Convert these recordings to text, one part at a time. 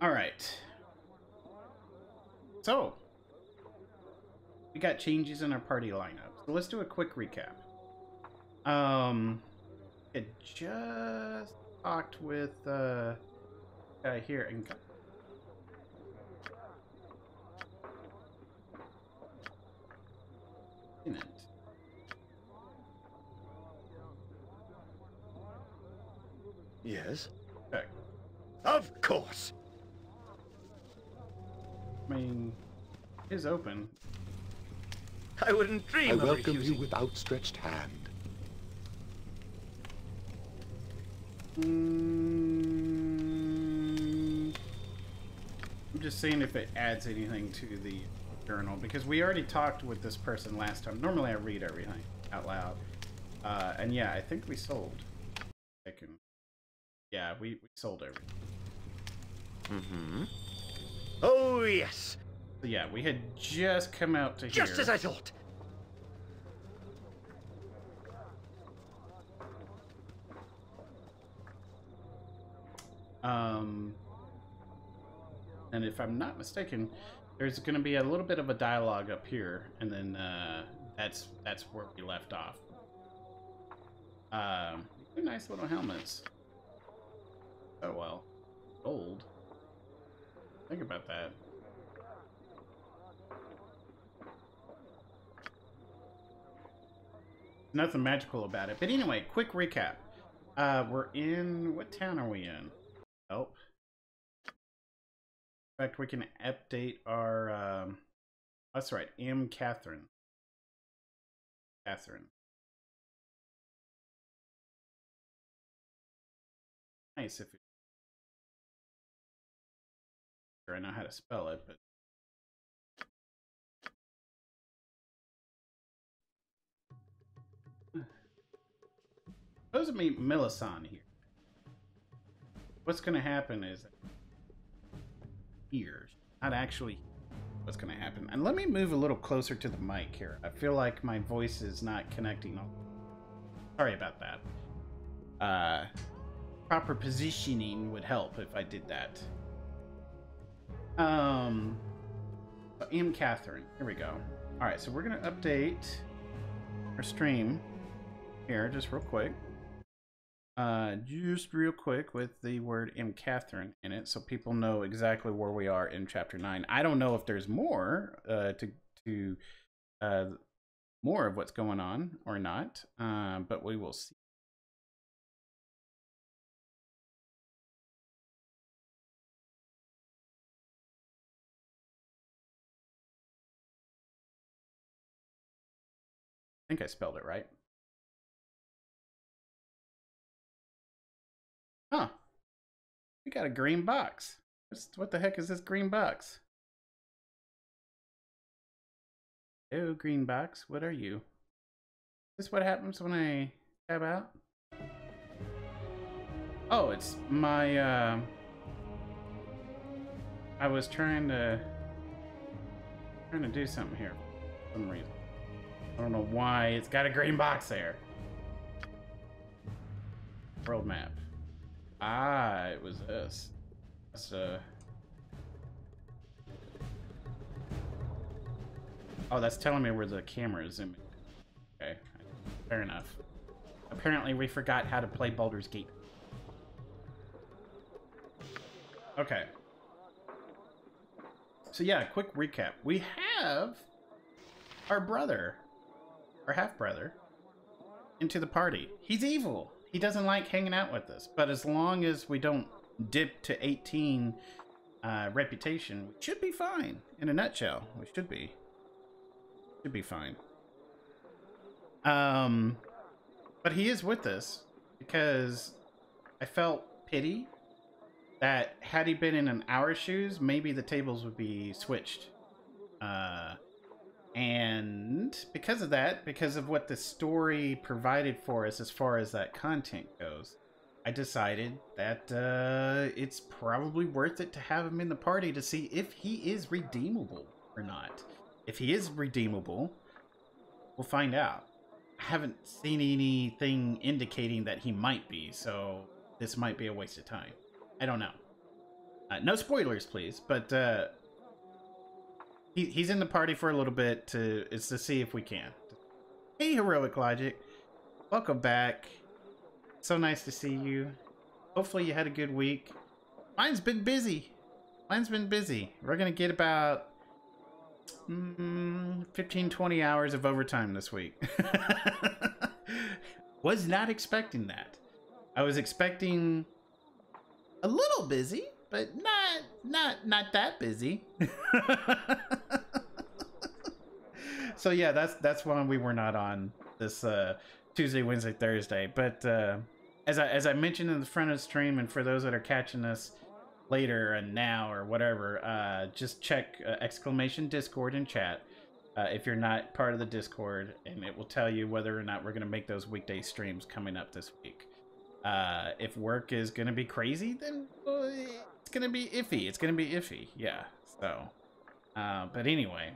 All right. So, we got changes in our party lineup. So let's do a quick recap. Um, it just talked with uh guy here and. In it. Yes? Okay. Of course! I mean, it is open. I wouldn't dream I of welcome you with outstretched hand. Mm, I'm just seeing if it adds anything to the journal because we already talked with this person last time. Normally, I read everything out loud, uh, and yeah, I think we sold. I can. Yeah, we, we sold everything. Mm-hmm. Oh, yes! Yeah, we had just come out to Just here. Just as I thought! Um, and if I'm not mistaken, there's going to be a little bit of a dialogue up here, and then uh, that's that's where we left off. Um, nice little helmets. Oh well, gold. Think about that. Nothing magical about it. But anyway, quick recap. Uh, we're in what town are we in? help. In fact, we can update our. Um, that's right, Amkethran. Catherine. Nice if I know how to spell it, but. Suppose me Millicent here what's going to happen is here, not actually what's going to happen. And let me move a little closer to the mic here. I feel like my voice is not connecting. Sorry about that. Uh, proper positioning would help if I did that. Um, Amkethran. Here we go. All right, so we're to update our stream here just real quick uh, just real quick with the word Amkethran in it, so people know exactly where we are in chapter nine. I don't know if there's more uh, to to uh, more of what's going on or not, uh, but we will see. Think I spelled it right. Huh. We got a green box. What the heck is this green box? Oh, green box. What are you? Is this what happens when I tab out? Oh, it's my, uh... I was trying to... Trying to do something here for some reason. I don't know why it's got a green box there. World map. Ah, it was this. That's uh. Oh, that's telling me where the camera is zooming. Okay, fair enough. Apparently, we forgot how to play Baldur's Gate. Okay. So yeah, quick recap. We have our brother, half brother, into the party. He's evil he doesn't like hanging out with us. But as long as we don't dip to 18 uh, reputation, we should be fine. In a nutshell, we should be. Should be fine. Um, but he is with us because I felt pity that had he been in an our shoes, maybe the tables would be switched. Uh, and because of that, because of what the story provided for us as far as that content goes, I decided that uh, it's probably worth it to have him in the party to see if he is redeemable or not. If he is redeemable, we'll find out. I haven't seen anything indicating that he might be, so this might be a waste of time. I don't know. Uh, no spoilers, please. But uh, he, he's in the party for a little bit to is to see if we can. Hey, heroic logic, welcome back. So nice to see you. Hopefully you had a good week. Mine's been busy. Mine's been busy. We're gonna get about mm, 15, 20 hours of overtime this week. Was not expecting that. I was expecting a little busy, but not not not that busy. so yeah, that's that's why we were not on this uh, Tuesday, Wednesday, Thursday. But uh, as I as I mentioned in the front of the stream, and for those that are catching us later and now or whatever, uh, just check uh, exclamation Discord and chat. Uh, if you're not part of the Discord, and it will tell you whether or not we're going to make those weekday streams coming up this week. Uh, if work is to be crazy, then it's to be iffy. It's to be iffy. Yeah. So, uh, but anyway,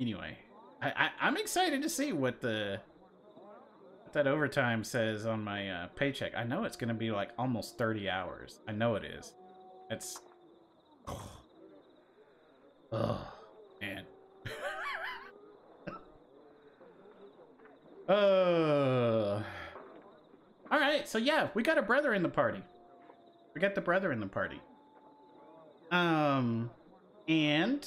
anyway, I, I, am excited to see what the what that overtime says on my uh, paycheck. I know it's to be like almost 30 hours. I know it is. It's. Oh, oh man. Uh. All right, so yeah, we got a brother in the party. We got the brother in the party. Um, and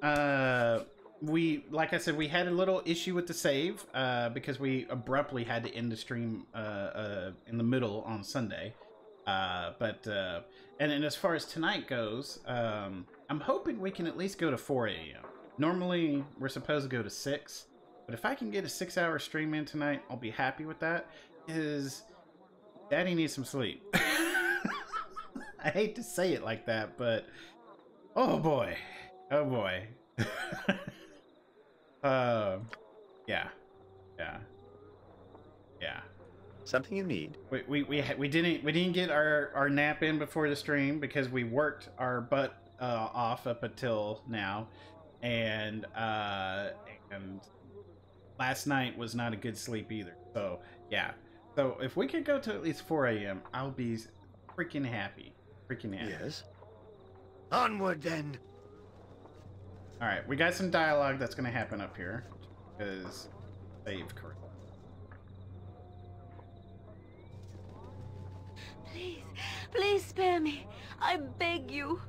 uh, we, like I said, we had a little issue with the save uh, because we abruptly had to end the stream uh, uh in the middle on Sunday. Uh, but uh, and, and as far as tonight goes, um, I'm hoping we can at least go to 4 a.m. Normally, we're supposed to go to 6. But if I can get a six hour stream in tonight, I'll be happy with that. Is Daddy needs some sleep. I hate to say it like that, but oh boy. Oh boy. uh yeah. Yeah. Yeah. Something you need. We we we, we didn't we didn't get our our nap in before the stream because we worked our butt uh, off up until now, and uh and last night was not a good sleep either. So yeah. So if we could go to at least 4 a.m., I'll be freaking happy. Freaking happy. Yes. Onward then. All right, we got some dialogue that's going to happen up here because save correct. Please, please spare me. I beg you.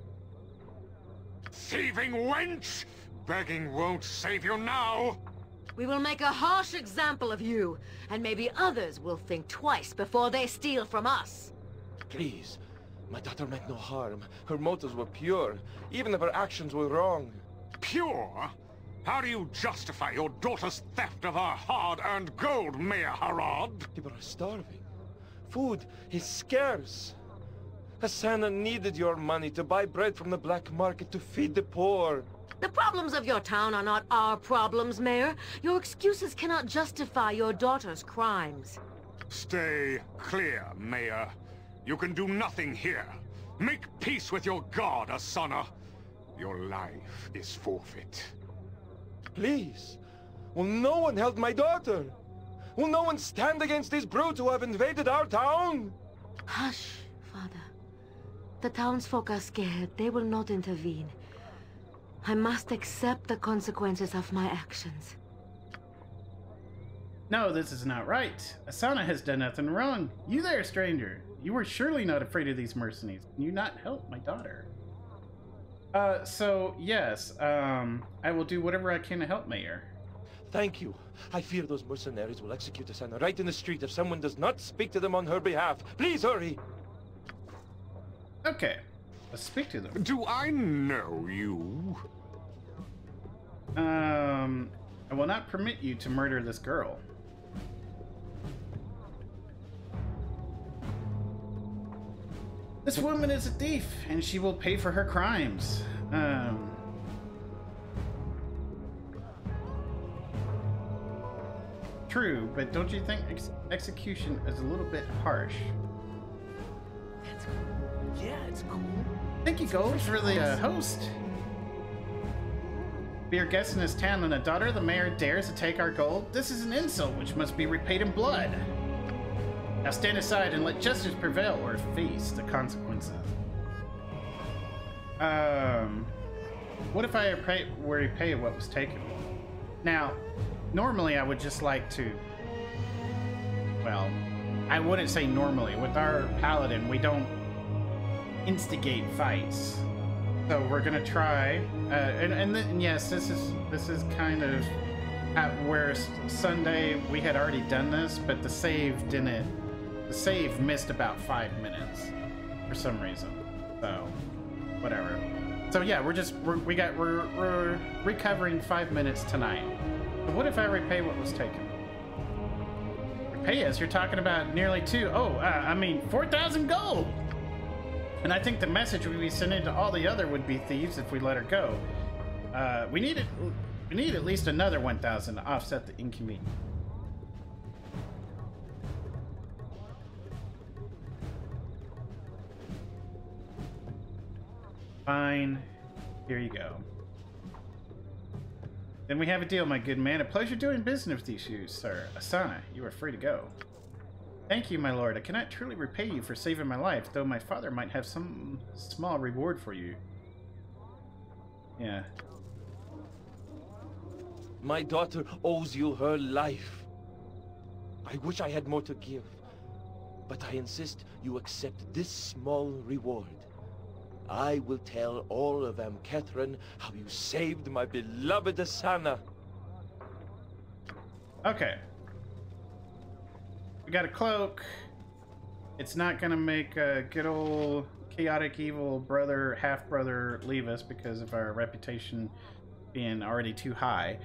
Thieving wench! Begging won't save you now! We will make a harsh example of you, and maybe others will think twice before they steal from us. Please. My daughter meant no harm. Her motives were pure, even if her actions were wrong. Pure? How do you justify your daughter's theft of her hard-earned gold, Mayor Harad? People are starving. Food is scarce. Hasana needed your money to buy bread from the black market to feed the poor. The problems of your town are not our problems, Mayor. Your excuses cannot justify your daughter's crimes. Stay clear, Mayor. You can do nothing here. Make peace with your god, Asana. Your life is forfeit. Please. Will no one help my daughter? Will no one stand against these brutes who have invaded our town? Hush, Father. The townsfolk are scared. They will not intervene. I must accept the consequences of my actions. No, this is not right. Asana has done nothing wrong. You there, stranger. You were surely not afraid of these mercenaries. Can you not help my daughter? Uh, so, yes, um, I will do whatever I can to help Mayor. Thank you. I fear those mercenaries will execute Asana right in the street if someone does not speak to them on her behalf. Please hurry! Okay. Let's speak to them. Do I know you? Um, I will not permit you to murder this girl. This woman is a thief, and she will pay for her crimes. Um... True, but don't you think ex execution is a little bit harsh? That's cool. Yeah, it's cool. Thank you, Gold, for the uh, host. We are guests in this town, and a daughter of the mayor dares to take our gold. This is an insult which must be repaid in blood. Now stand aside and let justice prevail or face the consequences. Um, what if I were what was taken? Now, normally I would just like to. Well, I wouldn't say normally. With our paladin, we don't instigate fights. So we're gonna try, uh, and and, yes, this is this is kind of at s- Sunday we had already done this, but the save didn't. The save missed about five minutes for some reason. So, whatever. So yeah, we're just we're, we got we're, we're recovering five minutes tonight. But what if I repay what was taken? Repay us? You're talking about nearly two. Oh, uh, I mean four thousand gold. And I think the message we'd be sending to all the other would-be thieves if we let her go. Uh, we need it. We need at least another one thousand to offset the inconvenience. Fine. Here you go. Then we have a deal, my good man. A pleasure doing business with you, sir. Asana, you are free to go. Thank you, my lord. I cannot truly repay you for saving my life, though my father might have some small reward for you. Yeah. My daughter owes you her life. I wish I had more to give, but I insist you accept this small reward. I will tell all of Amkethran how you saved my beloved Asana. Okay. We got a cloak. It's not gonna make a good old chaotic evil brother, half brother leave us because of our reputation being already too high.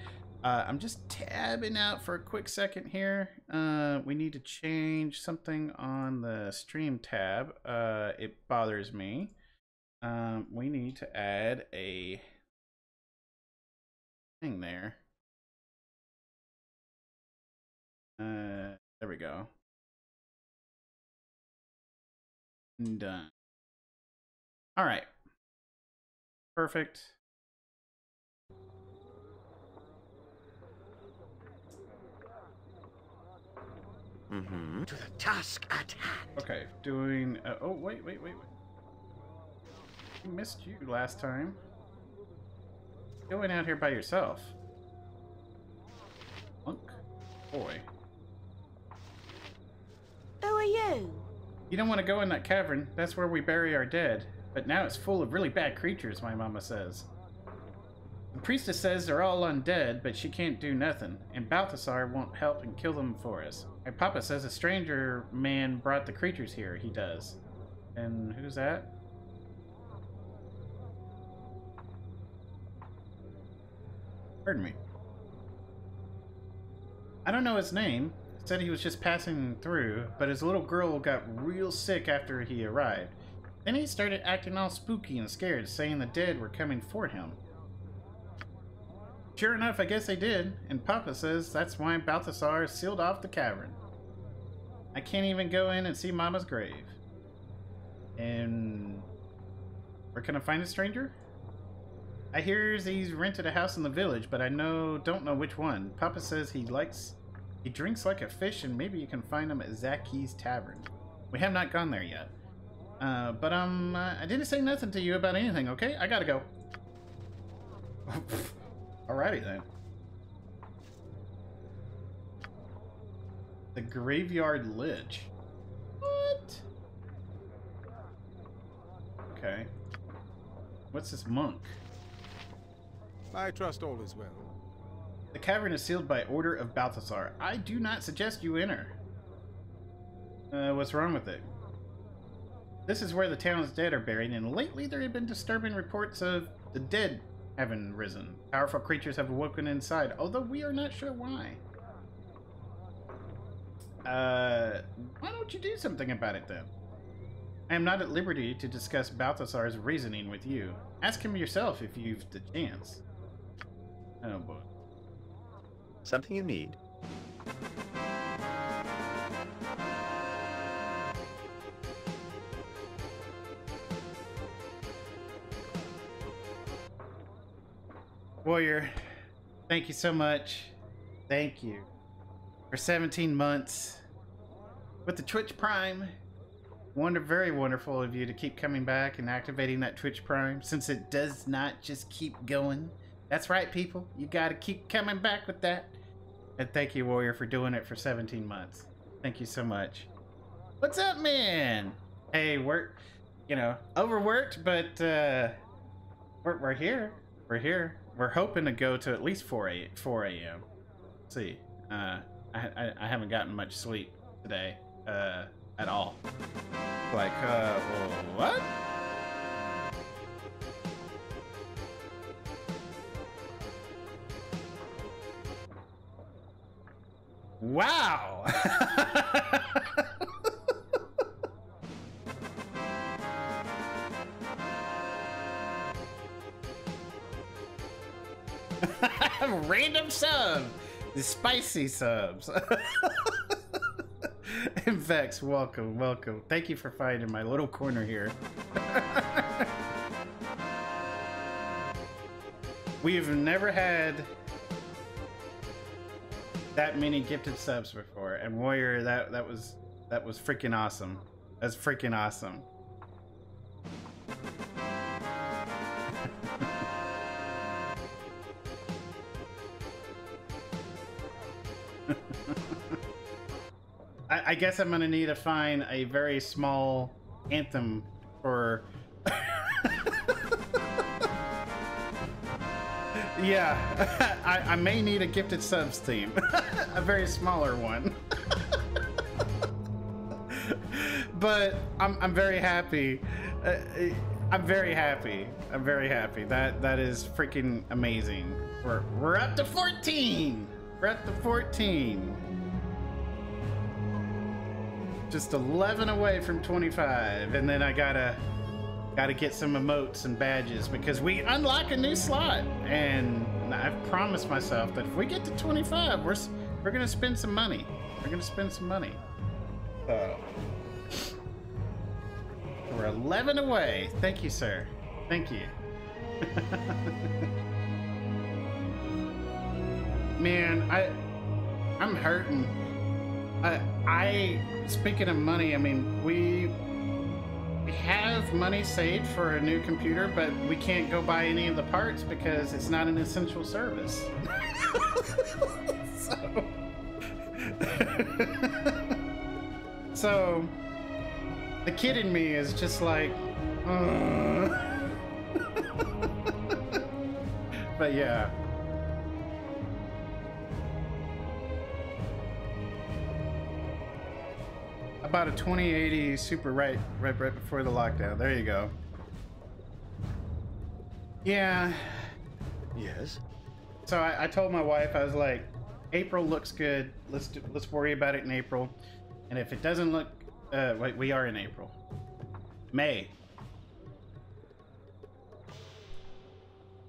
Uh, I'm just tabbing out for a quick second here. Uh, we need to change something on the stream tab. Uh, it bothers me. Um, we need to add a thing there. There we go. Done. All right. Perfect. Mm-hmm. To the task at hand. Okay, doing. Uh, oh, wait, wait, wait, wait. We missed you last time. Going out here by yourself. Monk? Boy. Who are you? You don't want to go in that cavern. That's where we bury our dead. But now it's full of really bad creatures, my mama says. The priestess says they're all undead, but she can't do nothing, and Balthazar won't help and kill them for us. My papa says a stranger man brought the creatures here, he does. And who's that? Pardon me. I don't know his name. Said he was just passing through, but his little girl got real sick after he arrived. Then he started acting all spooky and scared, saying the dead were coming for him. Sure enough, I guess they did, and Papa says that's why Balthazar sealed off the cavern. I can't even go in and see Mama's grave. And where can I find a stranger? I hear he's rented a house in the village, but I know don't know which one. Papa says he likes he drinks like a fish, and maybe you can find him at Zacky's Tavern. We have not gone there yet. Uh, but um, uh, I didn't say nothing to you about anything. Okay, I gotta go. Alrighty then. The Graveyard Lich. What? Okay. What's this monk? I trust all is well. The cavern is sealed by order of Balthazar. I do not suggest you enter. Uh, what's wrong with it? This is where the town's dead are buried, and lately there have been disturbing reports of the dead having risen. Powerful creatures have awoken inside, although we are not sure why. Uh, why don't you do something about it then? I am not at liberty to discuss Balthazar's reasoning with you. Ask him yourself if you've the chance. Oh boy. Something you need. Warrior, thank you so much. Thank you for 17 months with the Twitch Prime. wonder, very wonderful of you to keep coming back and activating that Twitch Prime, since it does not just keep going. That's right, people. You got to keep coming back with that. And thank you, Warrior, for doing it for 17 months. Thank you so much. What's up, man? Hey, we're, you know, overworked, but uh, we're, we're here. We're here. We're hoping to go to at least 4 a 4 a.m. See, uh, I, I I haven't gotten much sleep today, uh, at all. Like, uh, what? Wow! Random sub! The spicy subs. Invex, welcome, welcome. Thank you for finding my little corner here. We've never had that many gifted subs before, and Warrior, that that was that was freaking awesome. That's freaking awesome. I, I guess I'm gonna need to find a very small anthem for. Yeah, I, I may need a gifted subs team, a very smaller one. but I'm I'm very happy. Uh, I'm very happy. I'm very happy. That that is freaking amazing. We're we're up to 14. We're up to 14 just 11 away from 25 and then i gotta gotta get some emotes and badges because we unlock a new slot. And i've promised myself that if we get to 25 we're we're gonna spend some money. We're gonna spend some money. We're 11 away. Thank you sir. Thank you. Man i i'm hurting. I, I speaking of money, I mean, we have money saved for a new computer, but we can't go buy any of the parts because it's not an essential service. so, so the kid in me is just like, but yeah. About a 2080 super right, right, right before the lockdown. There you go. Yeah. Yes. So I, I told my wife, I was like, April looks good. Let's do, let's worry about it in April. And if it doesn't look, uh, wait, we are in April. May.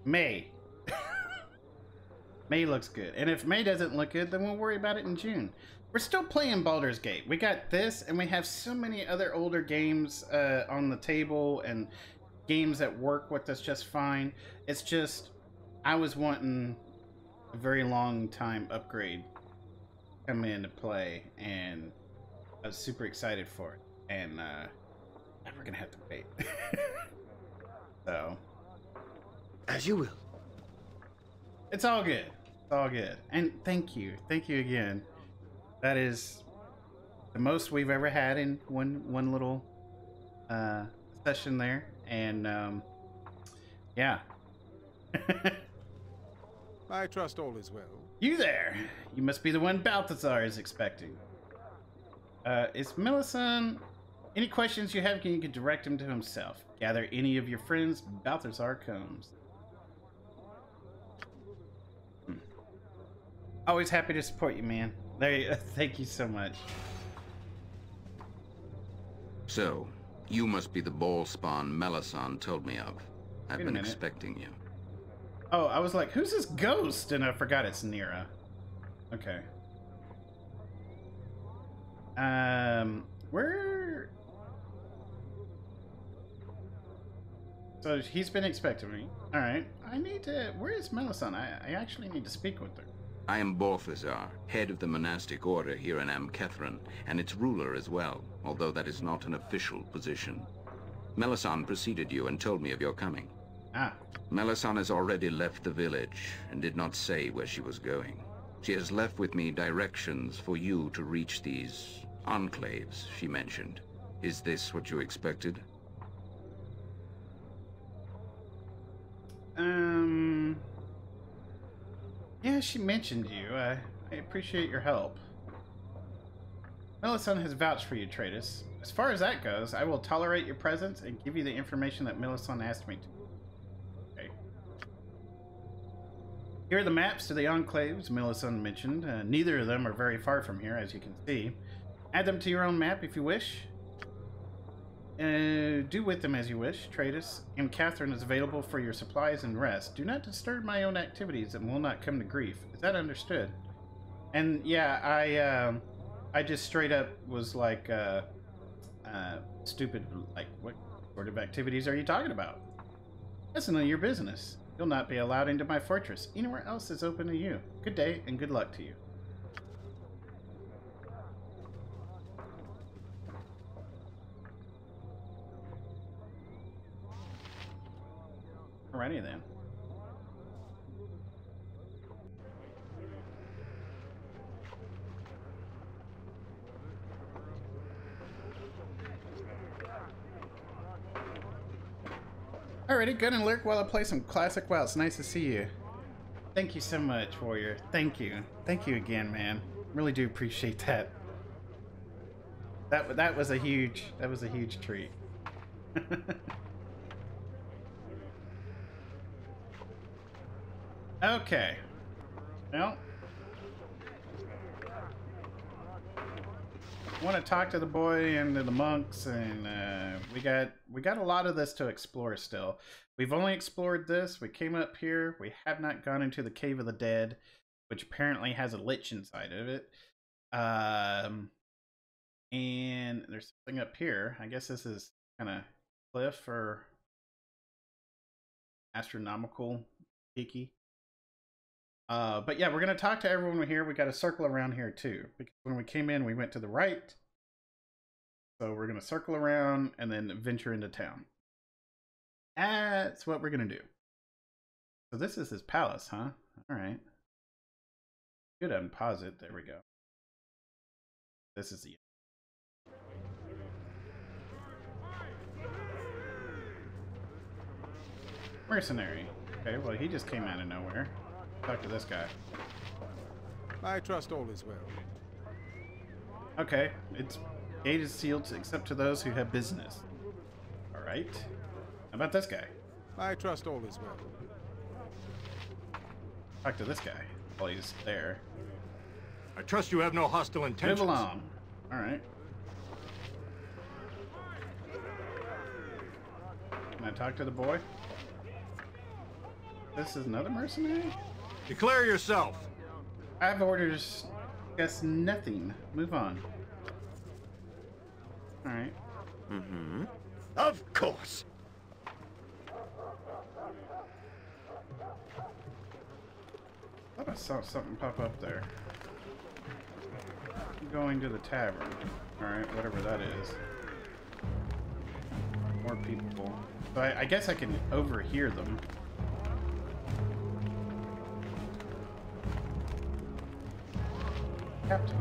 May. May looks good. And if May doesn't look good, then we'll worry about it in June. We're still playing Baldur's Gate. We got this, and we have so many other older games uh, on the table and games that work with us just fine. It's just, I was wanting a very long time upgrade come into play, and I was super excited for it. And uh, we're gonna have to wait. so, as you will. It's all good. It's all good. And thank you, thank you again. That is the most we've ever had in one one little uh, session there, and um, yeah. I trust all is well. You there? You must be the one Balthazar is expecting. Uh, is Melisande? Any questions you have, can you can direct him to himself. Gather any of your friends. Balthazar comes. Hmm. Always happy to support you, man. There you, thank you so much. So, you must be the Bhaalspawn Melisande told me of. I've been minute. expecting you. Oh, I was like, who's this ghost? And I forgot it's Nira. Okay. Um, where? So he's been expecting me. All right. I need to. Where is Melisande? I, I actually need to speak with her. I am Balthazar, head of the monastic order here in Amkethran, and its ruler as well, although that is not an official position. Melisande preceded you and told me of your coming. Ah, Melisande has already left the village and did not say where she was going. She has left with me directions for you to reach these enclaves she mentioned. Is this what you expected? um... Yeah, she mentioned you. I, I appreciate your help. Melisande has vouched for you, Treydas. As far as that goes, I will tolerate your presence and give you the information that Melisande asked me to. Okay. Here are the maps to the enclaves Melisande mentioned. Uh, neither of them are very far from here, as you can see. Add them to your own map if you wish. Uh, do with them as you wish, Treydas. And Catherine is available for your supplies and rest. Do not disturb my own activities and will not come to grief. Is that understood? And yeah, I um, I just straight up was like, uh, uh, stupid. Like, what sort of activities are you talking about? That's none of your business. You'll not be allowed into my fortress. Anywhere else is open to you. Good day and good luck to you. Alrighty then. Alrighty, good and lurk while I play some classic WoW. It's nice to see you. Thank you so much, Warrior. Thank you. Thank you again, man. Really do appreciate that. That that was a huge that was a huge treat. okay. Well, want to talk to the boy and to the monks, and uh, we got we got a lot of this to explore still. We've only explored this. We came up here. We have not gone into the Cave of the Dead, which apparently has a lich inside of it. Um, and there's something up here. I guess this is kind of cliff or astronomical peaky. Uh, but yeah, we're gonna talk to everyone here. We got to circle around here too, because when we came in, we went to the right. So we're gonna circle around and then venture into town. That's what we're gonna do. So this is his palace, huh? All right. Good unpause it. There we go. This is the. Mercenary. Okay, well he just came out of nowhere. Talk to this guy. I trust all is well. Okay, its gate is sealed except to those who have business. All right. How about this guy? I trust all is well. Talk to this guy while he's there. I trust you have no hostile intentions. Move along. All right. Can I talk to the boy? This is another mercenary? Declare yourself. I have orders. Guess nothing. Move on. All right. Mm-hmm. Of course. thought I saw something pop up there. Going to the tavern. Alright, whatever that is. More people. So I, I guess I can overhear them. Captain.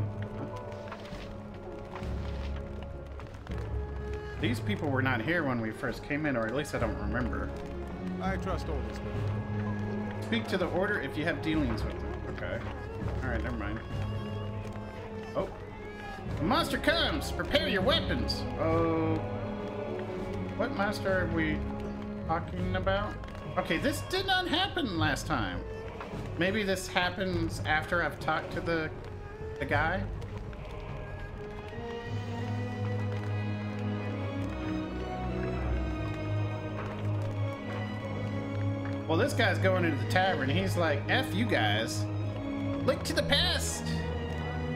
These people were not here when we first came in, or at least I don't remember. I trust all is well. Speak to the order if you have dealings with them. Okay. Alright, never mind. Oh. The monster comes! Prepare your weapons! Oh. What monster are we talking about? Okay, this did not happen last time. Maybe this happens after I've talked to the the guy? Well, this guy's going into the tavern. He's like, F you guys. Look to the past.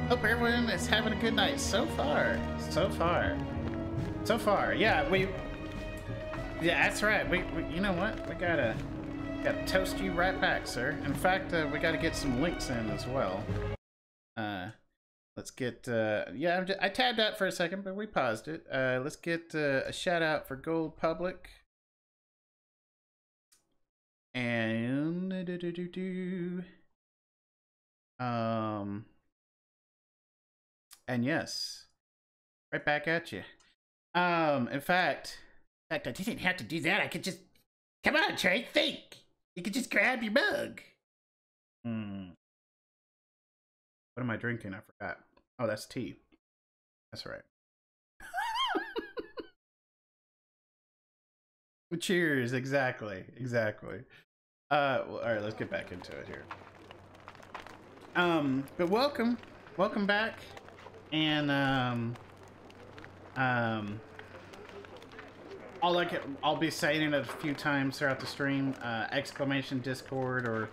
Hope everyone is having a good night so far. So far. So far. Yeah, we... Yeah, that's right. We, we you know what? We gotta... Got to toast you right back, sir. In fact, uh, we got to get some links in as well. Let's get, uh, yeah, I'm ju- I tabbed out for a second, but we paused it. Uh, let's get uh, a shout out for Gold Public. And do, do, do, do. um and yes, right back at you. Um, in fact, in fact, I didn't have to do that. I could just come on, Trey, think. You could just grab your mug. Hmm. What am I drinking? I forgot. Oh, that's tea. That's right. Cheers. Exactly. Exactly. Uh, well, all right. Let's get back into it here. Um, but welcome, welcome back, and um, um, I'll like I'll be saying it a few times throughout the stream. Uh, exclamation Discord or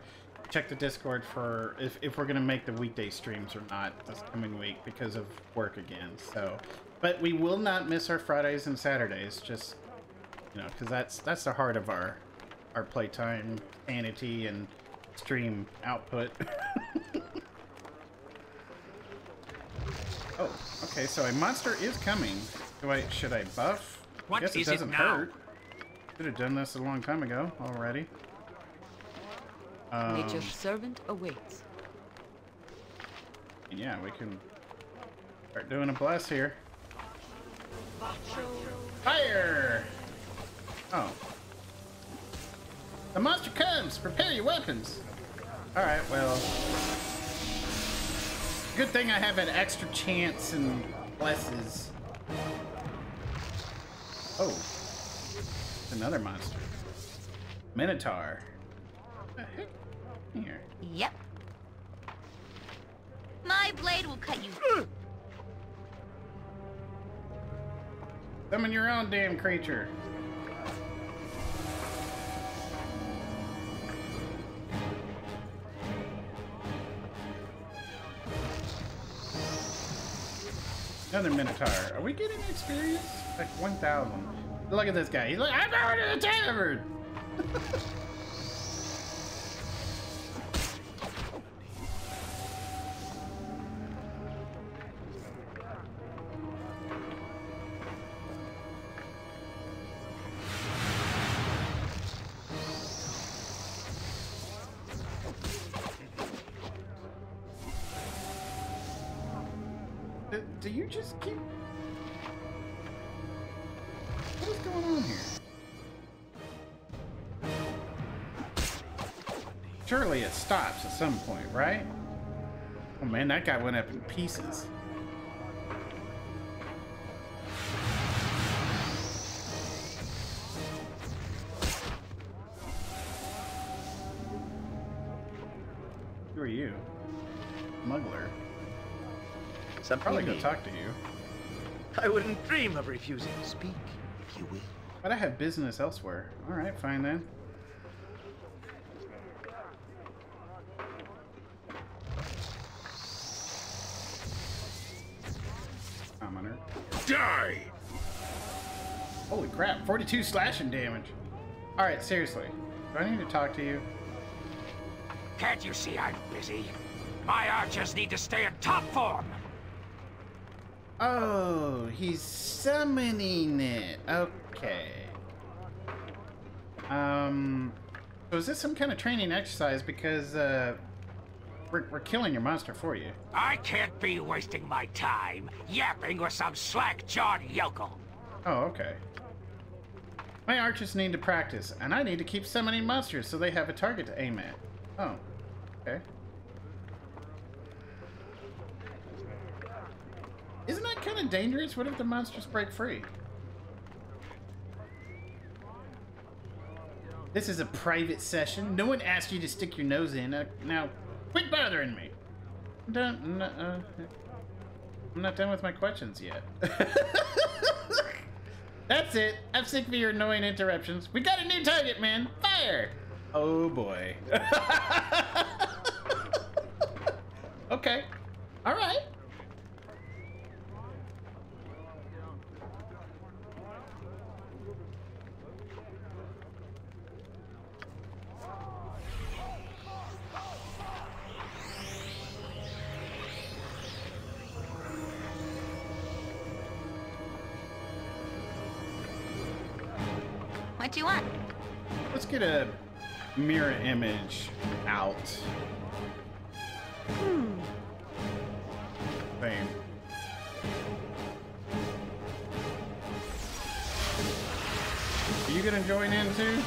check the Discord for if if we're gonna make the weekday streams or not this coming week because of work again. So, but we will not miss our Fridays and Saturdays. Just you know, because that's that's the heart of our our playtime sanity and stream output. oh, okay. So a monster is coming. Do I should I buff? What Guess it is it doesn't now? hurt. Should have done this a long time ago already. Um, Nature's servant awaits. yeah, we can start doing a bless here. Fire! Oh. The monster comes! Prepare your weapons! Alright, well. Good thing I have an extra chance and blesses. Oh. Another monster. Minotaur. What the heck? Here. Yep. My blade will cut you. Summon your own damn creature. Another Minotaur. Are we getting experience? Like 1,000. Look at this guy. He's like, I'm going to the tavern! that guy went up in pieces. Who are you? Smuggler. Something Probably you go need. talk to you. I wouldn't dream of refusing to speak, if you will. But I have business elsewhere. Alright, fine then. Crap, 42 slashing damage. Alright, seriously. Do I need to talk to you? Can't you see I'm busy? My archers need to stay in top form. Oh, he's summoning it. Okay. Um, so is this some kind of training exercise? Because, uh, we're, we're killing your monster for you. I can't be wasting my time yapping with some slack-jawed yokel. Oh, okay. My archers need to practice, and I need to keep summoning monsters so they have a target to aim at. Oh, okay. Isn't that kind of dangerous? What if the monsters break free? This is a private session. No one asked you to stick your nose in. Uh, now, quit bothering me. I'm done. uh, I'm not done with my questions yet. That's it. I'm sick of your annoying interruptions. We got a new target, man. Fire! Oh boy. okay. All right. Mirror image out. Hmm. Same. Are you gonna join in too?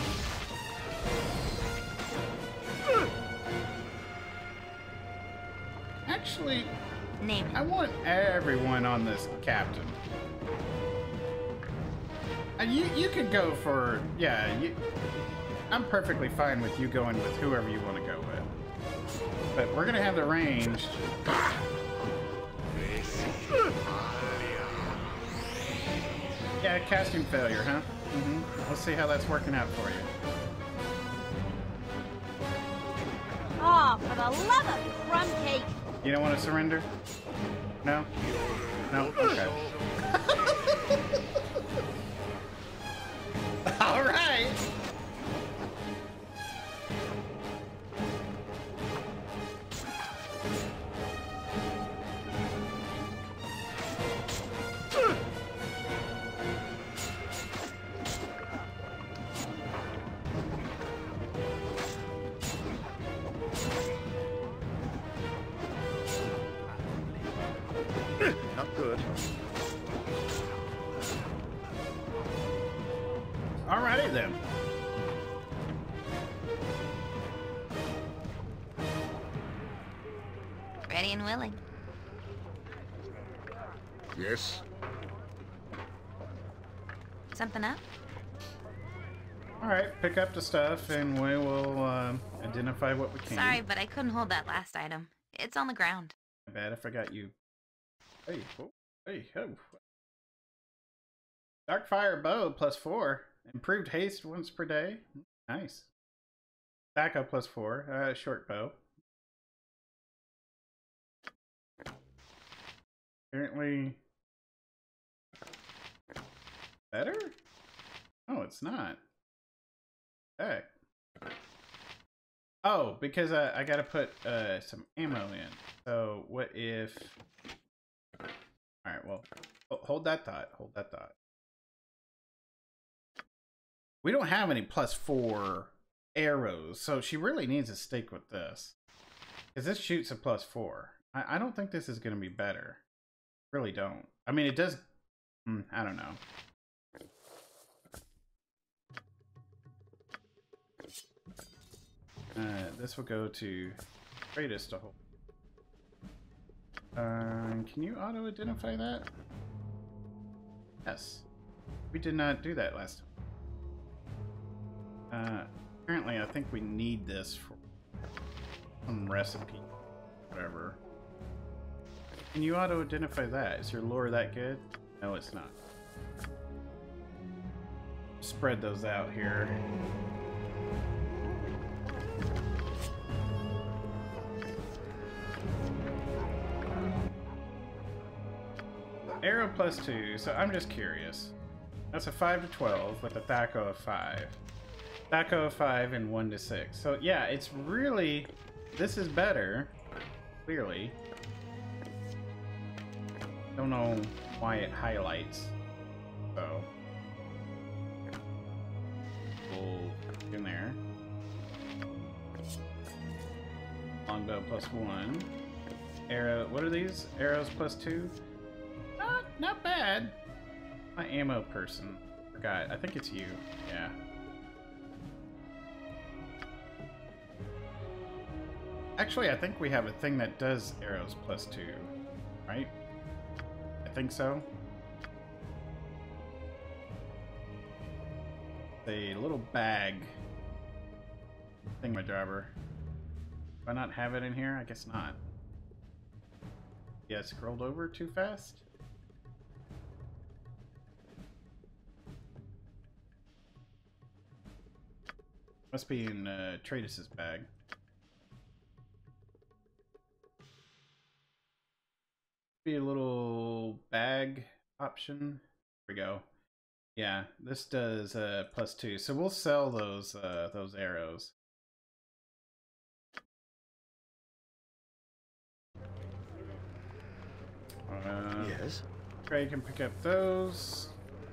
Actually, Name. I want everyone on this captain. And you you could go for yeah, you I'm perfectly fine with you going with whoever you want to go with. But we're gonna have the range. Yeah, casting failure, huh? Mm-hmm. Let's see how that's working out for you. Oh, for the love of crumb cake! You don't want to surrender? No? No? Okay. Something up? Alright, pick up the stuff and we will um, identify what we can. Sorry, but I couldn't hold that last item. It's on the ground. Bad, I forgot you. Hey, whoa, hey, oh. Dark Fire Bow plus four. Improved haste once per day. Nice. THAC0 plus four. Uh, short bow. Apparently. Better? Oh, it's not. Heck. Oh, because I, I gotta put uh, some ammo in. So what if... Alright, well, hold that thought. Hold that thought. We don't have any plus four arrows, so she really needs to stick with this. Because this shoots a plus four. I, I don't think this is going to be better. Really don't. I mean, it does... Hmm, I don't know. Uh, this will go to Kratos to hold. Um, can you auto-identify that? Yes. We did not do that last time. Uh, apparently I think we need this for some recipe. Whatever. Can you auto-identify that? Is your lore that good? No, it's not. Spread those out here. Arrow plus two, so I'm just curious. That's a 5 to 12 with a THAC0 of 5. THAC0 of 5 and 1 to 6. So yeah, it's really... This is better. Clearly. Don't know why it highlights. So... We'll in there. Longbow plus 1. Arrow... What are these? Arrows plus 2? Not, not bad. My ammo person. Forgot. I think it's you. Yeah. Actually, I think we have a thing that does arrows plus two, right? I think so. A little bag thing, my driver. Do I not have it in here? I guess not. Yeah, I scrolled over too fast. Must be in uh, Tratus's bag. Be a little bag option. There we go. Yeah, this does uh, plus two, so we'll sell those uh, those arrows. Uh, Yes? Craig can pick up those.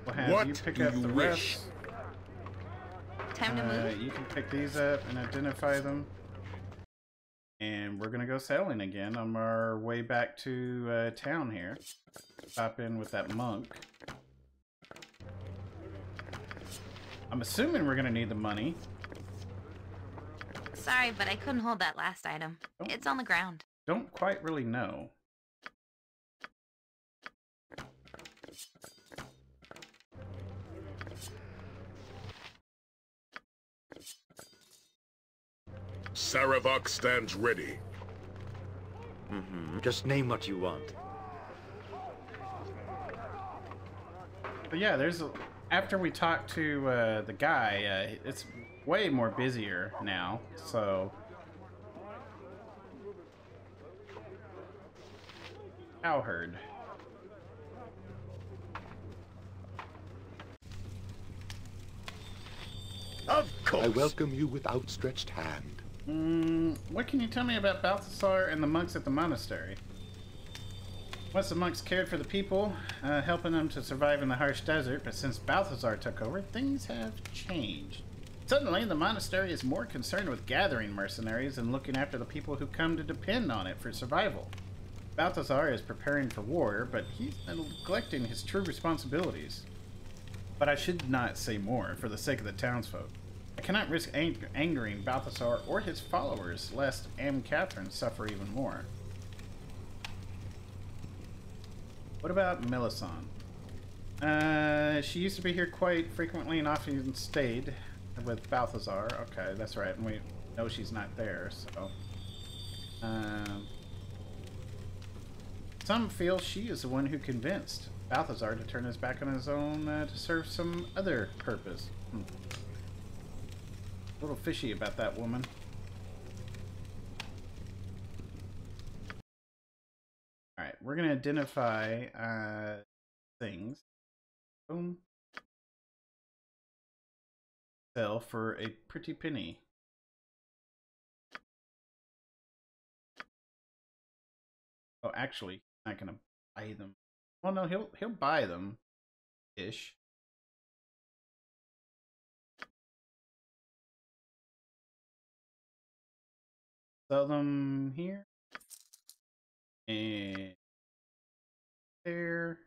We'll have What you pick up you the wish? rest. Time to Uh, move? you can pick these up and identify them. And we're gonna go sailing again on our way back to uh, town here. Stop in with that monk. I'm assuming we're gonna need the money. Sorry, but I couldn't hold that last item. It's on the ground. Don't quite really know. Saravok stands ready. Mm-hmm. Just name what you want. But yeah, there's a, after we talked to uh, the guy, uh, it's way more busier now. So cowherd. Of course. I welcome you with outstretched hand. Mm, what can you tell me about Balthazar and the monks at the monastery? Once the monks cared for the people, uh, helping them to survive in the harsh desert, but since Balthazar took over, things have changed. Suddenly, the monastery is more concerned with gathering mercenaries and looking after the people who come to depend on it for survival. Balthazar is preparing for war, but he's neglecting his true responsibilities. But I should not say more for the sake of the townsfolk. I cannot risk ang- angering Balthazar or his followers, lest Amkethran suffer even more. What about Melissan? Uh, she used to be here quite frequently and often stayed with Balthazar. Okay, that's right, and we know she's not there, so... Um, some feel she is the one who convinced Balthazar to turn his back on his own uh, to serve some other purpose. Hmm. A little fishy about that woman. Alright, we're going to identify uh, things. Boom. Sell for a pretty penny. Oh, actually, he's not going to buy them. Well, no, he'll he'll buy them, ish. Sell them here. And there.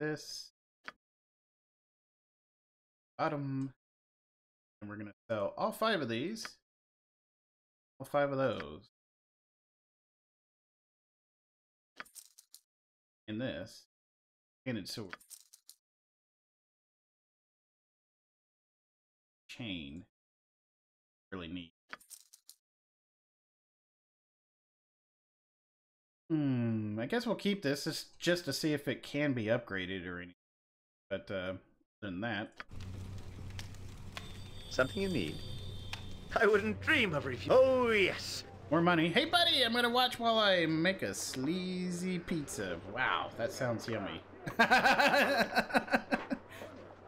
This. Bottom. And we're going to sell all five of these. All five of those. And this. Painted sword. Chain. Really neat. Hmm, I guess we'll keep this just, just to see if it can be upgraded or anything. But, uh, other than that. Something you need? I wouldn't dream of refusing. Oh, yes. More money. Hey, buddy, I'm gonna watch while I make a sleazy pizza. Wow, that sounds yummy. I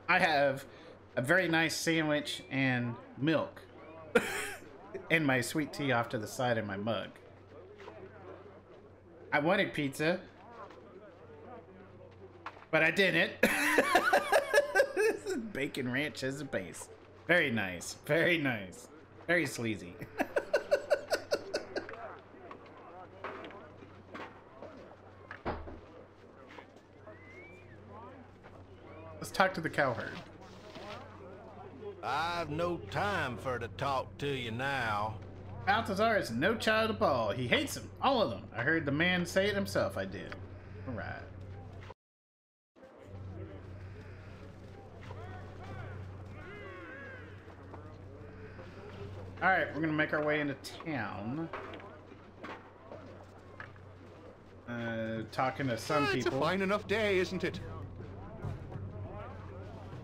have a very nice sandwich and milk. and my sweet tea off to the side in my mug. I wanted pizza. But I didn't. Bacon ranch as a base. Very nice. Very nice. Very sleazy. Let's talk to the cowherd. I've no time for to talk to you now. Balthazar is no child of all. He hates them, all of them. I heard the man say it himself. I did. All right. All right, we're gonna make our way into town. Uh, talking to some Ah, people. It's a fine enough day, isn't it?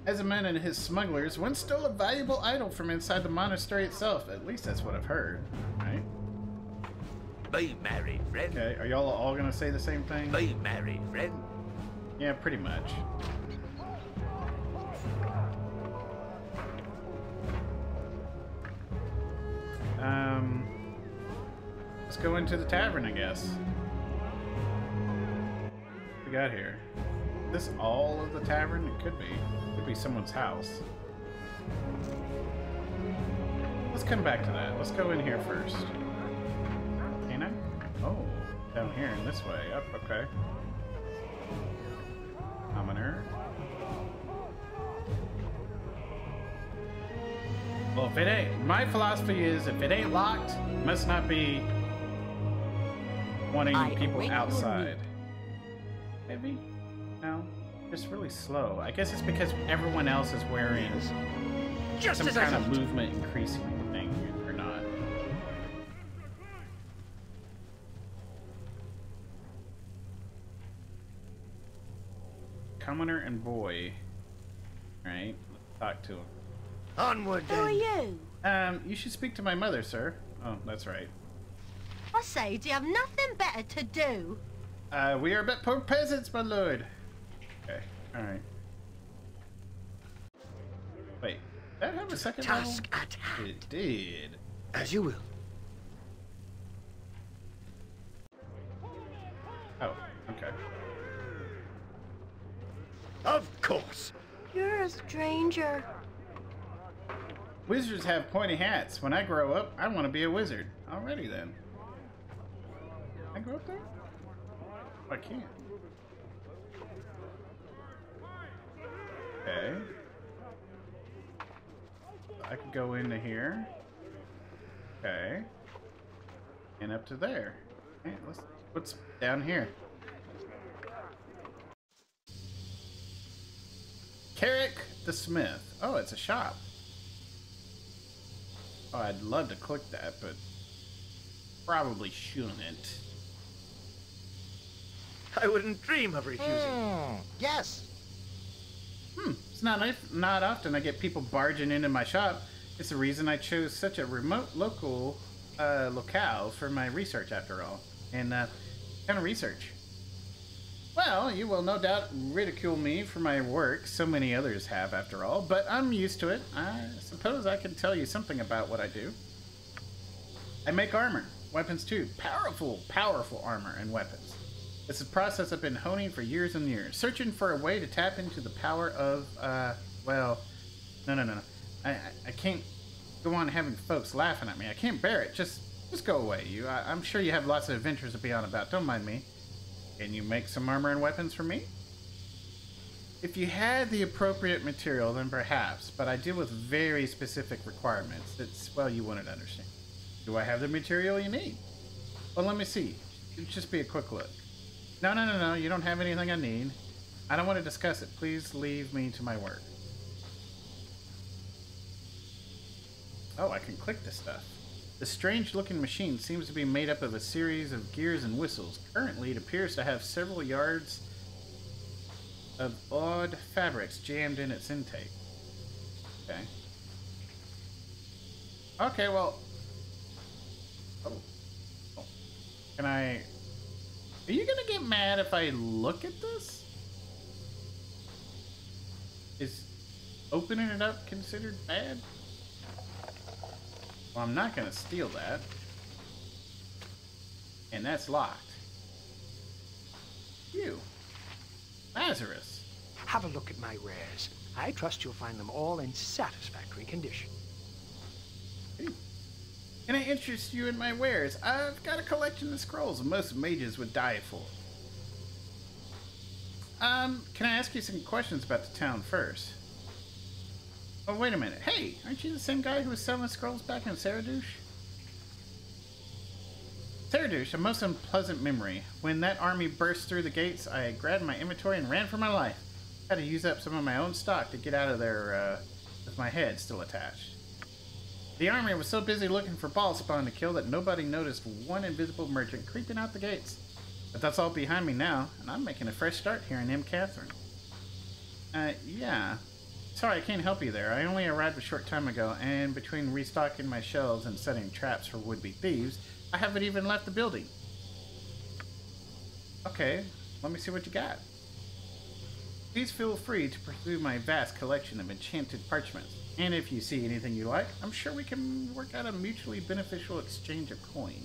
Ezaman and his smugglers once stole a valuable idol from inside the monastery itself. At least that's what I've heard, right? Be merry, friend. Okay, are y'all all gonna say the same thing? Be merry, friend. Yeah, pretty much. Um, let's go into the tavern, I guess. What we got here? this all of the tavern? It could be. Could be someone's house. Let's come back to that. Let's go in here first. Can I? Oh, down here and this way. Up, okay. Commoner. Well, if it ain't, my philosophy is if it ain't locked, it must not be wanting I people outside. Maybe? No. Just really slow. I guess it's because everyone else is wearing Just some as I kind of thought. movement increasing thing or not. Commoner and boy. Right? Let's talk to him. Onward Who are you? Um, you should speak to my mother, sir. Oh, that's right. I say, do you have nothing better to do? Uh, we are but poor peasants, my lord. Okay, alright. Wait, that have a second Task level? at hand. It did. As you will. Oh, okay. Of course. You're a stranger. Wizards have pointy hats. When I grow up, I want to be a wizard. Already then. I grow up there? I can't. Okay. I could go into here. Okay. And up to there. Okay, let's, what's down here? Carrick the Smith. Oh, it's a shop. Oh, I'd love to click that, but probably shouldn't. I wouldn't dream of refusing. Hmm. Yes. Hmm, it's not not often I get people barging into my shop. It's the reason I chose such a remote local uh, locale for my research, after all. And uh, kind of research. Well, you will no doubt ridicule me for my work. So many others have, after all. But I'm used to it. I suppose I can tell you something about what I do. I make armor, weapons too. Powerful, powerful armor and weapons. It's a process I've been honing for years and years, searching for a way to tap into the power of, uh, well, no, no, no, no. I, I, can't go on having folks laughing at me. I can't bear it. Just, just go away. You, I, I'm sure you have lots of adventures to be on about. Don't mind me. Can you make some armor and weapons for me? If you had the appropriate material, then perhaps, but I deal with very specific requirements. It's, well, you wouldn't understand. Do I have the material you need? Well, let me see. It'd just be a quick look. No, no, no, no. You don't have anything I need. I don't want to discuss it. Please leave me to my work. Oh, I can click this stuff. The strange looking machine seems to be made up of a series of gears and whistles. Currently, it appears to have several yards of odd fabrics jammed in its intake. Okay. Okay, well. Oh. oh. Can I. Are you gonna get mad if I look at this? Is opening it up considered bad? Well, I'm not gonna steal that. And that's locked. You. Lazarus. Have a look at my rares. I trust you'll find them all in satisfactory condition. Can I interest you in my wares? I've got a collection of scrolls most mages would die for. Um, can I ask you some questions about the town first? Oh, wait a minute. Hey, aren't you the same guy who was selling scrolls back in Saradush? Saradush, a most unpleasant memory. When that army burst through the gates, I grabbed my inventory and ran for my life. Had to use up some of my own stock to get out of there uh, with my head still attached. The army was so busy looking for Bhaalspawn to kill that nobody noticed one invisible merchant creeping out the gates. But that's all behind me now, and I'm making a fresh start here in Amkethran. Uh, yeah. Sorry, I can't help you there. I only arrived a short time ago, and between restocking my shelves and setting traps for would-be thieves, I haven't even left the building. Okay, let me see what you got. Please feel free to pursue my vast collection of enchanted parchments. And if you see anything you like, I'm sure we can work out a mutually beneficial exchange of coin.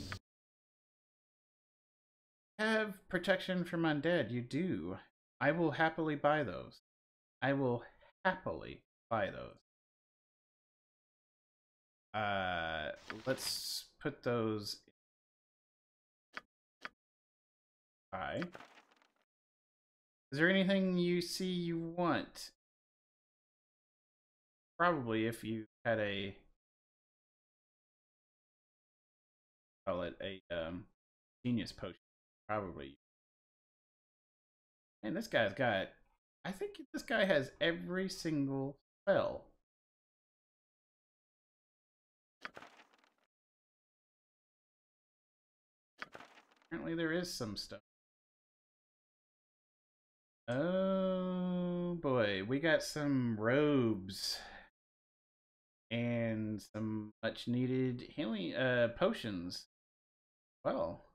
Have protection from undead, you do. I will happily buy those. I will happily buy those. Uh, let's put those. Buy. Is there anything you see you want? Probably if you had a call it a um, genius potion. Probably. And this guy's got. I think this guy has every single spell. Apparently, there is some stuff. Oh boy, we got some robes and some much needed healing uh potions. Well,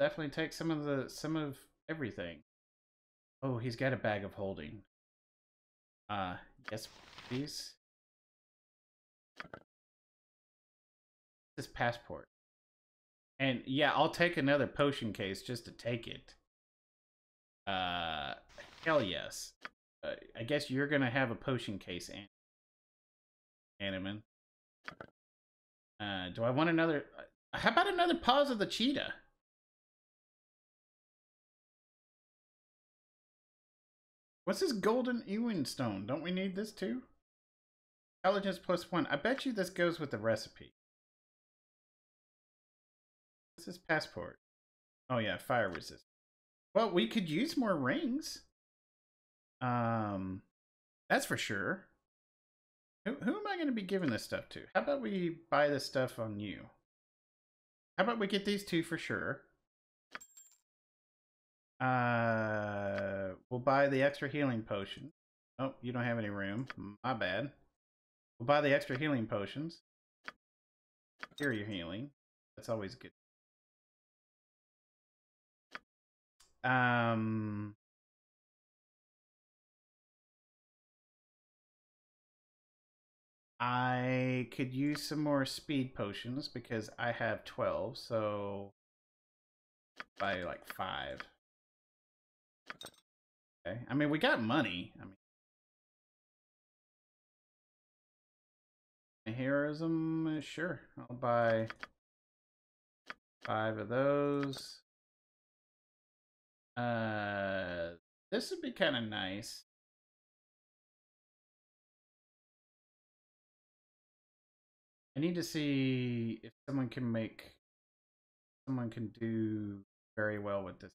definitely take some of the some of everything. Oh, he's got a bag of holding. Uh, yes, please. This passport. And yeah, I'll take another potion case just to take it. Uh, hell yes. Uh, I guess you're gonna have a potion case, An Animan. Uh, do I want another? Uh, how about another pause of the cheetah? What's this golden Ioun stone? Don't we need this too? Intelligence plus one. I bet you this goes with the recipe. This passport? Oh yeah, fire resist. Well, we could use more rings. Um, that's for sure. Who, am I going to be giving this stuff to? How about we buy this stuff on you? How about we get these two for sure? Uh, we'll buy the extra healing potion. Oh, you don't have any room. My bad. We'll buy the extra healing potions. Here you're healing. That's always good. Um, I could use some more speed potions because I have 12, so by like 5. Okay. I mean, we got money. I mean, heroism, sure. I'll buy five of those. Uh, this would be kind of nice. Need to see if someone can make someone can do very well with this.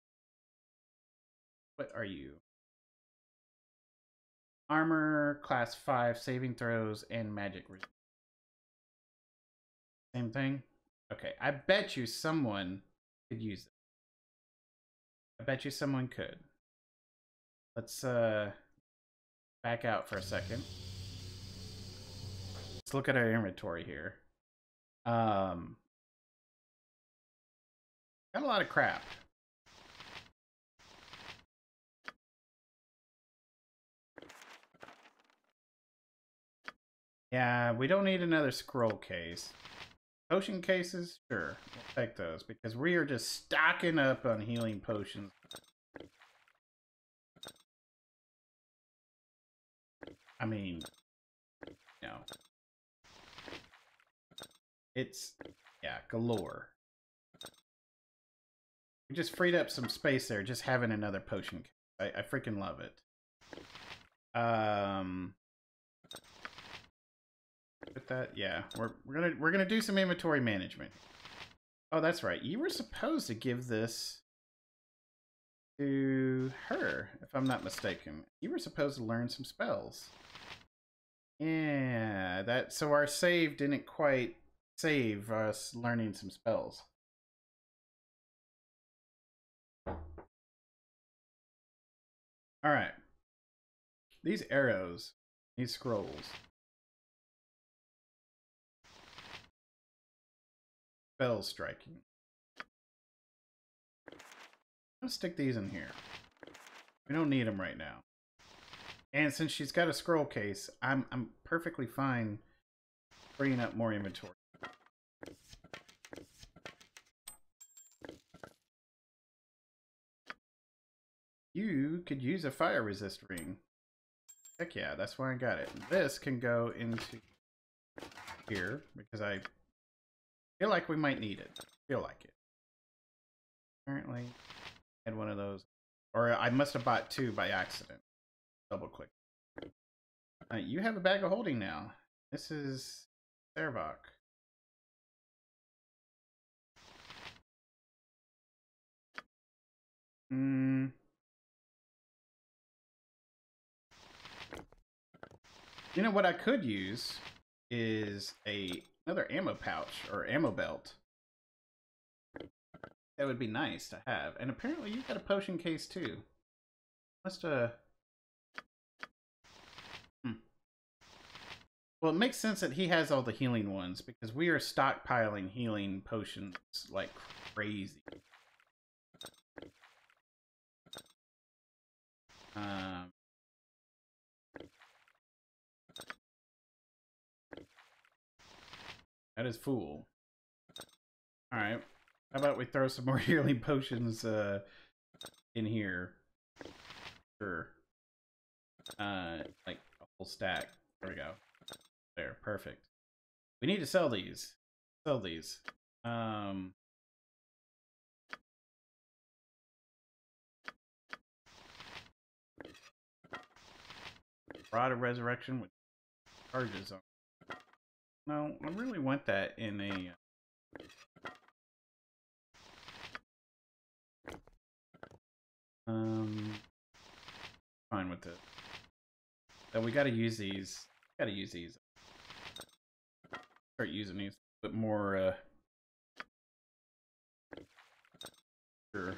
What are you? Armor, class 5, saving throws, and magic. Same thing? Okay, I bet you someone could use it. I bet you someone could. Let's uh back out for a second. Let's look at our inventory here. Um got a lot of crap. Yeah, we don't need another scroll case. Potion cases? Sure, we'll take those because we are just stocking up on healing potions. I mean, you know, it's, yeah, galore. We just freed up some space there just having another potion. I, I freaking love it. Um, with that, yeah, we're we're gonna we're gonna do some inventory management. Oh, that's right. You were supposed to give this to her, if I'm not mistaken. You were supposed to learn some spells. Yeah, that so our save didn't quite save us learning some spells. All right. These arrows, these scrolls. Spell striking. Let's stick these in here. We don't need them right now. And since she's got a scroll case, I'm I'm perfectly fine bringing up more inventory. You could use a fire resist ring. Heck yeah, that's why I got it. This can go into here because I feel like we might need it. Feel like it. Apparently, I had one of those, or I must have bought two by accident. Double click. Uh, you have a bag of holding now. This is Servok. Hmm. You know what I could use is a another ammo pouch or ammo belt. That would be nice to have. And apparently you've got a potion case too. Must uh hmm. Well, it makes sense that he has all the healing ones because we are stockpiling healing potions like crazy. Um, that is fool. Alright. How about we throw some more healing potions uh, in here? Sure. Uh, like a whole stack. There we go. There, perfect. We need to sell these. Sell these. Um, Rod of Resurrection with charges on. No, I really want that in a. Um, fine with it. So we got to use these. Got to use these. Start using these, but more. Uh, sure.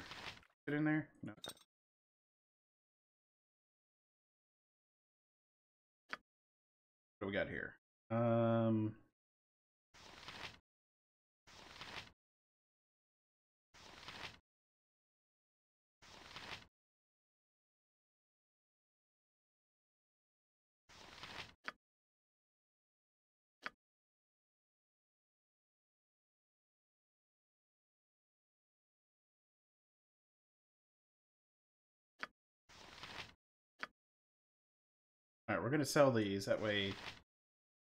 Get in there? No. What do we got here? Um. All right, we're going to sell these. That way,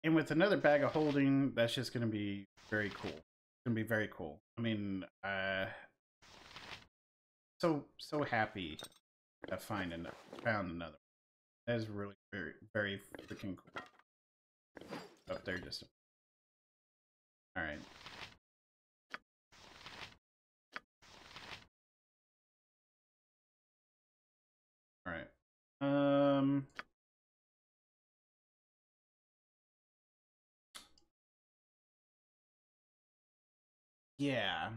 and with another bag of holding, that's just going to be very cool. It's going to be very cool. I mean, uh, so, so happy to find another, found another. That is really very, very freaking cool. Oh, there just. All right. All right. Um. Yeah.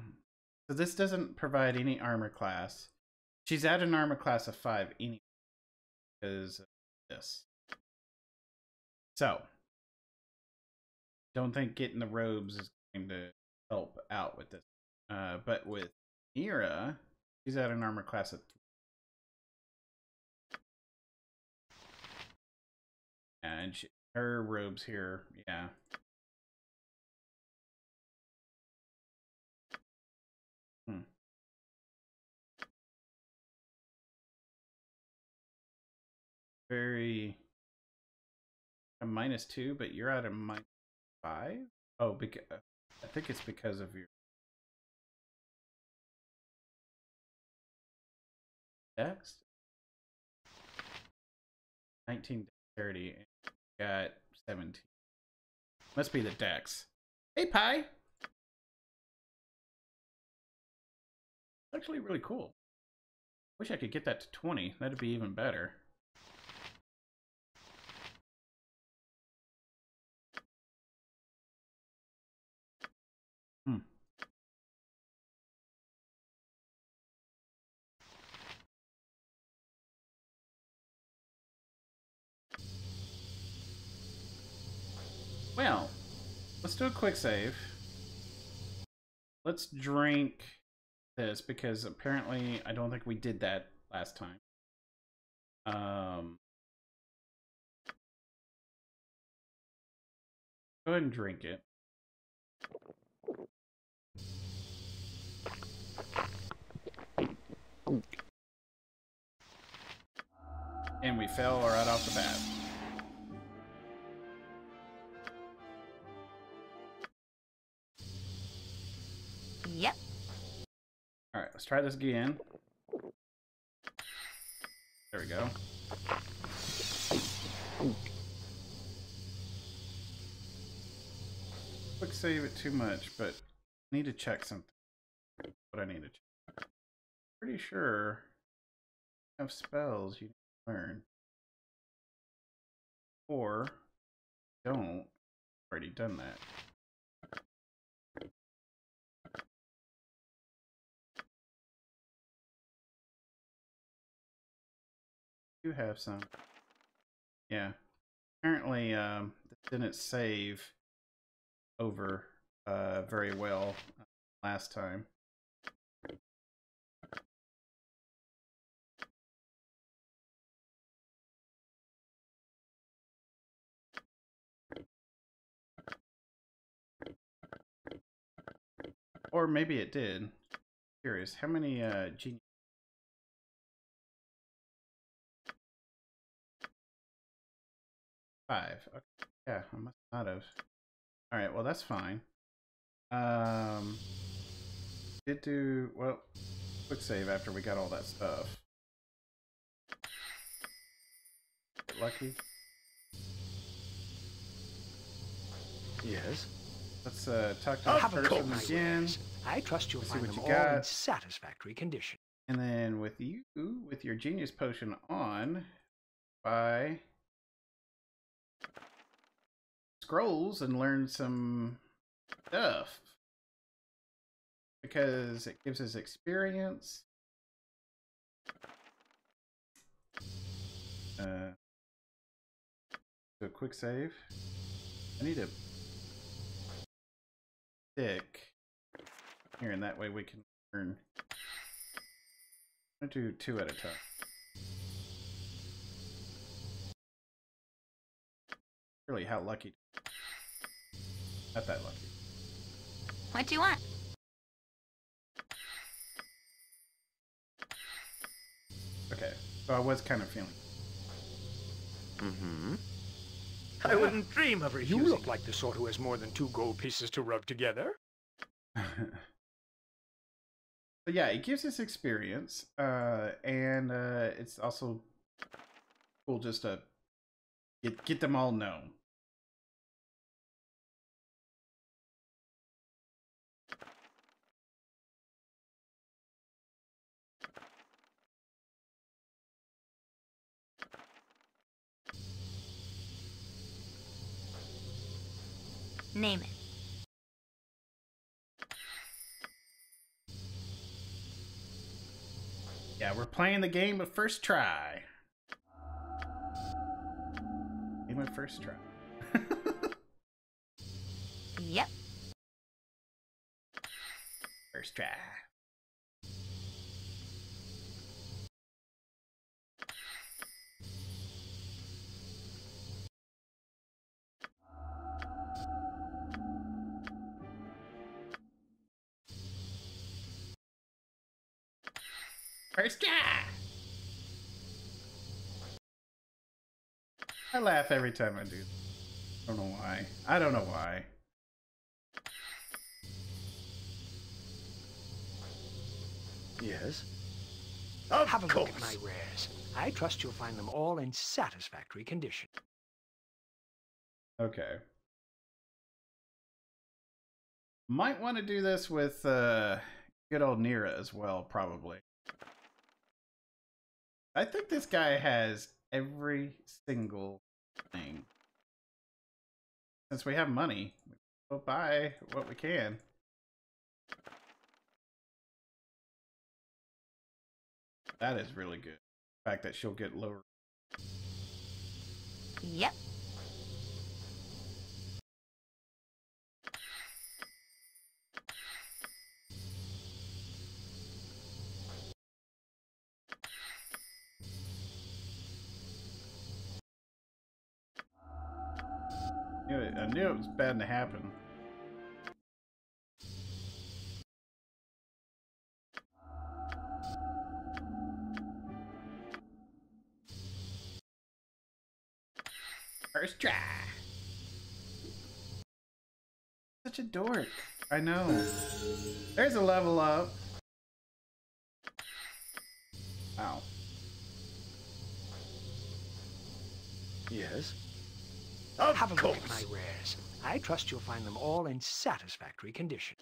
So this doesn't provide any armor class. She's at an armor class of 5 anyway. Because of this. So. Don't think getting the robes is going to help out with this. Uh, but with Mira, she's at an armor class of 3. And she, her robes here, yeah. Very a minus two, but you're at a minus five. Oh, because uh, I think it's because of your dex. Nineteen thirty. Got seventeen. Must be the dex. Hey, Pi. actually really cool. Wish I could get that to 20. That'd be even better. Well, let's do a quick save. Let's drink this because apparently I don't think we did that last time. Um, go ahead and drink it. And we fell right off the bat. Yep. Alright, let's try this again. There we go. Quick save it too much, but I need to check something. What I need to check. Pretty sure have spells you learn. Or don't already done that. Do have some. Yeah. Apparently, um, didn't save over uh, very well last time. Or maybe it did. Curious, how many uh, genius Five. Okay. Yeah, I must not have. All right. Well, that's fine. Um, did do well. Quick save after we got all that stuff. Get lucky. Yes. Let's uh, talk to the a person again. Reyes. I trust you'll Let's find see them what you all in satisfactory condition. And then with you, with your genius potion on, buy scrolls and learn some stuff. Because it gives us experience. Uh, a quick save. I need a stick here, and that way we can learn. I'm do two at a time. Really, how lucky? Not that lucky. What do you want? Okay, so I was kind of feeling. Mm-hmm. I wouldn't dream of refusing. You look like the sort who has more than two gold pieces to rub together. But yeah, it gives us experience, uh, and uh, it's also cool just to get get them all known. Name it. Yeah, we're playing the game of first try. Game of first try. Yep. First try. First try. I laugh every time I do. I don't know why. I don't know why. Yes. Of Have a course. look at my rares. I trust you'll find them all in satisfactory condition. Okay. Might want to do this with uh, good old Nira as well, probably. I think this guy has every single thing. Since we have money, we'll buy what we can. That is really good. The fact that she'll get lower. Yep. Knew it- I knew it was bound to happen. First try. Such a dork. I know. There's a level up. Wow. Yes? Of Have a course. look at my wares. I trust you'll find them all in satisfactory condition.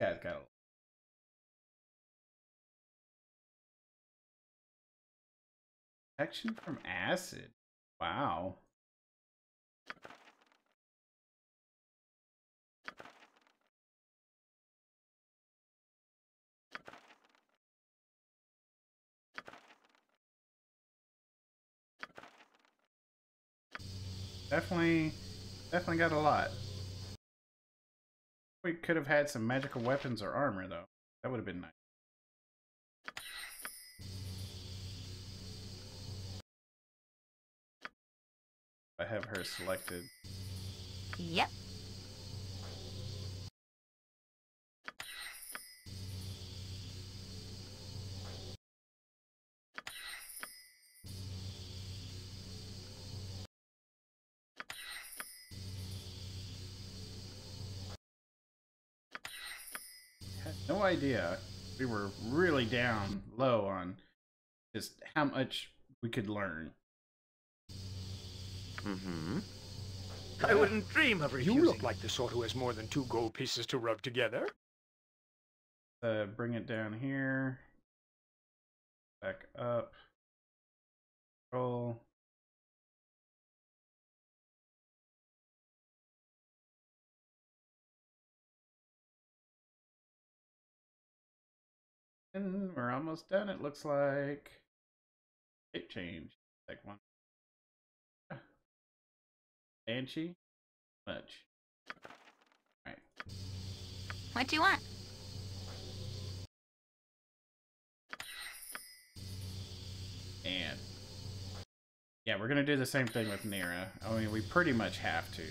Yeah, it's got Protection from acid. Wow. Definitely, definitely got a lot. We could have had some magical weapons or armor, though. That would have been nice. I have her selected. Yep. No idea. We were really down low on just how much we could learn. Mm-hmm. I wouldn't dream of refusing. You look like the sort who has more than two gold pieces to rub together. Uh, bring it down here. Back up. Roll. And we're almost done, it looks like. Shape change. Like one. Ah. Banshee? Much. Alright. What do you want? And yeah, we're gonna do the same thing with Neera. I mean, we pretty much have to.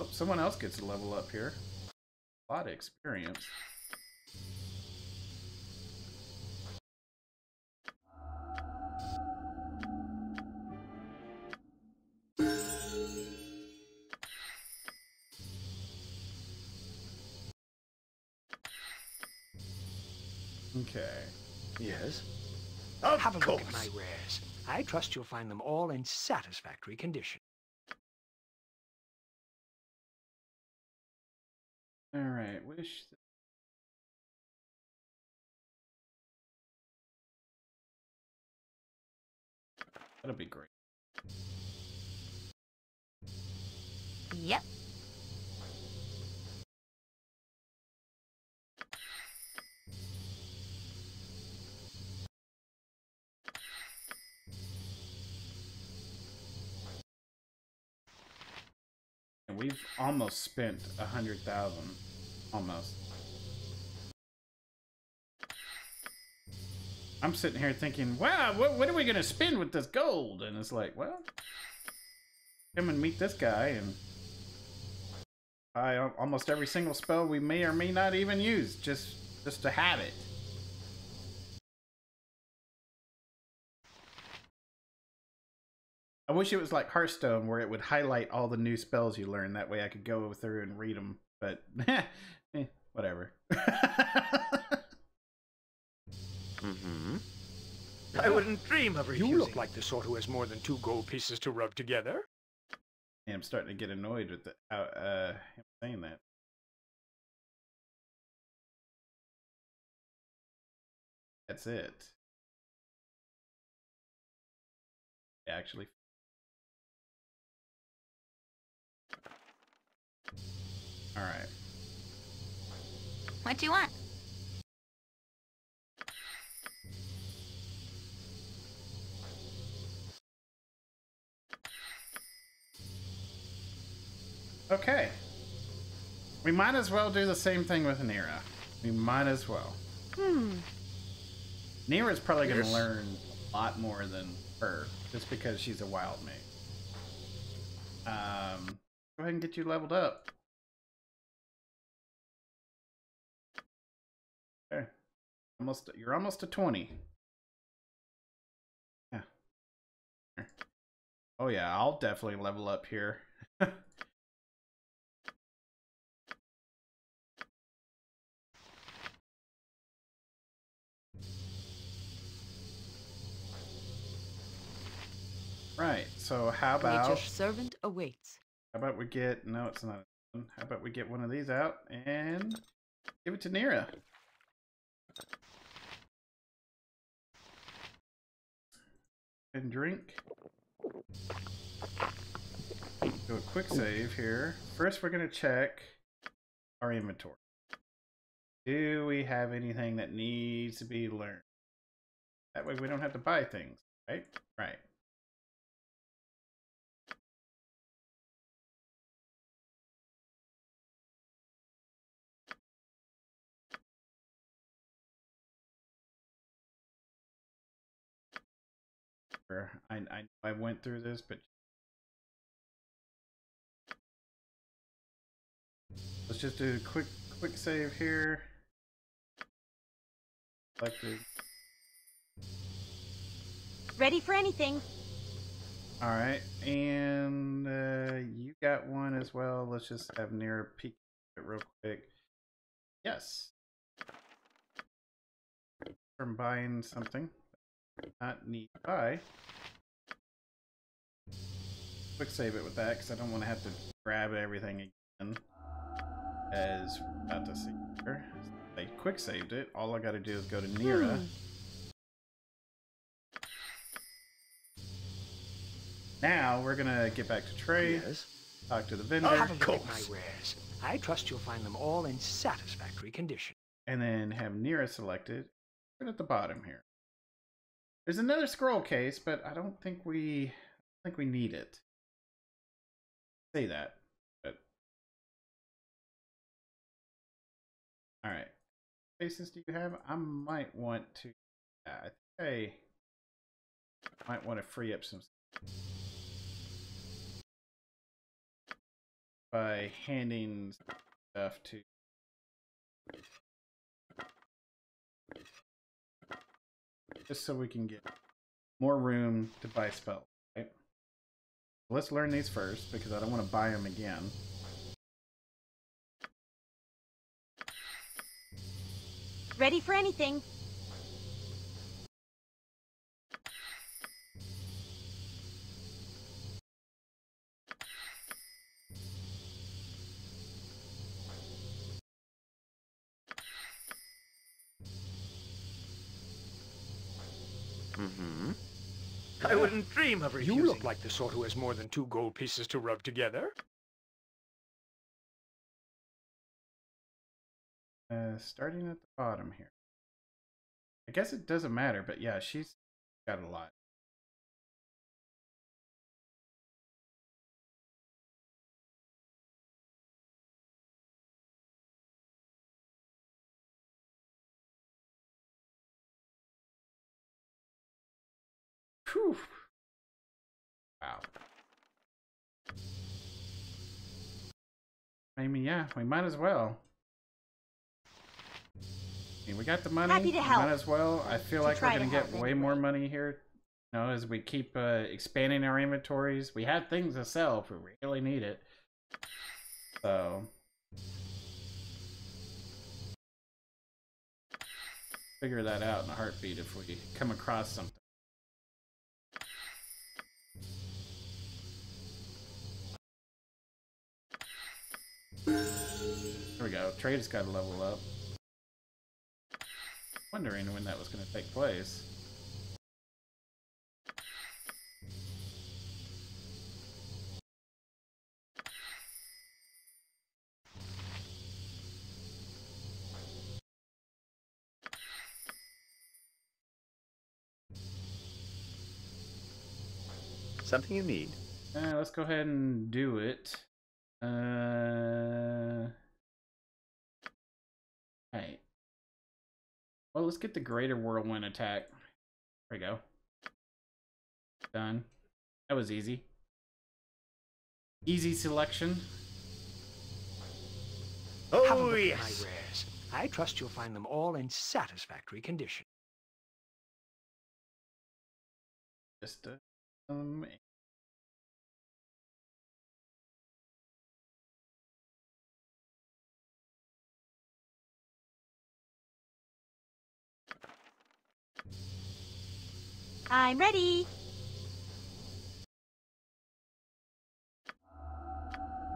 Oh, someone else gets a level up here. A lot of experience. Okay. Yes? Of Have a course. look at my wares. I trust you'll find them all in satisfactory condition. All right. Wish. That'll be great. Yep. We've almost spent a hundred thousand. Almost. I'm sitting here thinking, wow, what, what are we gonna spend with this gold? And it's like, well, come and meet this guy and buy almost every single spell we may or may not even use, just just to have it. I wish it was like Hearthstone, where it would highlight all the new spells you learn. That way, I could go through and read them. But eh, whatever. Mm-hmm. I wouldn't dream of refusing. You look like the sort who has more than two gold pieces to rub together. Yeah, I'm starting to get annoyed with the, uh, uh, him saying that. That's it. Actually. All right. What do you want? Okay. We might as well do the same thing with Neera. We might as well. Hmm. Neera's probably going to Yes. learn a lot more than her, just because she's a wild mage. Um, go ahead and get you leveled up. Almost, you're almost to 20. Yeah. Oh yeah, I'll definitely level up here. right, so how about Nature's servant awaits. how about we get no it's not how about we get one of these out and give it to Neera. And drink. Do a quick save here. First, we're going to check our inventory. Do we have anything that needs to be learned? That way we don't have to buy things, right? Right. I, I I went through this, but let's just do a quick quick save here. Selected. Ready for anything. All right, and uh, you got one as well. Let's just have near peek it real quick. Yes. From buying something. Not need to buy. Quick save it with that because I don't want to have to grab everything again. As we're about to see here. I quick saved it. All I got to do is go to Neera. Hmm. Now we're gonna get back to trade. Talk to the vendor. Have a look at my wares. I trust you'll find them all in satisfactory condition. and then have Neera selected right at the bottom here. There's another scroll case, but I don't think we I think we need it. Say that, but all right. Cases do you have? I might want to. Yeah, I think I might want to free up some by handing stuff to just so we can get more room to buy spells. Right? Let's learn these first because I don't want to buy them again. Ready for anything. I wouldn't dream of refusing. You look like the sort who has more than two gold pieces to rub together. Uh, starting at the bottom here. I guess it doesn't matter, but yeah, she's got a lot. Whew. Wow. I mean, yeah, we might as well. I mean, we got the money. Happy to we help. Might as well. I feel To like we're gonna get help way more money here. You know, as we keep uh, expanding our inventories. We have things to sell if we really need it. So. Figure that out in a heartbeat if we come across something. There we go. Trade's got to level up. Wondering when that was going to take place. Something you need. Uh, let's go ahead and do it. Uh, right. Well, let's get the greater whirlwind attack. There we go. Done. That was easy. Easy selection. Oh, Have a look yes. my wares. I trust you'll find them all in satisfactory condition. Just uh, um, I'm ready.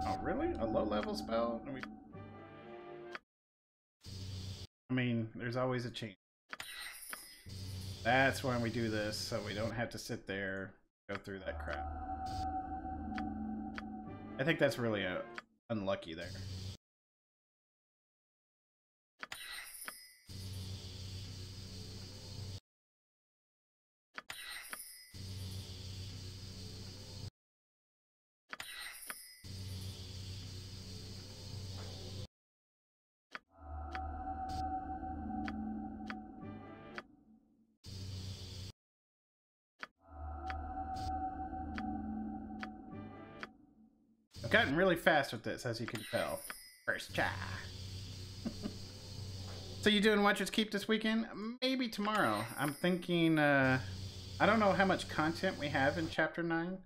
Oh, really? A low level spell? I mean, I mean, there's always a chance. That's why we do this, so we don't have to sit there, go through that crap. I think that's really uh, unlucky there. Fast with this, as you can tell. First try. so you doing Watchers Keep this weekend? Maybe tomorrow. I'm thinking, uh, I don't know how much content we have in Chapter 9,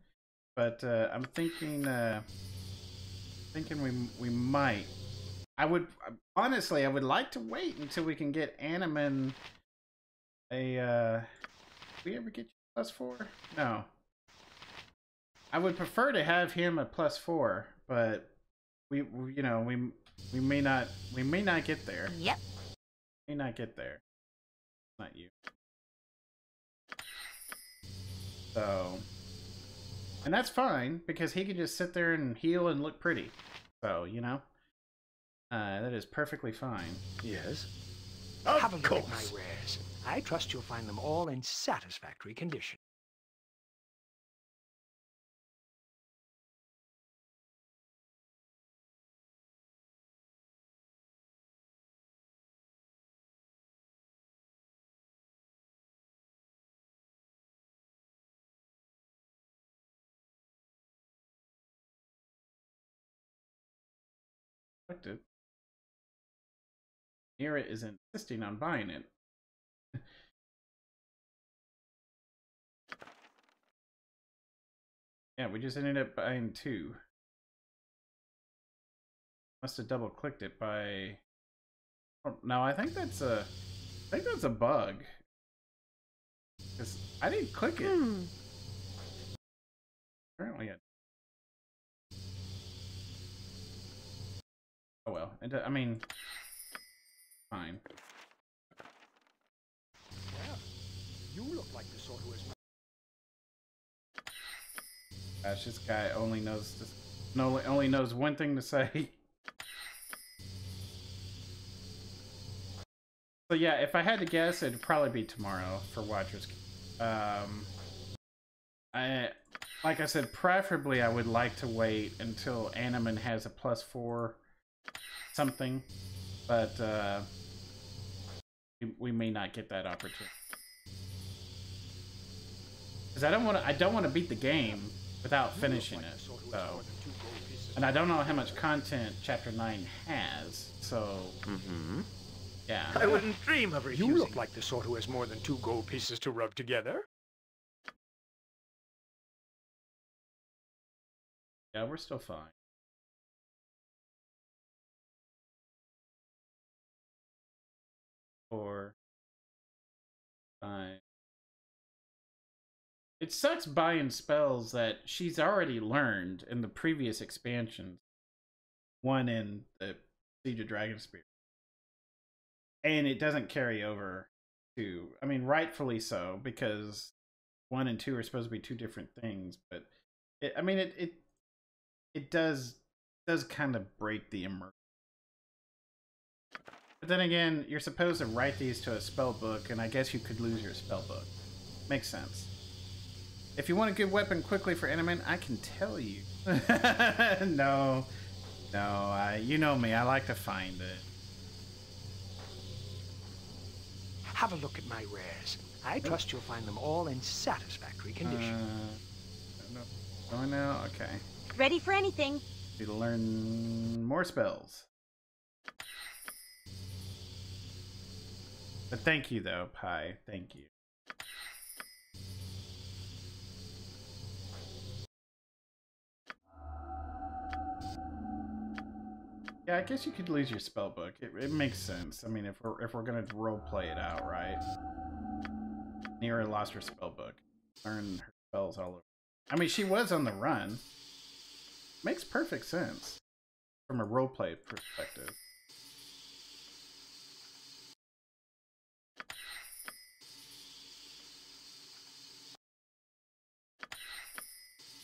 but uh, I'm thinking, uh, thinking we, we might. I would, honestly, I would like to wait until we can get Anomen a, uh, we ever get plus four? No. I would prefer to have him a plus four, but we, we, you know, we we may not we may not get there. Yep. May not get there. Not you. So, and that's fine because he can just sit there and heal and look pretty. So you know, uh, that is perfectly fine. Yes. Have a look at my wares. I trust you'll find them all in satisfactory condition. Affected. Mira is insisting on buying it. yeah, we just ended up buying two. Must have double clicked it by. Oh, no, I think that's a. I think that's a bug. Cause I didn't click it. Hmm. Apparently, it. Oh well. It, I mean, fine. You look like the sort who has Gosh, this guy only knows this, no, only knows one thing to say. So yeah, if I had to guess, it'd probably be tomorrow for Watchers. Um, I, like I said, preferably I would like to wait until Anomen has a plus four something, but uh, we, we may not get that opportunity. Because I don't want to, I don't want to beat the game without finishing it. So, and I don't know how much content Chapter Nine has. So, Mm-hmm. yeah. I wouldn't dream of refusing. You look like the sort who has more than two gold pieces to rub together. Yeah, we're still fine. Four, five. It sucks buying spells that she's already learned in the previous expansions. One in the Siege of Dragonspear. And it doesn't carry over to, I mean, rightfully so, because one and two are supposed to be two different things, but it, I mean, it, it, it does, does kind of break the immersion. But then again, you're supposed to write these to a spell book, and I guess you could lose your spell book. Makes sense. If you want a good weapon quickly for Anomen, I can tell you. no, no, I, you know me. I like to find it. Have a look at my wares. I trust you'll find them all in satisfactory condition. Uh, no, going now. Okay. Ready for anything. Need to learn more spells. But thank you though, Pi. Thank you. Yeah, I guess you could lose your spell book. It, it makes sense. I mean, if we're if we're gonna role play it out, right? Neera lost her spell book. Learn her spells all over. I mean, she was on the run. Makes perfect sense from a role play perspective.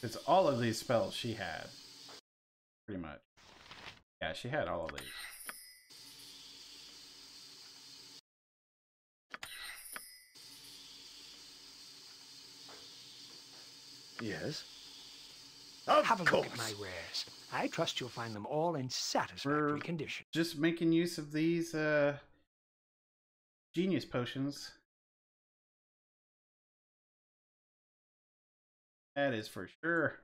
It's all of these spells she had. Pretty much. Yeah, she had all of these. Yes? Of Have a course. look at my wares. I trust you'll find them all in satisfactory We're condition. Just making use of these uh genius potions. That is for sure.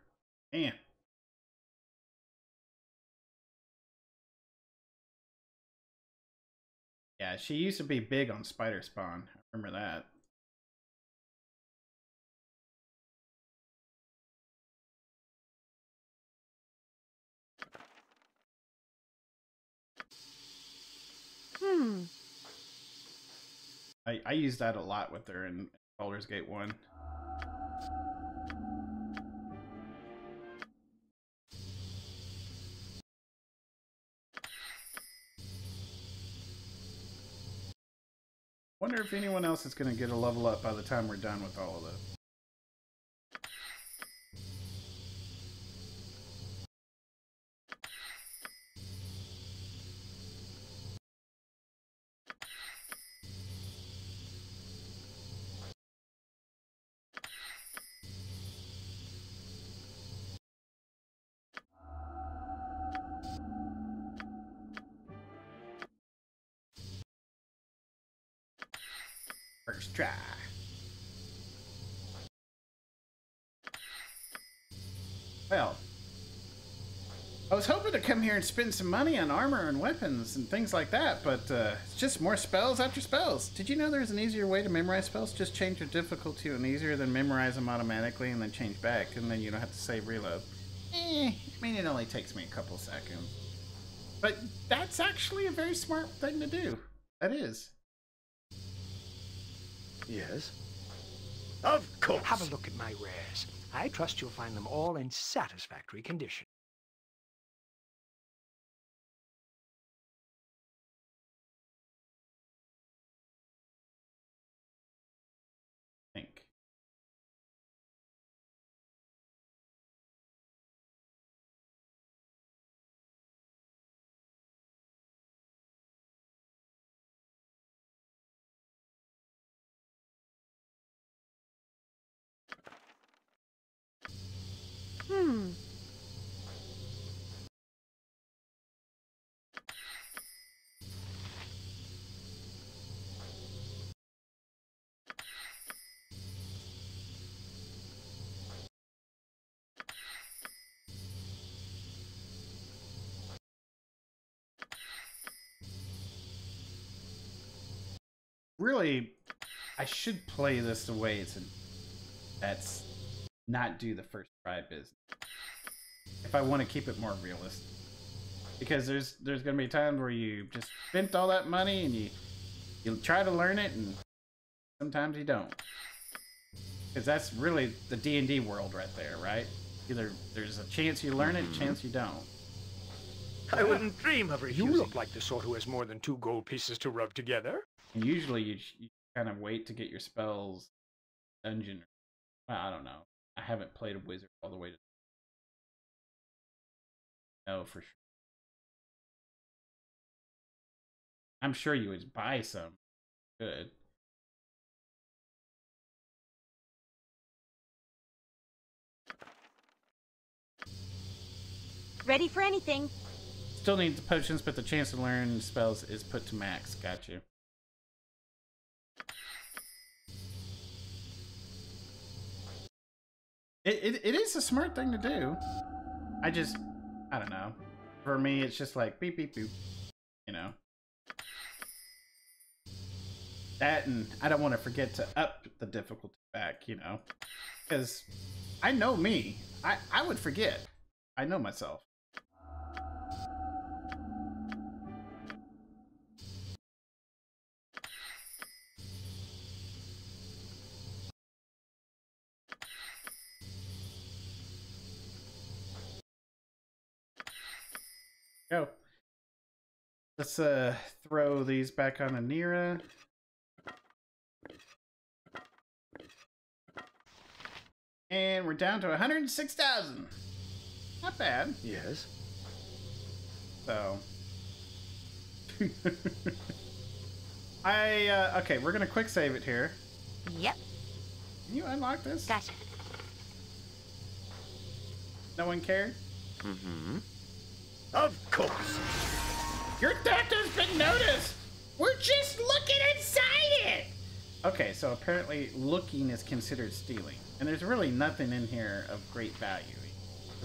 Man. Yeah, she used to be big on spider spawn. I remember that. Hmm. I, I use that a lot with her in Baldur's Gate 1. Wonder if anyone else is going to get a level up by the time we're done with all of this. Come here and spend some money on armor and weapons and things like that, but uh, it's just more spells after spells. Did you know there's an easier way to memorize spells? Just change the difficulty and easier than memorize them automatically and then change back, and then you don't have to save reload. Eh, I mean, it only takes me a couple seconds. But that's actually a very smart thing to do. That is. Yes? Of course. Have a look at my rares. I trust you'll find them all in satisfactory condition. Really, I should play this the way it's in. That's not do the first try business. If I want to keep it more realistic. Because there's there's gonna be times where you just spent all that money and you you try to learn it and sometimes you don't. Because that's really the D and D world right there, right? Either there's a chance you learn it, a chance you don't. I wouldn't dream of refusing. You look like the sort who has more than two gold pieces to rub together. And usually you, you kind of wait to get your spells dungeon. Well, I don't know. I haven't played a wizard all the way to. No, for sure. I'm sure you would buy some. Good. Ready for anything. Still need the potions, but the chance to learn spells is put to max. Got you. It, it, it is a smart thing to do. I just, I don't know. For me, it's just like beep, beep, boop. You know? That and I don't want to forget to up the difficulty back, you know, because I know me. I I would forget. I know myself. Let's uh throw these back on Anira. And we're down to 106,000. Not bad. Yes. So. I, uh, okay, we're gonna quick save it here. Yep. Can you unlock this? Gotcha. No one cared? Mm-hmm. Of course. Your has been noticed! We're just looking inside it! Okay, so apparently looking is considered stealing. And there's really nothing in here of great value.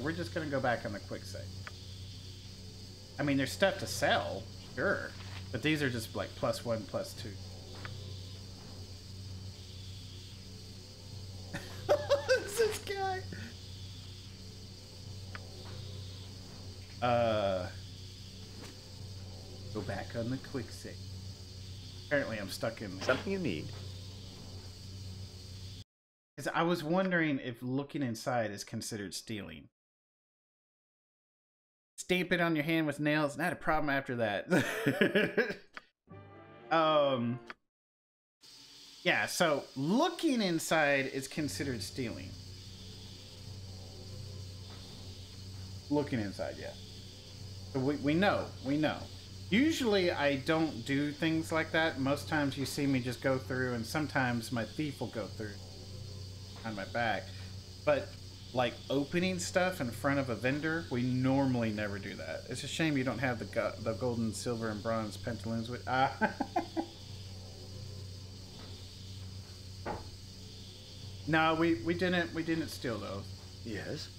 We're just gonna go back on the quick save. I mean, there's stuff to sell, sure. But these are just like plus one, plus two. This guy? Uh, go back on the quick save. Apparently, I'm stuck in something you need. Because I was wondering if looking inside is considered stealing. Stamp it on your hand with nails, not a problem after that. um, yeah. So looking inside is considered stealing. Looking inside, yeah. So we, we know, we know. Usually I don't do things like that. Most times you see me just go through and sometimes my thief will go through on my back. But like opening stuff in front of a vendor, we normally never do that. It's a shame you don't have the go- the golden, silver, and bronze pantaloons with. Ah. no, we we didn't we didn't steal those. Yes.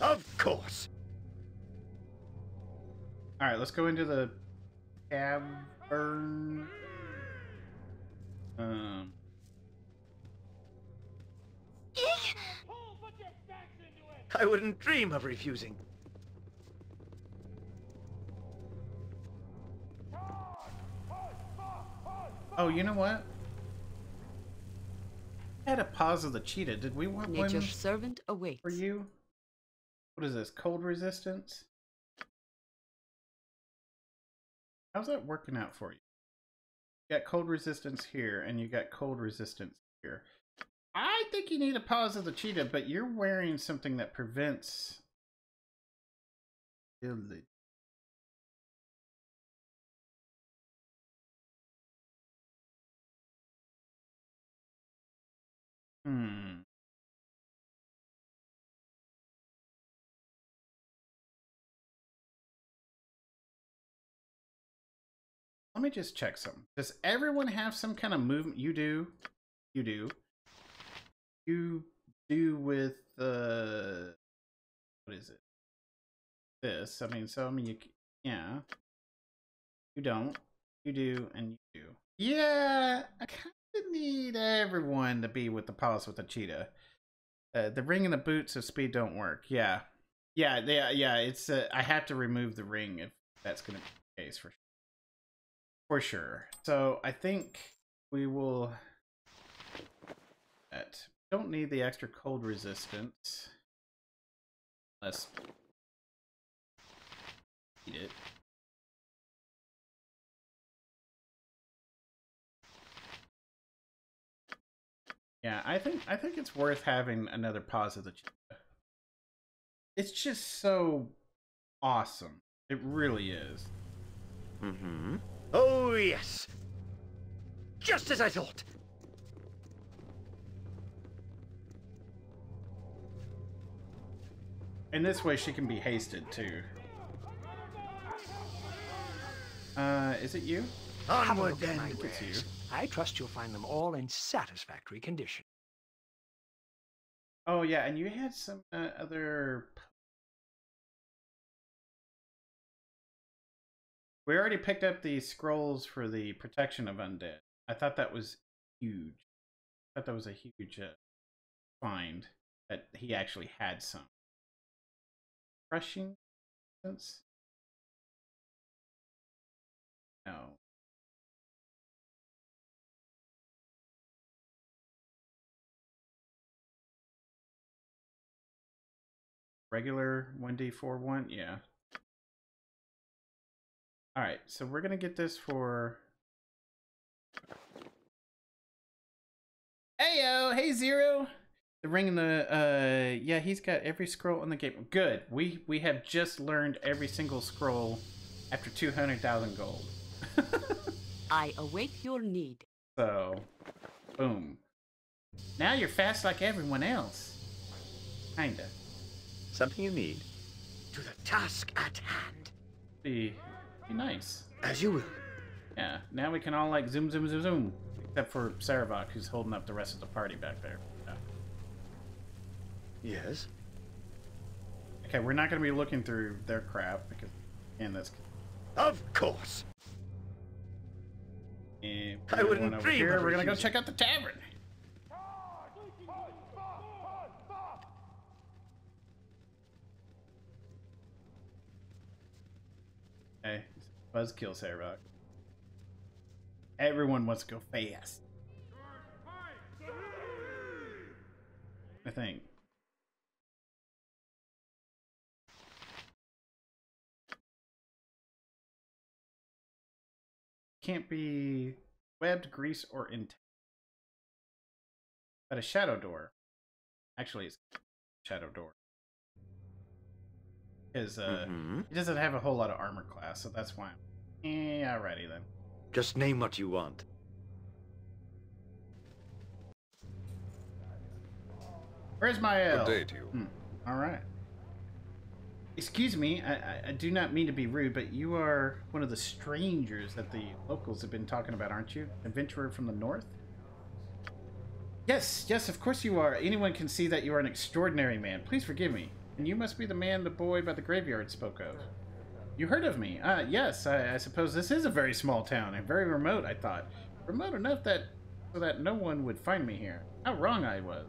Of course. All right, let's go into the cavern. Um. I wouldn't dream of refusing. Oh, you know what? I had a Paws of the cheetah. Did we want one Nature's servant awaits. for you? What is this? Cold resistance? How's that working out for you? You got cold resistance here, and you got cold resistance here. I think you need a Paws of the cheetah, but you're wearing something that prevents. Hmm. Let me just check some. Does everyone have some kind of movement? You do. You do. You do with the. what is it? This. I mean, so I mean, you. Yeah. You don't. You do, and you do. Yeah, I kind of need everyone to be with the palace with the cheetah. Uh, the ring and the boots of speed don't work. Yeah, yeah, yeah, yeah. It's uh, I have to remove the ring if that's gonna be the case for for sure. So I think we will. That don't need the extra cold resistance. Let's eat it. Yeah, I think I think it's worth having another Paws of the. It's just so awesome. It really is. Mm-hmm. Oh, yes. Just as I thought. And this way she can be hasted too. Uh, is it you? Have a Onward look then. I it's you. I trust you'll find them all in satisfactory condition. Oh yeah, and you had some uh, other. We already picked up the scrolls for the protection of undead. I thought that was huge. I thought that was a huge uh, find that he actually had some. Crushing sense? No. Regular 1d4 one? Yeah. Alright, so we're going to get this for... Heyo! Hey, Zero! The ring in the... Uh, yeah, he's got every scroll in the game. Good. We, we have just learned every single scroll after 200,000 gold. I await your need. So, boom. Now you're fast like everyone else. Kinda. Something you need? To the task at hand. Be, be nice. As you will. Yeah, now we can all like zoom, zoom, zoom, zoom. Except for Sarevok, who's holding up the rest of the party back there. Yeah. Yes? Okay, we're not going to be looking through their crap because, and that's. Of course. And I wouldn't dream here. We're gonna go check out the tavern. Hey, buzzkill Sarevok. Everyone wants to go fast. I think. Can't be webbed, grease, or intact. But a shadow door. Actually, it's shadow door. Because uh, Mhm. he doesn't have a whole lot of armor class, so that's why. Eh, alrighty then. Just name what you want. Where's my L? Good day to you. Hmm. All right. Excuse me, I, I, I do not mean to be rude, but you are one of the strangers that the locals have been talking about, aren't you? Adventurer from the north? Yes, yes, of course you are. Anyone can see that you are an extraordinary man. Please forgive me. And you must be the man the boy by the graveyard spoke of. You heard of me? Uh, yes, I, I suppose this is a very small town and very remote, I thought. Remote enough that so that no one would find me here. How wrong I was.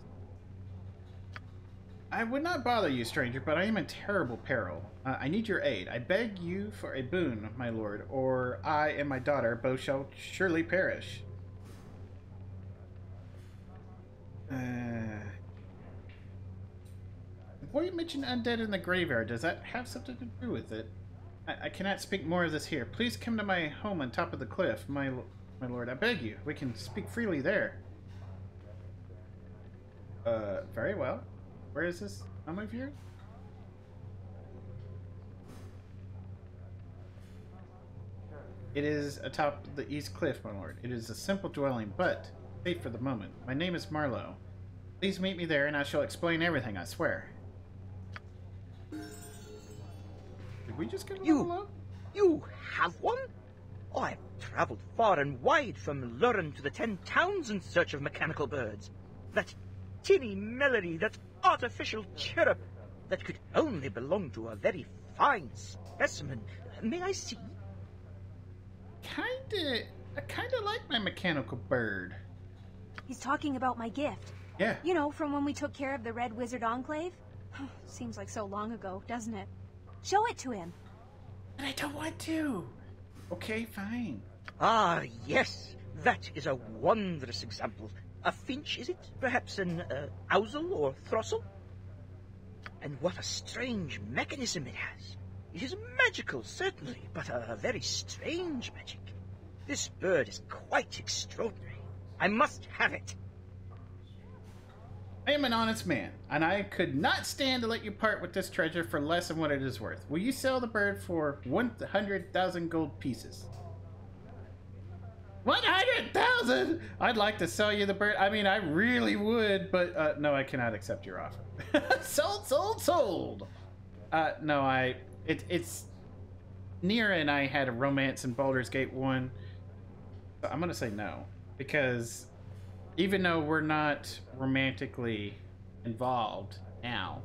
I would not bother you, stranger, but I am in terrible peril. Uh, I need your aid. I beg you for a boon, my lord, or I and my daughter both shall surely perish. Uh, the you mentioned undead in the graveyard. Does that have something to do with it? I, I cannot speak more of this here. Please come to my home on top of the cliff, my my lord. I beg you. We can speak freely there. Uh, very well. Where is this home of yours? It is atop the east cliff, my lord. It is a simple dwelling, but safe for the moment. My name is Marlowe. Please meet me there, and I shall explain everything. I swear. We just get You- level up? Uh, you have one? Oh, I've traveled far and wide from Lurin to the Ten Towns in search of mechanical birds. That tinny melody, that artificial chirrup, that could only belong to a very fine specimen. May I see? Kinda. I kinda like my mechanical bird. He's talking about my gift. Yeah. You know, from when we took care of the Red Wizard Enclave? Seems like so long ago, doesn't it? Show it to him. But I don't want to. Okay, fine. Ah, yes, that is a wondrous example. A finch, is it? Perhaps an uh, ousel or throstle? And what a strange mechanism it has. It is magical, certainly, but a, a very strange magic. This bird is quite extraordinary. I must have it. I am an honest man, and I could not stand to let you part with this treasure for less than what it is worth. Will you sell the bird for 100,000 gold pieces? 100,000? I'd like to sell you the bird. I mean, I really would, but uh, no, I cannot accept your offer. sold, sold, sold. Uh, no, I. It, it's. Neera and I had a romance in Baldur's Gate 1. So I'm going to say no. Because even though we're not romantically involved now,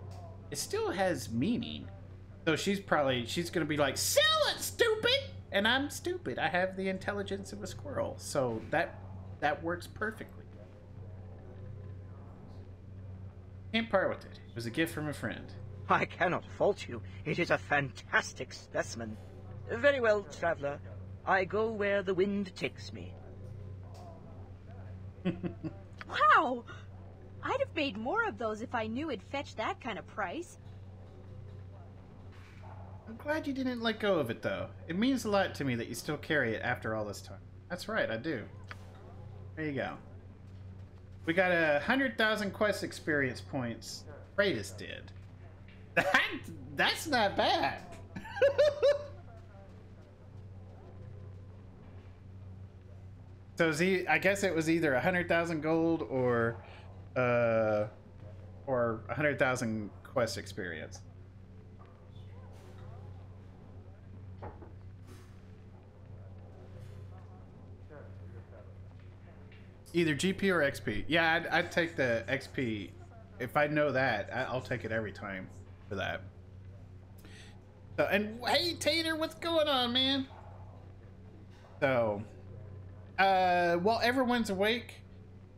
it still has meaning. So she's probably she's gonna be like, "Sell it, stupid!" And I'm stupid. I have the intelligence of a squirrel, so that that works perfectly. Can't part with it. It was a gift from a friend. I cannot fault you. It is a fantastic specimen. Very well, traveler. I go where the wind takes me. Wow! I'd have made more of those if I knew it'd fetch that kind of price. I'm glad you didn't let go of it, though. It means a lot to me that you still carry it after all this time. That's right, I do. There you go. We got a hundred thousand quest experience points. Treydas did. That that's not bad. so is he? I guess it was either a hundred thousand gold or, uh, or a hundred thousand quest experience. Either GP or XP. Yeah, I'd, I'd take the XP. If I know that, I'll take it every time for that. So, and hey, Tater, what's going on, man? So, uh, while everyone's awake,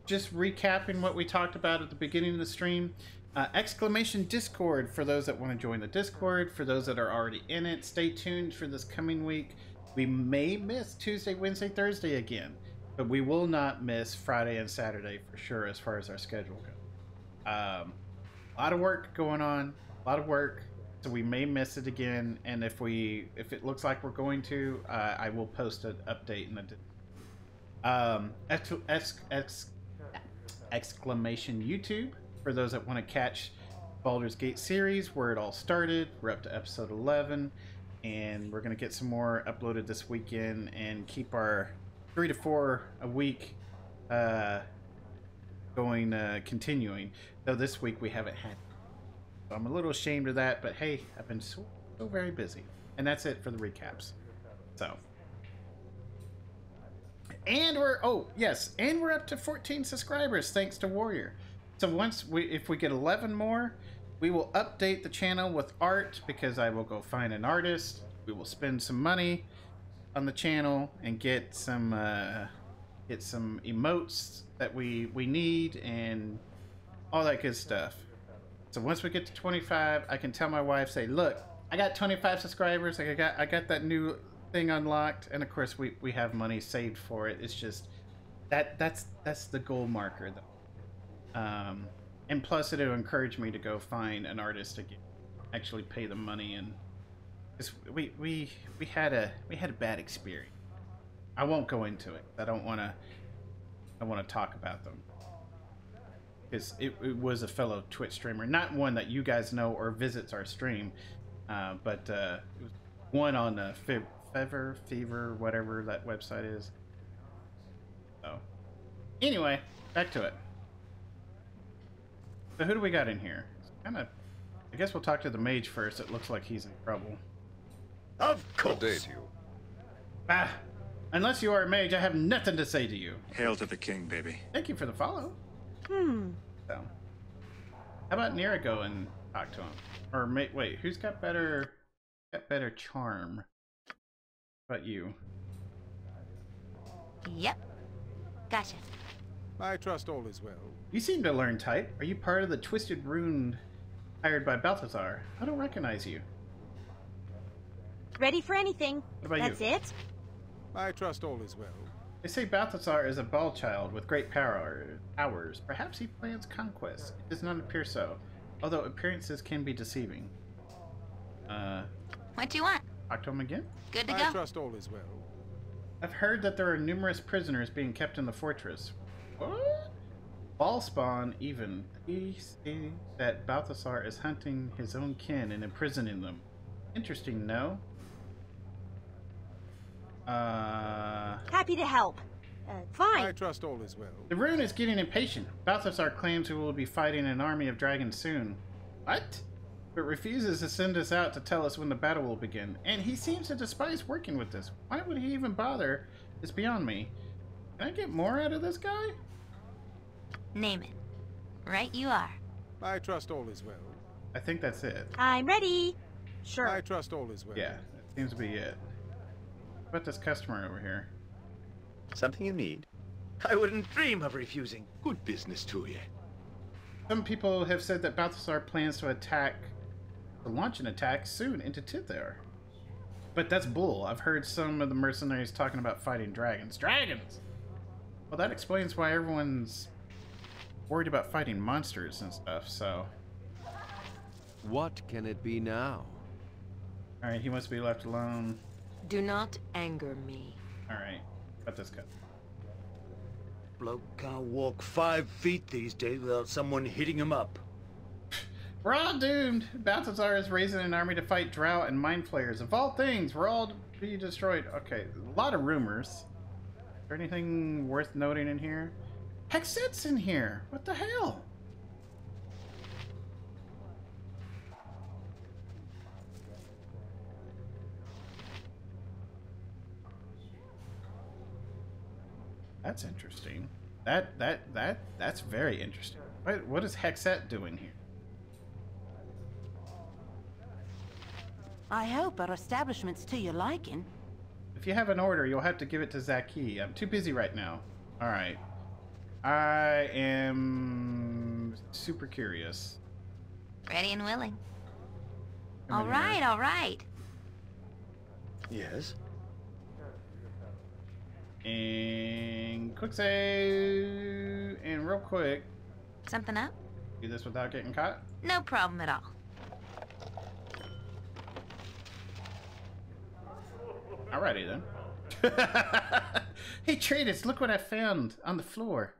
just recapping what we talked about at the beginning of the stream. Uh, exclamation Discord for those that want to join the Discord. For those that are already in it, stay tuned for this coming week. We may miss Tuesday, Wednesday, Thursday again, but we will not miss Friday and Saturday for sure as far as our schedule goes. Um, a lot of work going on, a lot of work, so we may miss it again. And if we, if it looks like we're going to, uh, I will post an update in the um, ex, ex, ex, exclamation YouTube for those that want to catch Baldur's Gate series, where it all started. We're up to episode 11, and we're going to get some more uploaded this weekend and keep our three to four a week uh, going, uh, continuing. Though this week we haven't had. So I'm a little ashamed of that, but hey, I've been so, so very busy. And that's it for the recaps. So. And we're oh yes, and we're up to 14 subscribers thanks to Warrior. So once we if we get 11 more, we will update the channel with art because I will go find an artist. We will spend some money on the channel and get some uh, get some emotes that we we need and all that good stuff. So once we get to 25, I can tell my wife, say, look, I got 25 subscribers. Like I got I got that new thing unlocked, and of course we we have money saved for it. It's just that that's that's the goal marker though. Um, and plus it'll encourage me to go find an artist to get, actually pay the money and we we we had a we had a bad experience. I won't go into it. I don't want to. I want to talk about them because it, it, was a fellow Twitch streamer, not one that you guys know or visits our stream, uh, but uh, one on the Fe- Fever Fever whatever that website is. So, anyway, back to it. So who do we got in here? Kind of. I guess we'll talk to the mage first. It looks like he's in trouble. Of course. Good day to you. Ah, unless you are a mage, I have nothing to say to you. Hail to the king, baby. Thank you for the follow. Hmm. So, how about Neera go and talk to him? Or ma- wait, who's got better got better charm? How about you? Yep. Gotcha. I trust all is well. You seem to learn type. Are you part of the Twisted Rune hired by Balthazar? I don't recognize you. Ready for anything. What about That's you? it? I trust all is well. They say Balthazar is a Bhaal child with great power powers. Perhaps he plans conquest. It does not appear so, although appearances can be deceiving. Uh, What do you want? Talk to him again? Good to I go. trust all is well. I've heard that there are numerous prisoners being kept in the fortress. What? Bhaalspawn even. He say that Balthazar is hunting his own kin and imprisoning them. Interesting, no? Uh... Happy to help. Uh, fine. I trust all is well. The rune is getting impatient. Balthazar claims we will be fighting an army of dragons soon. What? But refuses to send us out to tell us when the battle will begin. And he seems to despise working with us. Why would he even bother? It's beyond me. Can I get more out of this guy? Name it. Right you are. I trust all is well. I think that's it. I'm ready. Sure. I trust all is well. Yeah, that seems to be it. What about this customer over here? Something you need? I wouldn't dream of refusing. Good business to you. Some people have said that Balthazar plans to attack, to launch an attack soon into Tethyr. But that's bull. I've heard some of the mercenaries talking about fighting dragons. Dragons! Well, that explains why everyone's worried about fighting monsters and stuff, so... What can it be now? Alright, he wants to be left alone. Do not anger me. Alright, cut this cut. Bloke can't walk five feet these days without someone hitting him up. We're all doomed. Balthazar is raising an army to fight Drow and Mind Flayers. Of all things, we're all to be destroyed. Okay, a lot of rumors. Is there anything worth noting in here? Hexxat's in here. What the hell? That's interesting. That that that that's very interesting. What what is Hexxat doing here? I hope our establishment's to your liking. If you have an order, you'll have to give it to Zaki. I'm too busy right now. All right. I am super curious. Ready and willing. Come All in right, here. all right. Yes? And quick save. And real quick, Something up? do this without getting caught. No problem at all. Alrighty then. hey traders, look what I found on the floor.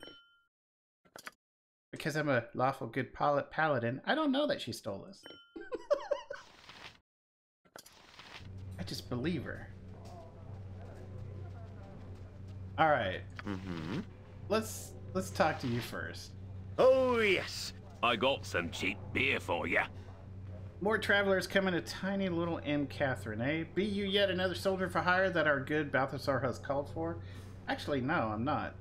Because I'm a lawful good pal- paladin, I don't know that she stole this. I just believe her. All right. Mm-hmm. Let's let's talk to you first. Oh, yes. I got some cheap beer for you. More travelers come in a tiny little Amkethran, eh? Be you yet another soldier for hire that our good Balthazar has called for? Actually, no, I'm not.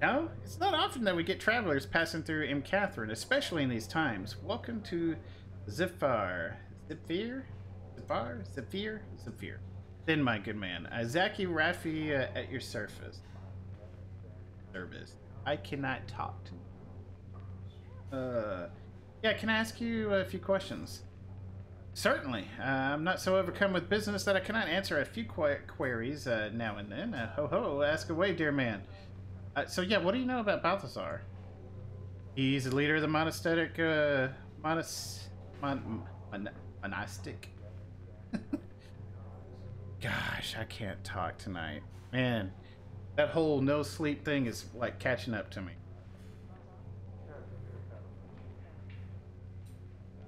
No, it's not often that we get travelers passing through Amkethran, especially in these times. Welcome to Zifar. Zifir? Zifar? Zifir? Zifir. Then, my good man, uh, Zaki Rafi uh, at your surface. Service. I cannot talk to. Uh, yeah, can I ask you a few questions? Certainly. Uh, I'm not so overcome with business that I cannot answer a few qu queries uh, now and then. Uh, ho ho, ask away, dear man. Uh, so yeah, what do you know about Balthazar? He's the leader of the monastic, uh, monas, mon, mon, monastic. Gosh, I can't talk tonight. Man, that whole no sleep thing is like catching up to me.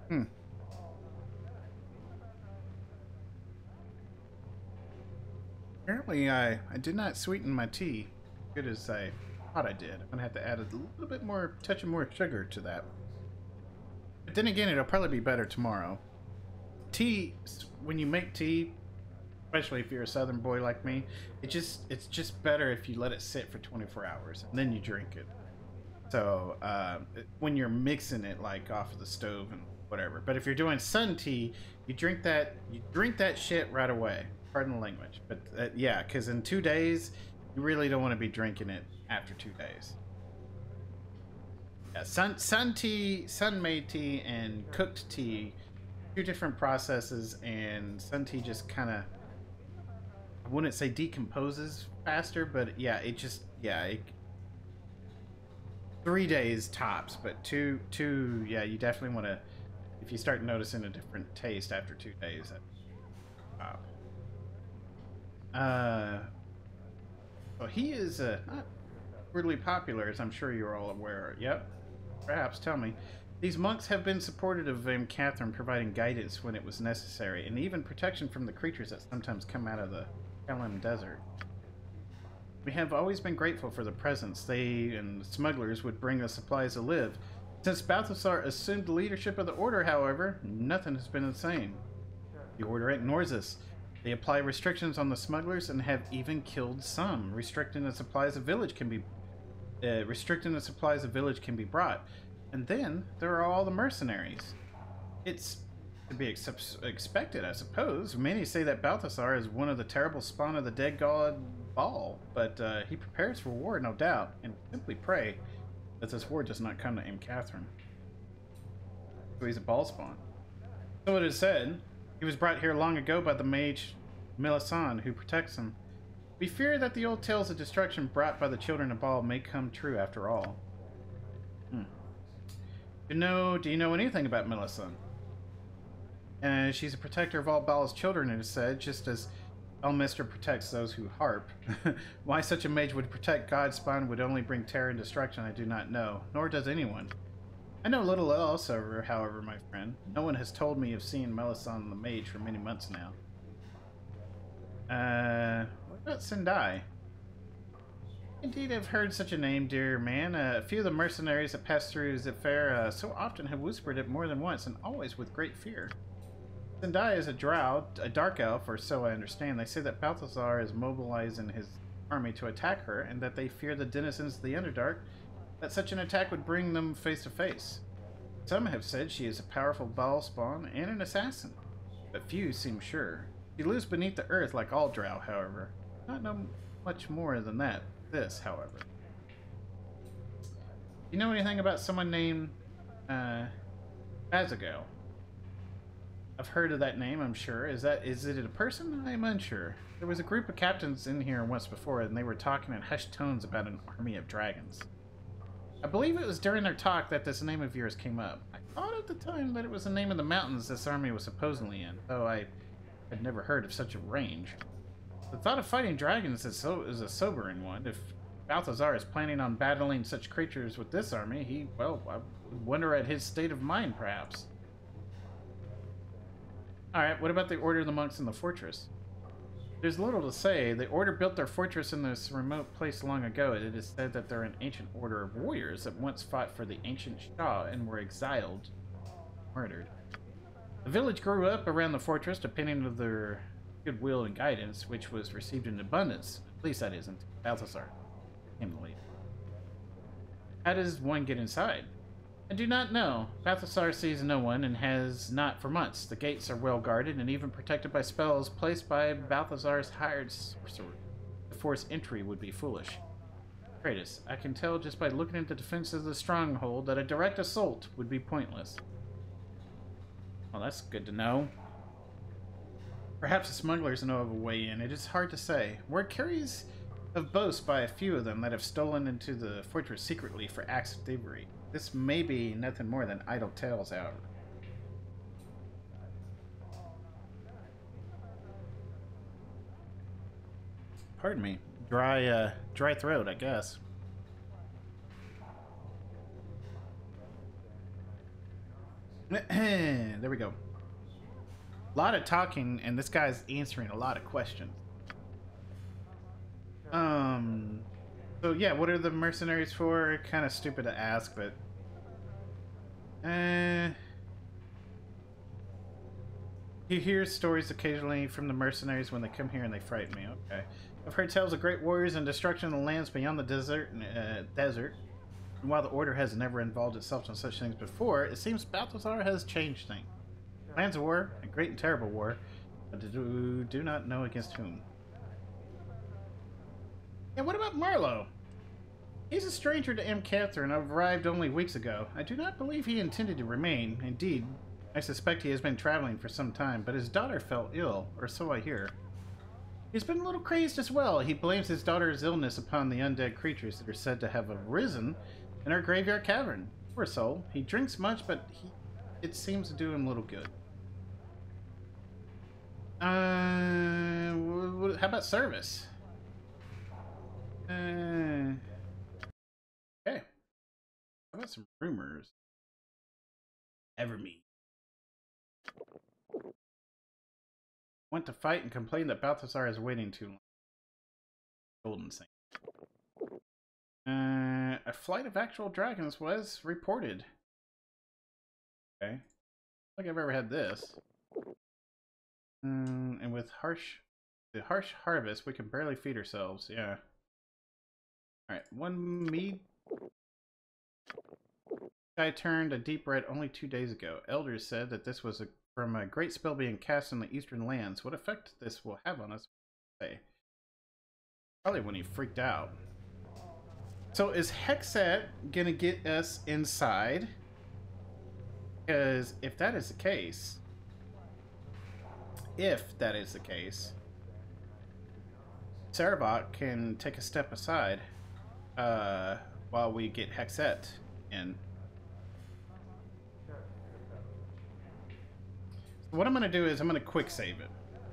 Hmm. Apparently, I, I did not sweeten my tea as good as I thought I did. I'm gonna have to add a little bit more, touch of more sugar to that. But then again, it'll probably be better tomorrow. Tea, when you make tea, especially if you're a southern boy like me, it just it's just better if you let it sit for 24 hours and then you drink it. So uh, when you're mixing it like off of the stove and whatever. But if you're doing sun tea, you drink that you drink that shit right away. Pardon the language, but uh, yeah, because in two days you really don't want to be drinking it after two days. Yeah, sun sun tea, sun made tea, and cooked tea, two different processes, and sun tea just kind of I wouldn't say decomposes faster, but yeah, it just yeah it, three days tops, but two two yeah you definitely want to if you start noticing a different taste after two days. Uh, well, he is uh, not really popular, as I'm sure you're all aware. Yep. Perhaps tell me. These monks have been supportive of um, Catherine, providing guidance when it was necessary, and even protection from the creatures that sometimes come out of the Helen Desert. We have always been grateful for the presence they and smugglers would bring us supplies to live. Since Balthazar assumed leadership of the Order, however, nothing has been the same. The Order ignores us. They apply restrictions on the smugglers and have even killed some, restricting the supplies a village can be uh, restricting the supplies a village can be brought. And then there are all the mercenaries. It's to be ex expected, I suppose. Many say that Balthazar is one of the terrible spawn of the dead god Bhaal, but uh, he prepares for war, no doubt, and simply pray that this war does not come to Amkethran. So he's a Bhaalspawn. So it is said, he was brought here long ago by the mage Melissan, who protects him. We fear that the old tales of destruction brought by the children of Bhaal may come true after all. Hmm. You know, do you know anything about Melissan? Uh, she's a protector of all Bhaal's children, it is said, just as Elminster protects those who harp. Why such a mage would protect God's spawn would only bring terror and destruction, I do not know, nor does anyone. I know little else, however, my friend. No one has told me of seeing Melissan the mage for many months now. Uh, what about Sendai? Indeed, I've heard such a name, dear man. Uh, a few of the mercenaries that passed through Zephyr uh, so often have whispered it more than once, and always with great fear. Sendai is a drow, a dark elf, or so I understand. They say that Balthazar is mobilizing his army to attack her, and that they fear the denizens of the Underdark, that such an attack would bring them face to face. Some have said she is a powerful Bhaalspawn and an assassin, but few seem sure. She lives beneath the earth like all drow, however. Not much more than that. This, however. Do you know anything about someone named uh? I've heard of that name, I'm sure. Is that is it a person? I'm unsure. There was a group of captains in here once before, and they were talking in hushed tones about an army of dragons. I believe it was during their talk that this name of yours came up. I thought at the time that it was the name of the mountains this army was supposedly in, though I had never heard of such a range. The thought of fighting dragons is, so, is a sobering one. If Balthazar is planning on battling such creatures with this army, he, well, I wonder at his state of mind, perhaps. Alright, what about the Order of the Monks in the fortress? There's little to say. The Order built their fortress in this remote place long ago. It is said that they're an ancient order of warriors that once fought for the ancient Shah and were exiled, murdered. The village grew up around the fortress depending on their goodwill and guidance, which was received in abundance. At least that isn't. Balthazar came to lead. How does one get inside? I do not know. Balthazar sees no one and has not for months. The gates are well guarded and even protected by spells placed by Balthazar's hired sorcerer. To force entry would be foolish. Treydas, I can tell just by looking at the defenses of the stronghold that a direct assault would be pointless. Well, that's good to know. Perhaps the smugglers know of a way in. It is hard to say. Word carries of boasts by a few of them that have stolen into the fortress secretly for acts of thievery. This may be nothing more than idle tales, however. Pardon me. Dry, uh, dry throat, I guess. there we go. A lot of talking, and this guy's answering a lot of questions. Um, so yeah, what are the mercenaries for? Kind of stupid to ask, but uh, he hears stories occasionally from the mercenaries when they come here and they frighten me. Okay, I've heard tales of great warriors and destruction of the lands beyond the desert. Uh, desert. And while the Order has never involved itself in such things before, it seems Balthazar has changed things. Plans of war, a great and terrible war, but do, do not know against whom. And what about Marlowe? He's a stranger to M. Catherine, arrived only weeks ago. I do not believe he intended to remain. Indeed, I suspect he has been traveling for some time, but his daughter fell ill, or so I hear. He's been a little crazed as well. He blames his daughter's illness upon the undead creatures that are said to have arisen in our graveyard cavern. Poor soul. He drinks much, but he, it seems to do him little good. Uh, how about service? Uh. How got some rumors? Ever me. Went to fight and complained that Balthazar is waiting too long. Golden Saint. Uh, a flight of actual dragons was reported. Okay. Like I've ever had this. Mm, and with harsh, the harsh harvest, we can barely feed ourselves. Yeah. All right, one mead. I turned a deep red only two days ago. Elders said that this was a, from a great spell being cast in the eastern lands. What effect this will have on us? Probably when he freaked out. So is Hexxat gonna get us inside? Because if that is the case, if that is the case, Sarevok can take a step aside uh, while we get Hexxat in. What I'm going to do is I'm going to quick save it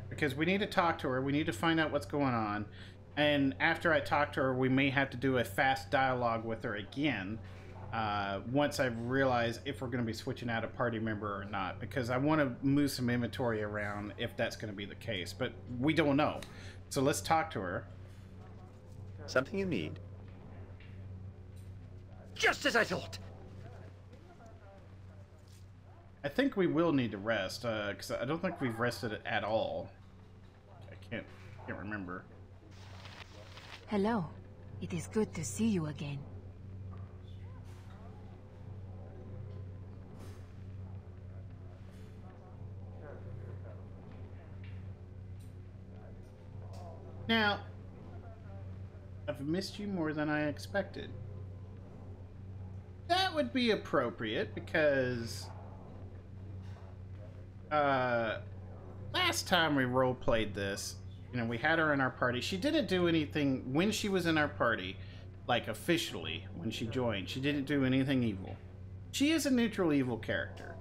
because we need to talk to her. We need to find out what's going on. And after I talk to her, we may have to do a fast dialogue with her again uh, once I realize if we're going to be switching out a party member or not, because I want to move some inventory around if that's going to be the case. But we don't know. So let's talk to her. Something you need? Just as I thought. I think we will need to rest, because uh, I don't think we've rested at all. I can't, can't remember. Hello. It is good to see you again. Now, I've missed you more than I expected. That would be appropriate because uh, last time we role played this, you know, we had her in our party. She didn't do anything when she was in our party, like officially when she joined. She didn't do anything evil. She is a neutral evil character.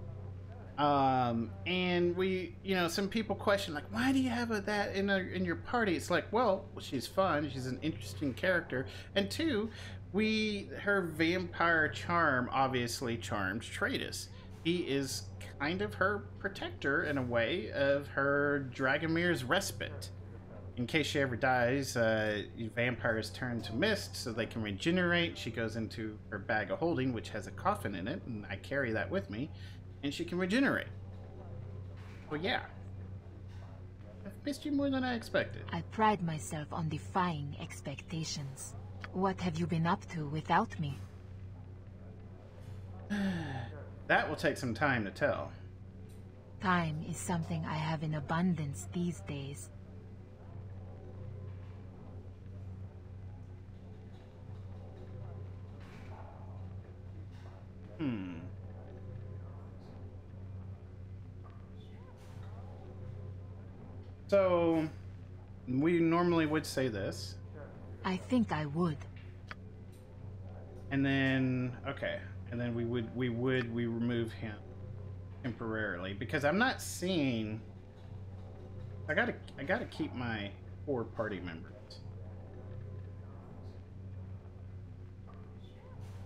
Um, and we, you know, some people question like, why do you have a, that in a, in your party? It's like, well, she's fun. She's an interesting character, and two, we her vampire charm obviously charmed Treydas. He is kind of her protector in a way of her Dragomir's respite. In case she ever dies, uh, vampires turn to mist so they can regenerate. She goes into her bag of holding, which has a coffin in it, and I carry that with me and she can regenerate. Well, yeah. I've missed you more than I expected. I pride myself on defying expectations. What have you been up to without me? that will take some time to tell. Time is something I have in abundance these days. Hmm. So, we normally would say this. I think I would. And then, okay, and then we would we would we remove him temporarily because I'm not seeing. I gotta I gotta keep my four party members.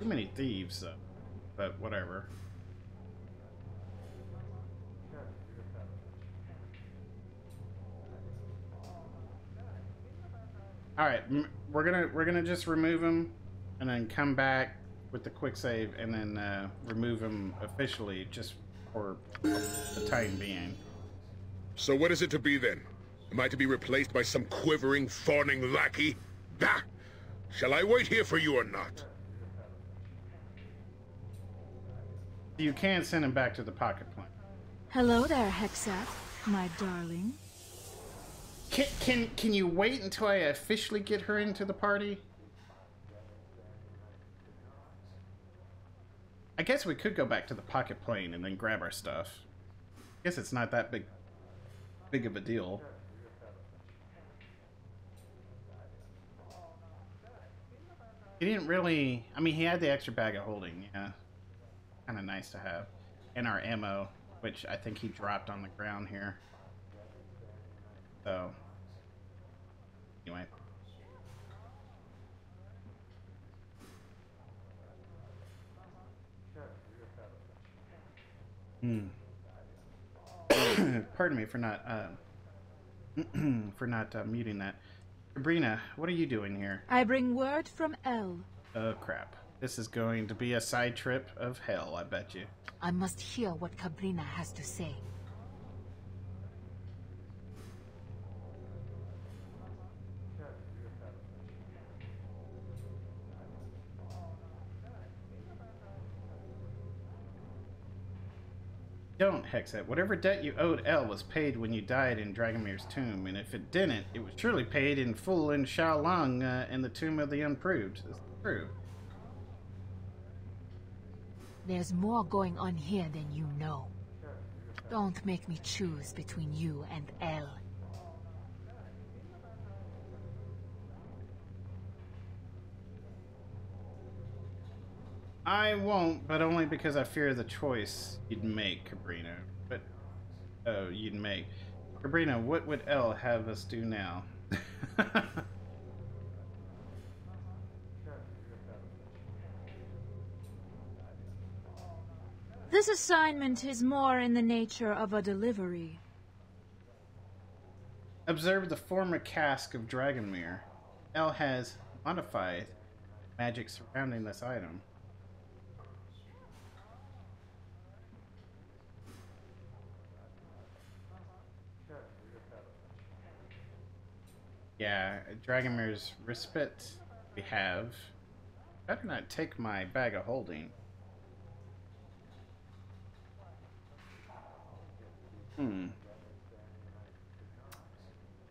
Too many thieves, though, but whatever. All right, we're gonna we're gonna just remove him, and then come back with the quick save, and then uh, remove him officially just for the time being. So what is it to be then? Am I to be replaced by some quivering, fawning lackey? Bah! Shall I wait here for you or not? You can send him back to the pocket plane. Hello there, Hexxat, my darling. Can, can can you wait until I officially get her into the party? I guess we could go back to the pocket plane and then grab our stuff. I guess it's not that big big of a deal. He didn't really I mean he had the extra bag of holding, yeah. Kinda nice to have. And our ammo, which I think he dropped on the ground here. So Anyway. Hmm. Pardon me for not uh, for not uh, muting that. Sabrina, what are you doing here? I bring word from L. Oh crap. This is going to be a side trip of hell, I bet you. I must hear what Cabrina has to say. Don't, hex Hexxat. Whatever debt you owed El was paid when you died in Dragomir's tomb, and if it didn't, it was surely paid in full in Shaolong uh, in the Tomb of the Unproved. It's true. There's more going on here than you know. Don't make me choose between you and El. I won't, but only because I fear the choice you'd make, Cabrina. But, oh, you'd make. Cabrina, what would L have us do now? This assignment is more in the nature of a delivery. Observe the former cask of Dragomir. L has modified magic surrounding this item. Yeah, Dragomir's respite we have. Better not take my bag of holding. Hmm.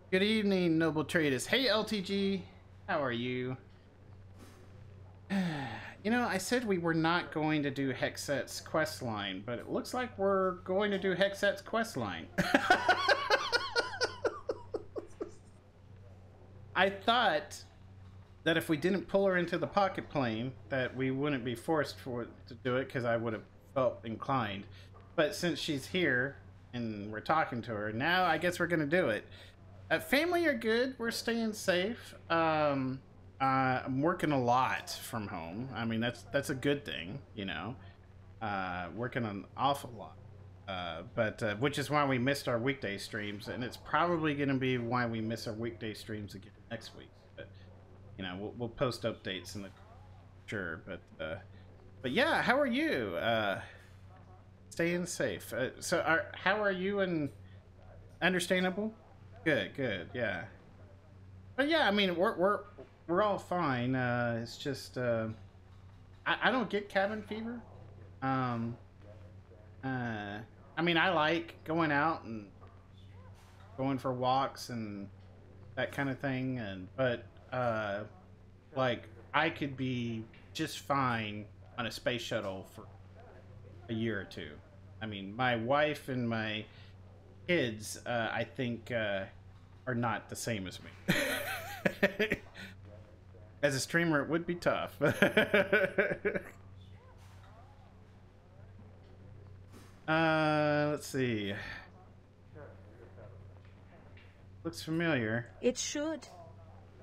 Good evening, noble traders. Hey, LTG. How are you? You know, I said we were not going to do Hexxat's quest line, but it looks like we're going to do Hexxat's quest line. I thought that if we didn't pull her into the pocket plane, that we wouldn't be forced for to do it because I would have felt inclined. But since she's here and we're talking to her, now I guess we're gonna do it. Uh, family are good. We're staying safe. Um, uh, I'm working a lot from home. I mean, that's that's a good thing, you know. Uh, working an awful lot. Uh, but uh, which is why we missed our weekday streams, and it's probably going to be why we miss our weekday streams again next week. But you know, we'll, we'll post updates in the sure. But uh, but yeah, how are you? Uh, staying safe. Uh, so, are, how are you? And understandable. Good, good, yeah. But yeah, I mean, we're we're we're all fine. Uh, it's just uh, I, I don't get cabin fever. Um, uh, I mean, I like going out and going for walks and that kind of thing, and but uh, like I could be just fine on a space shuttle for a year or two. I mean, my wife and my kids, uh, I think, uh, are not the same as me. as a streamer, it would be tough. Uh, let's see. Looks familiar. It should.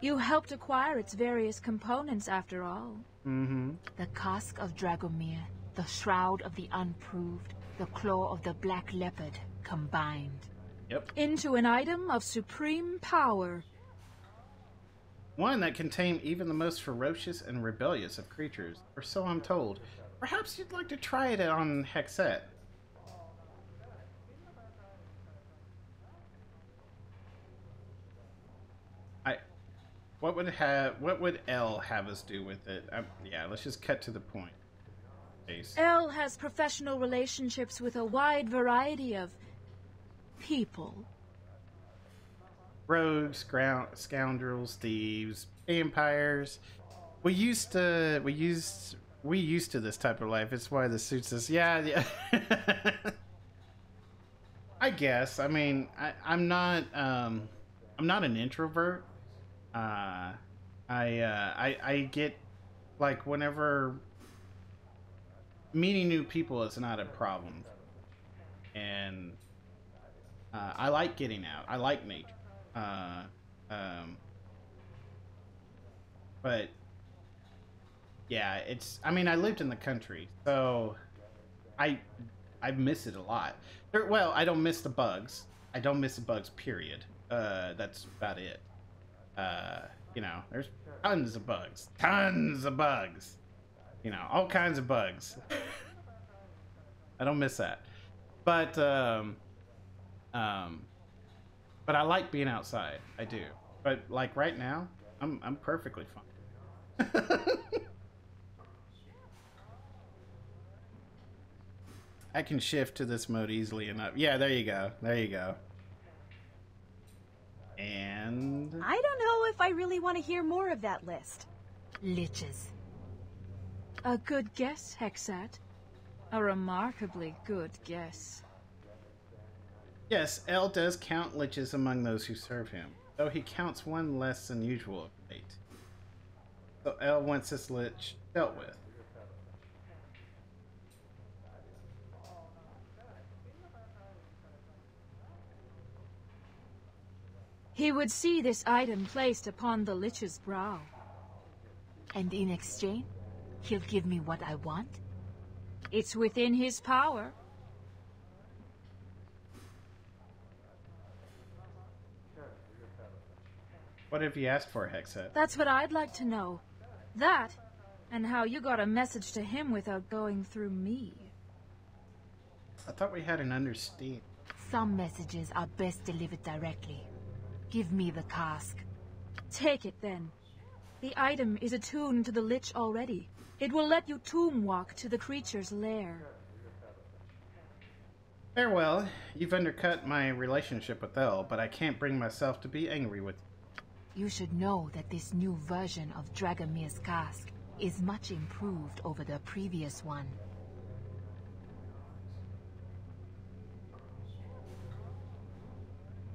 You helped acquire its various components, after all. Mm-hmm. The Cask of Dragomir, the Shroud of the Unproved, the Claw of the Black Leopard combined. Yep. Into an item of supreme power. One that can tame even the most ferocious and rebellious of creatures, or so I'm told. Perhaps you'd like to try it on Hexxat. What would have what would L have us do with it? Um, yeah, let's just cut to the point. Ace. El has professional relationships with a wide variety of people. rogues, ground, scoundrels, thieves, vampires. We used to, we used, we used to this type of life. It's why this suits us. Yeah, yeah. I guess. I mean, I, I'm not, um, I'm not an introvert. Uh, I, uh, I, I get like whenever meeting new people is not a problem, and uh, I like getting out. I like nature. Uh, um, but yeah, it's. I mean, I lived in the country, so I I miss it a lot. There, well, I don't miss the bugs. I don't miss the bugs. Period. Uh, that's about it. Uh, you know, there's tons of bugs, tons of bugs. You know, all kinds of bugs. I don't miss that, but um, um, but I like being outside. I do. But like right now, I'm I'm perfectly fine. I can shift to this mode easily enough. Yeah, there you go. There you go. And I don't know if I really want to hear more of that list. Liches. A good guess, Hexxat. A remarkably good guess. yes, L does count liches among those who serve him, though he counts one less than usual of late. So L wants this lich dealt with. He would see this item placed upon the Lich's brow. And in exchange, he'll give me what I want? It's within his power. What have you asked for, Hexxat? That's what I'd like to know. That, and how you got a message to him without going through me. I thought we had an understand. Some messages are best delivered directly. Give me the cask. Take it then. The item is attuned to the Lich already. It will let you tomb walk to the creature's lair. Farewell. You've undercut my relationship with L, but I can't bring myself to be angry with you. You should know that this new version of Dragomir's cask is much improved over the previous one.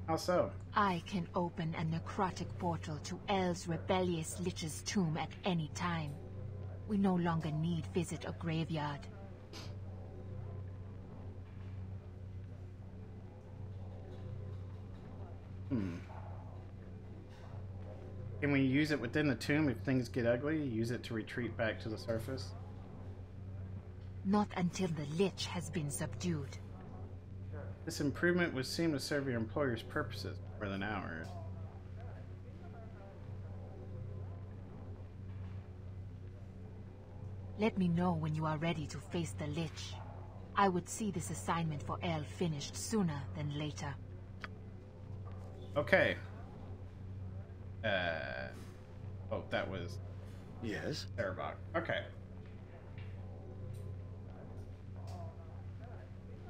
How so? I can open a necrotic portal to El's rebellious Lich's tomb at any time. We no longer need visit a graveyard. Hmm. Can we use it within the tomb if things get ugly? Use it to retreat back to the surface? Not until the Lich has been subdued. This improvement would seem to serve your employer's purposes more than ours. Let me know when you are ready to face the Lich. I would see this assignment for El finished sooner than later. Okay. Uh. Oh, that was. Yes. Sarevok. Okay.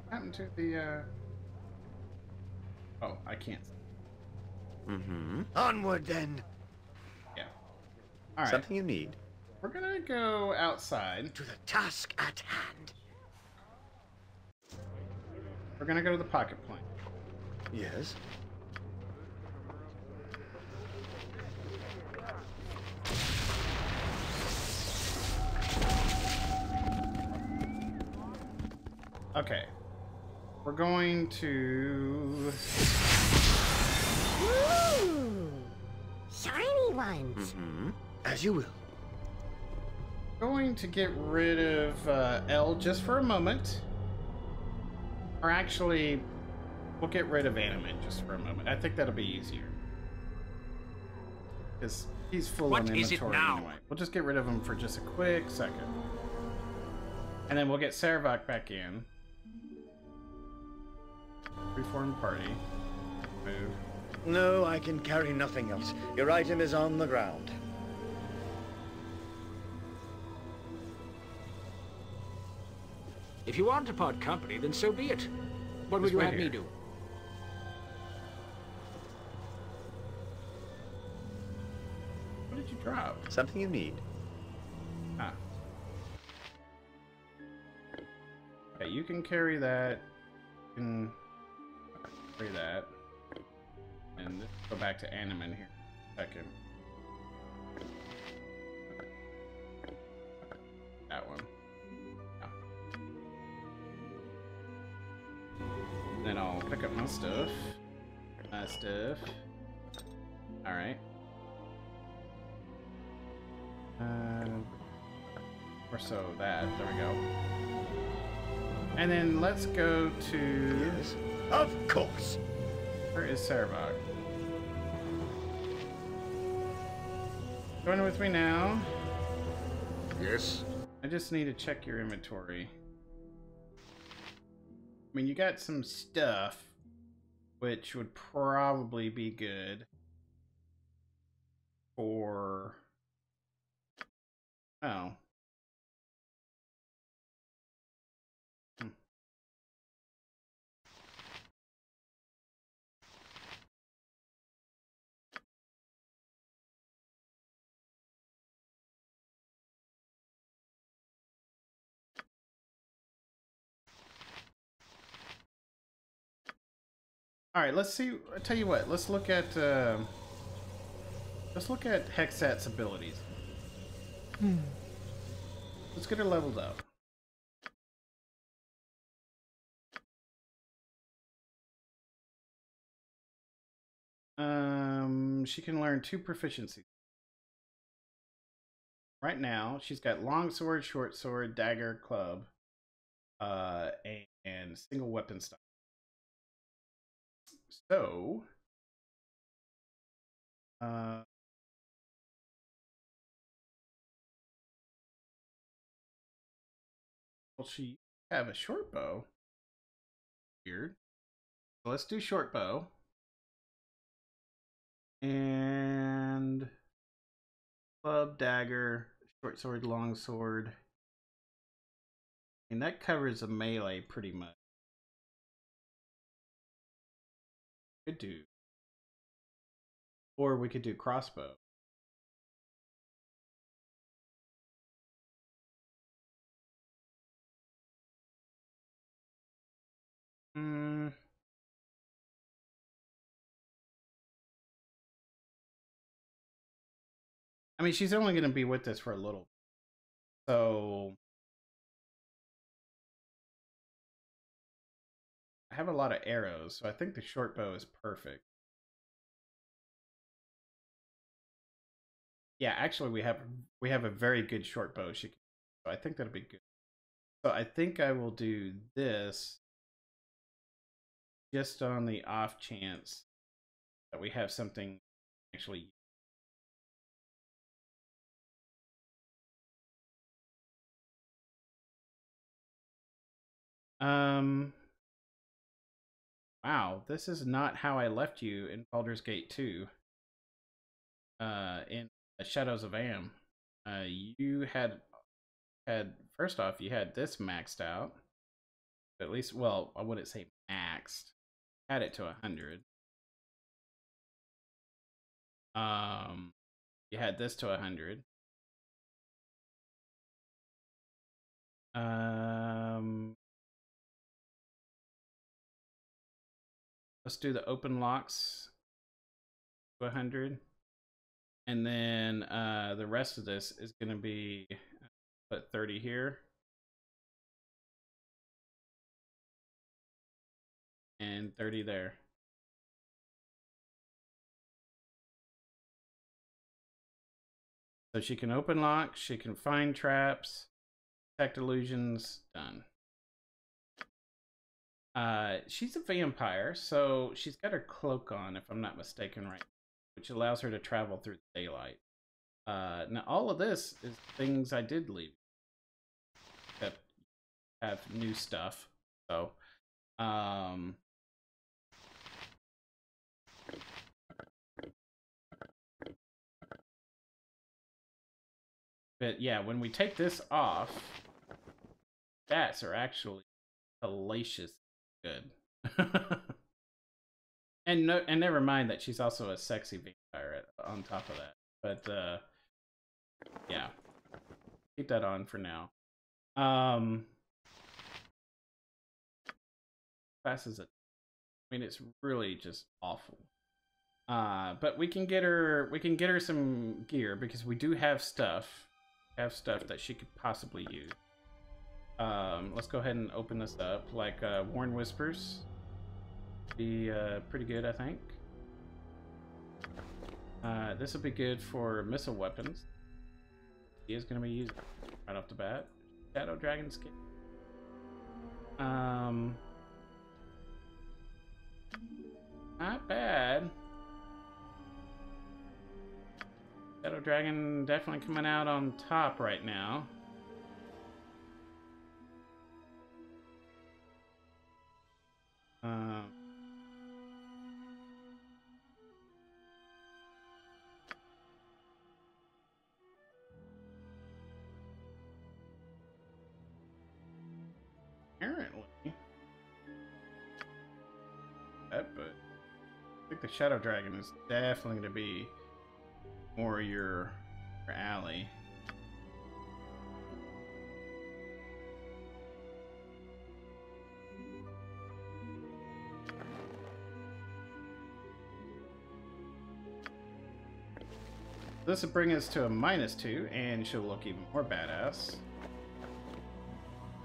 What happened to the, uh. Oh, I can't. Mm-hmm. Onward then. Yeah. All right. Something you need. We're gonna go outside. To the task at hand. We're gonna go to the pocket plane. Yes. Okay. We're going to. Ooh, shiny ones. Mm-hmm. As you will. Going to get rid of uh, L just for a moment. Or actually, we'll get rid of Anomen just for a moment. I think that'll be easier. Because he's full What on is it inventory now? anyway. We'll just get rid of him for just a quick second. And then we'll get Sarevok back in. Reform party. Move. No, I can carry nothing else. Your item is on the ground. If you want to part company, then so be it. What would you wait have me do? What did you drop? Something you need. Ah. Okay, you can carry that. You can carry that. And go back to Anomen here. Second. That one. Yeah. Then I'll pick up my stuff. My stuff. Alright. Um, or so that. There we go. And then let's go to. Yes. Of course. Where is Sarevok? Join with me now. Yes? I just need to check your inventory. I mean, you got some stuff, which would probably be good for. Oh. All right, let's see. I tell you what. Let's look at. Uh, let's look at Hexxat's abilities. Hmm. Let's get her leveled up. Um, she can learn two proficiencies. Right now, she's got long sword, short sword, dagger, club, uh, and, and single weapon style. So, uh, well, she have a short bow. Weird. So let's do short bow. And club, dagger, short sword, long sword. And that covers a melee pretty much. Could do. Or we could do crossbow. Hmm. I mean, she's only going to be with us for a little. So I have a lot of arrows, so I think the short bow is perfect. Yeah, actually we have we have a very good short bow she can, so I think that'll be good. So I think I will do this just on the off chance that we have something actually Um. Wow, this is not how I left you in Baldur's Gate 2. Uh, in Shadows of Amn. Uh, you had had first off, you had this maxed out. At least, well, I wouldn't say maxed. Had it to a hundred. Um, you had this to a hundred. Um, let's do the open locks to 100 and then uh the rest of this is going to be put 30 here. And 30 there. So she can open lock she can find traps detect illusions done uh, she's a vampire, so she's got her cloak on, if I'm not mistaken, right, which allows her to travel through daylight. Uh, now all of this is things I did leave that have new stuff. So, um, but yeah, when we take this off, stats are actually hellacious good. and no, and never mind that she's also a sexy vampire on top of that. But uh, yeah, keep that on for now. Um, classes it. I mean, it's really just awful. Uh, but we can get her. We can get her some gear because we do have stuff. Have stuff that she could possibly use. Um, let's go ahead and open this up. Like uh, Warn Whispers. Be uh, pretty good, I think. Uh, this will be good for missile weapons. He is going to be used right off the bat. Shadow Dragon skin. Um, not bad. Shadow Dragon definitely coming out on top right now. Um, apparently, but I think the Shadow Dragon is definitely going to be more your, your alley. This will bring us to a minus two, and she'll look even more badass.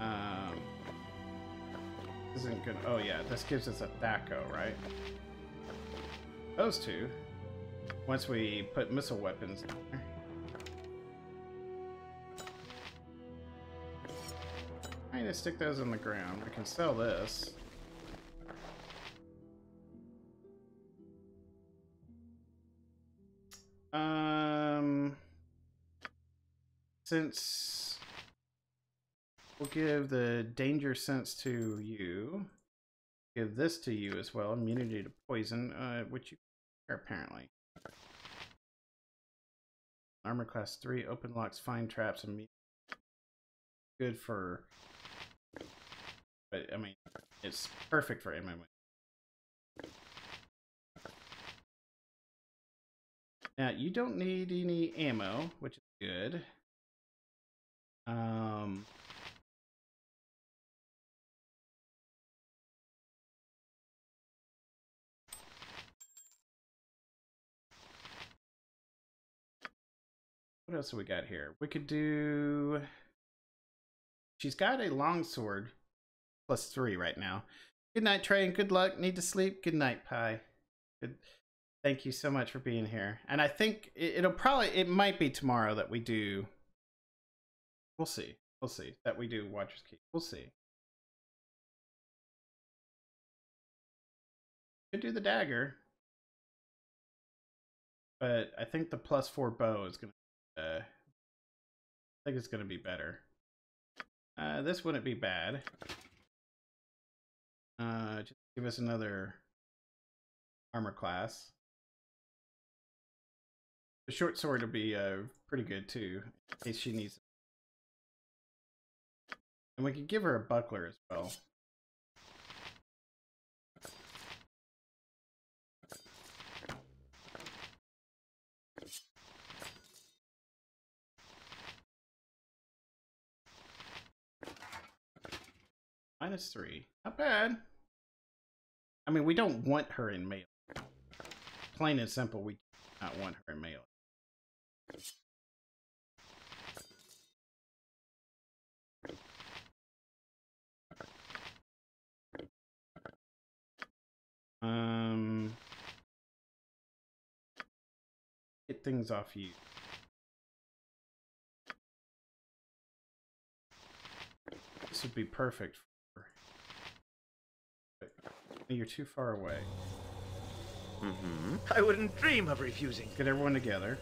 Um, isn't good. Oh yeah, this gives us a THAC0, right? Those two. Once we put missile weapons there. I need to stick those on the ground. We can sell this. Since we'll give the danger sense to you, give this to you as well, immunity to poison, uh, which you are apparently. Armor class three, open locks, fine traps, and good for. But I mean, it's perfect for MMA. Now, you don't need any ammo, which is good. Um, what else have we got here? We could do... She's got a longsword plus three right now. Good night, Train. Good luck. Need to sleep. Good night, Pie. Good. Thank you so much for being here. And I think it, will probably, it might be tomorrow that we do. We'll see. We'll see that we do Watcher's Keep. We'll see. Could do the dagger. But I think the plus four bow is going to, uh, I think it's going to be better. Uh, this wouldn't be bad. Uh, just give us another armor class. The short sword will be uh, pretty good too, in case she needs. And we could give her a buckler as well. Minus three. Not bad. I mean, we don't want her in melee. Plain and simple, we do not want her in melee. Um, get things off you. This would be perfect for. You're too far away. Mm-hmm. I wouldn't dream of refusing. Get everyone together.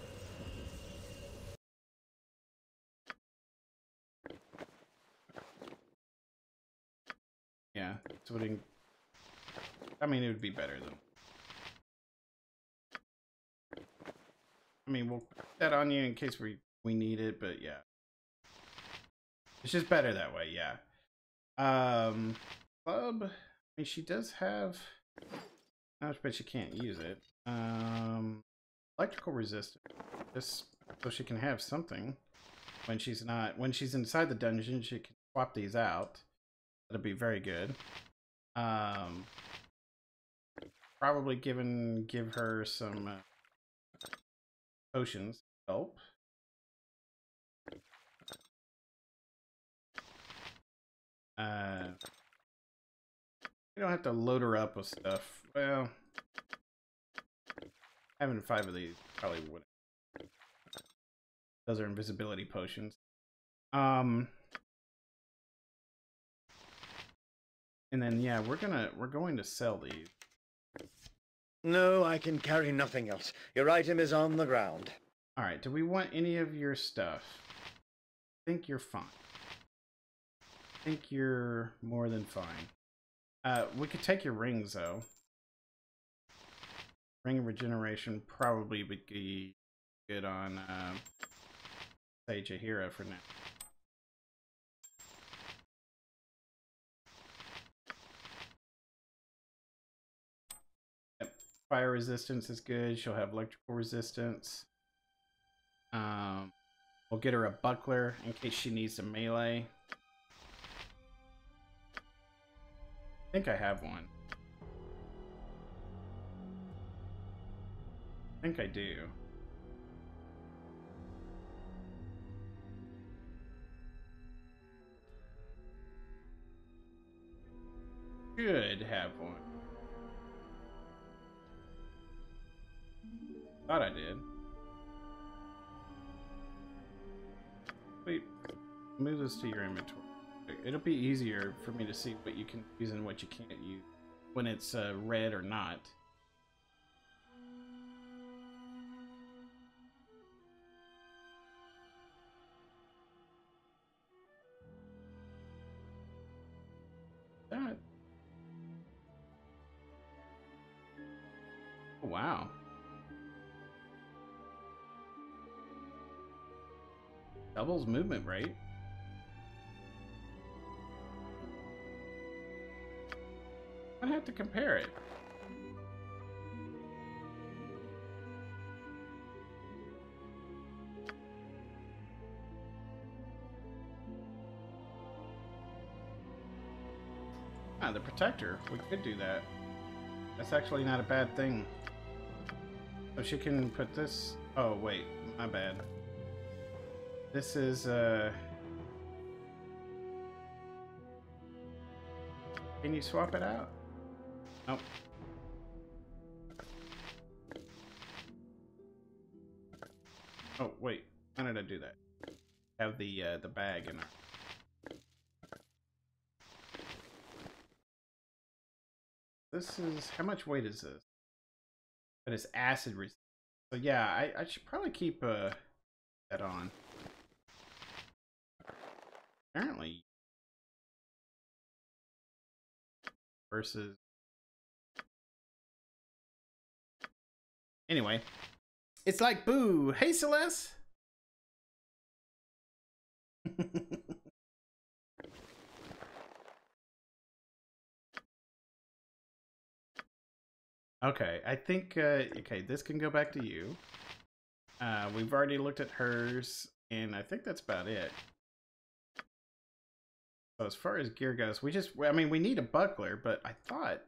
Yeah, so it, I mean, it would be better though. I mean, we'll put that on you in case we we need it, but yeah, it's just better that way. Yeah. Um, club. I mean, she does have. I bet she can't use it. Um, electrical resistance, just so she can have something when she's not when she's inside the dungeon. She can swap these out. That'll be very good. Um, probably given give her some uh, potions help. Uh, you don't have to load her up with stuff. Well, having five of these probably wouldn't. Those are invisibility potions. Um, and then yeah, we're gonna we're going to sell these. No, I can carry nothing else. Your item is on the ground. All right. Do we want any of your stuff? I think you're fine. I think you're more than fine. Uh, we could take your rings though. Ring of Regeneration probably would be good on, uh, say, Jaheira for now. fire resistance is good. She'll have electrical resistance. Um, we'll get her a buckler in case she needs a melee. I think I have one. I think I do. Should have one. Thought I did. Wait, move this to your inventory. It'll be easier for me to see what you can use and what you can't use when it's uh, red or not. Doubles movement rate. I have to compare it. Ah, the protector. We could do that. That's actually not a bad thing. So she can put this... Oh, wait. My bad. This is, uh... Can you swap it out? Nope. Oh, wait. How did I do that? Have the, uh, the bag in it. This is... How much weight is this? That is acid resistant. So yeah, I, I should probably keep, uh, that on. Apparently. Versus. Anyway. It's like boo. Hey, Celeste. okay, I think, uh, okay, this can go back to you. Uh, we've already looked at hers, and I think that's about it. So as far as gear goes, we just, I mean, we need a buckler, but I thought,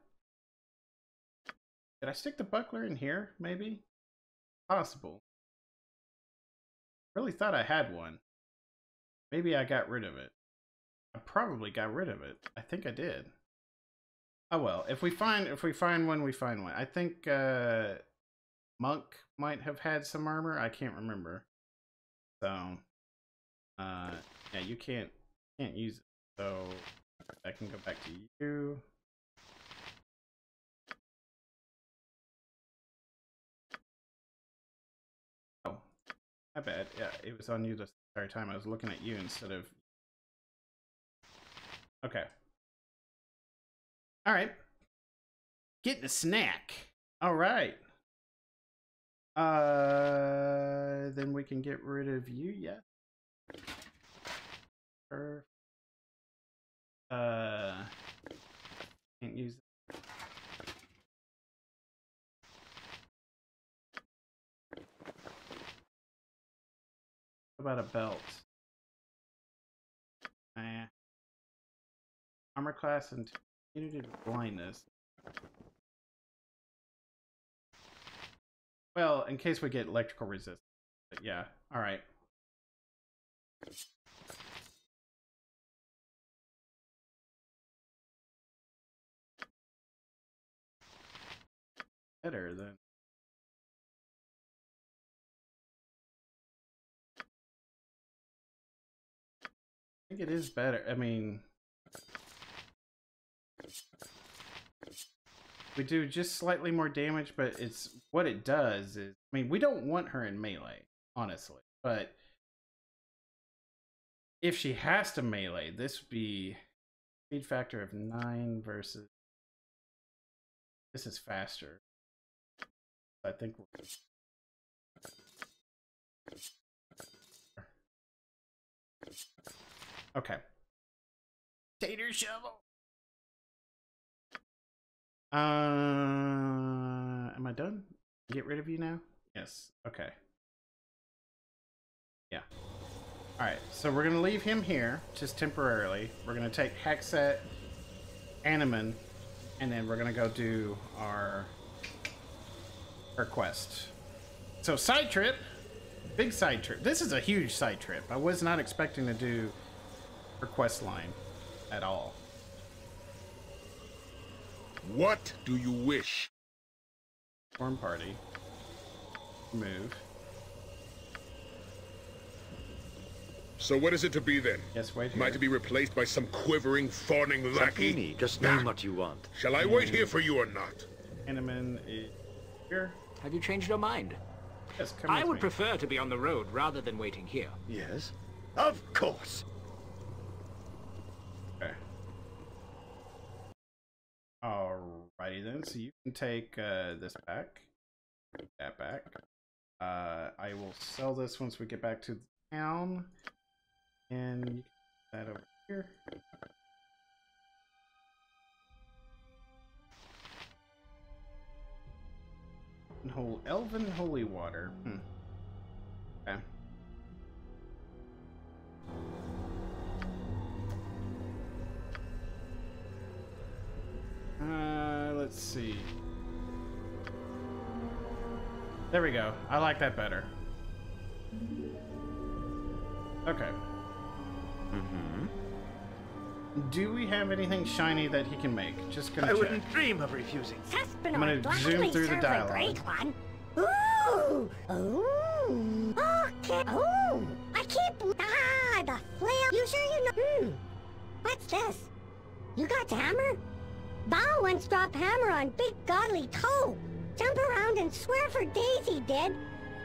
did I stick the buckler in here, maybe? Possible. Really thought I had one. Maybe I got rid of it. I probably got rid of it. I think I did. Oh well, if we find if we find one, we find one. I think uh Monk might have had some armor. I can't remember. So uh yeah, you can't can't use it. So I can go back to you. Oh, my bad. Yeah, it was on you the entire time. I was looking at you instead of. Okay. All right. Getting a snack. All right. Uh, then we can get rid of you. Yeah. Perfect. Uh, can't use. About a belt? Nah. Armor class and immunity to blindness. Well, in case we get electrical resistance. But yeah, alright. Better than I think it is better. I mean, we do just slightly more damage, but it's what it does is, I mean, we don't want her in melee, honestly, but if she has to melee, this would be speed factor of 9 versus this is faster. I think. Okay. Tater shovel. Uh, am I done? Get rid of you now? Yes. Okay. Yeah. All right. So we're gonna leave him here just temporarily. We're gonna take Hexxat, Anomen, and then we're gonna go do our her quest. So side trip, big side trip. This is a huge side trip. I was not expecting to do her quest line at all. What do you wish? Storm party. Move. So what is it to be then? Yes, wait Am I here. to be replaced by some quivering, fawning lackey? need. Just name what you want. Shall I wait here for you or not? Hanneman is here. Have you changed your mind? Yes, come I would me. prefer to be on the road rather than waiting here. Yes? Of course. Okay. Alrighty then. So you can take uh, this back. That back. Uh, I will sell this once we get back to the town. And you can put that over here. Whole elven holy water. Hmm. Okay. Uh, let's see. There we go. I like that better. Okay. Mm-hmm. Do we have anything shiny that he can make? Just gonna I check. wouldn't dream of refusing. I'm gonna zoom through the dialogue. great one. Ooh, ooh, okay. Ooh, I can't. bel- Ah, the flail. You sure you know? Hmm. What's this? You got the hammer? Bow once dropped hammer on big godly toe. Jump around and swear for days he did.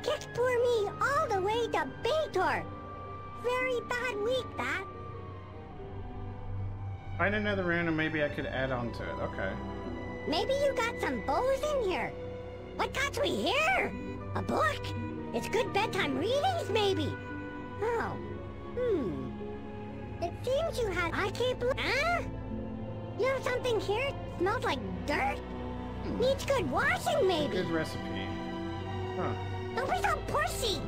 Kicked poor me all the way to Baator. Very bad week, that. Find another rune and maybe I could add on to it. Okay. Maybe you got some bows in here. What got we here? A book? It's good bedtime readings, maybe. Oh. Hmm. It seems you had. I can't believe. Huh? You have something here? Smells like dirt? Needs good washing, maybe. Good recipe. Huh. Don't be so pushy.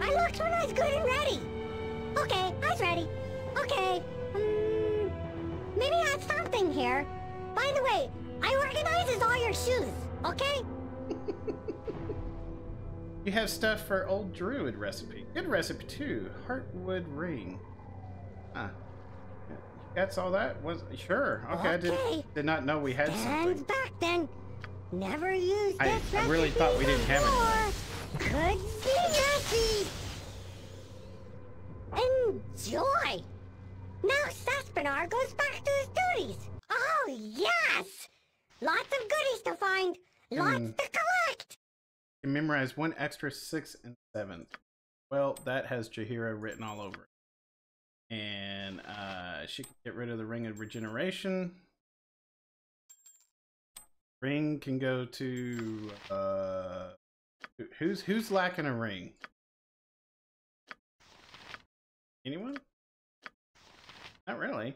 I looked when I was good and ready. Okay, I was ready. Okay. Maybe I had something here. By the way, I organizes all your shoes, okay? You have stuff for old druid recipe. Good recipe too. Heartwood ring. Huh. That's all that was. Sure. Okay. I did, did not know we had Stands something. back then. Never used I- this I really thought we didn't have it. Could be messy. Enjoy. Now Cespenar goes back to his duties. Oh yes. Lots of goodies to find. Lots Hmm. to collect. You memorize one extra sixth and seventh. Well, that has Jaheira written all over it. And uh, she can get rid of the ring of regeneration. Ring can go to uh, who's who's lacking a ring? Anyone? Not really.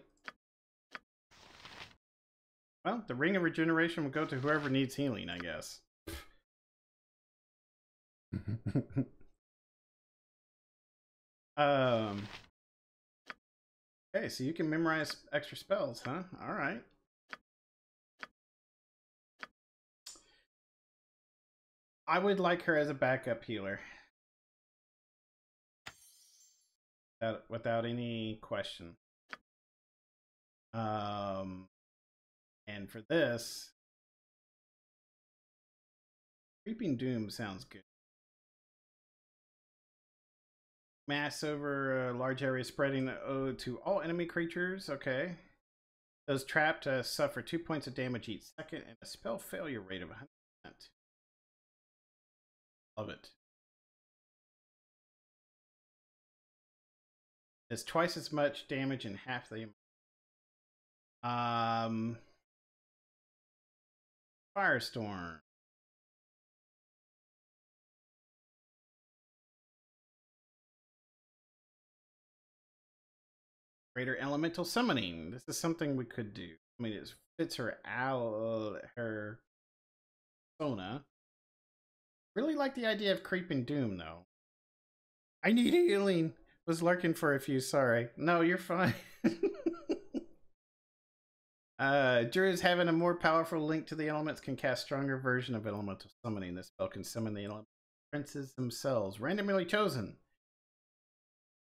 Well, the ring of regeneration will go to whoever needs healing, I guess. um. Okay, so you can memorize extra spells, huh? All right. I would like her as a backup healer. Without, without any question. Um, and for this, Creeping Doom sounds good. Mass over a large area spreading uh, to all enemy creatures. Okay. Those trapped uh, suffer two points of damage each second and a spell failure rate of 100%. Love it. It's twice as much damage in half the um Firestorm. Greater elemental summoning. This is something we could do. I mean, it fits her owl, her persona. Really like the idea of creeping doom, though. I need healing. Was lurking for a few. Sorry. No, you're fine. uh, druids having a more powerful link to the elements can cast stronger version of elemental summoning. This spell can summon the element princes themselves, randomly chosen.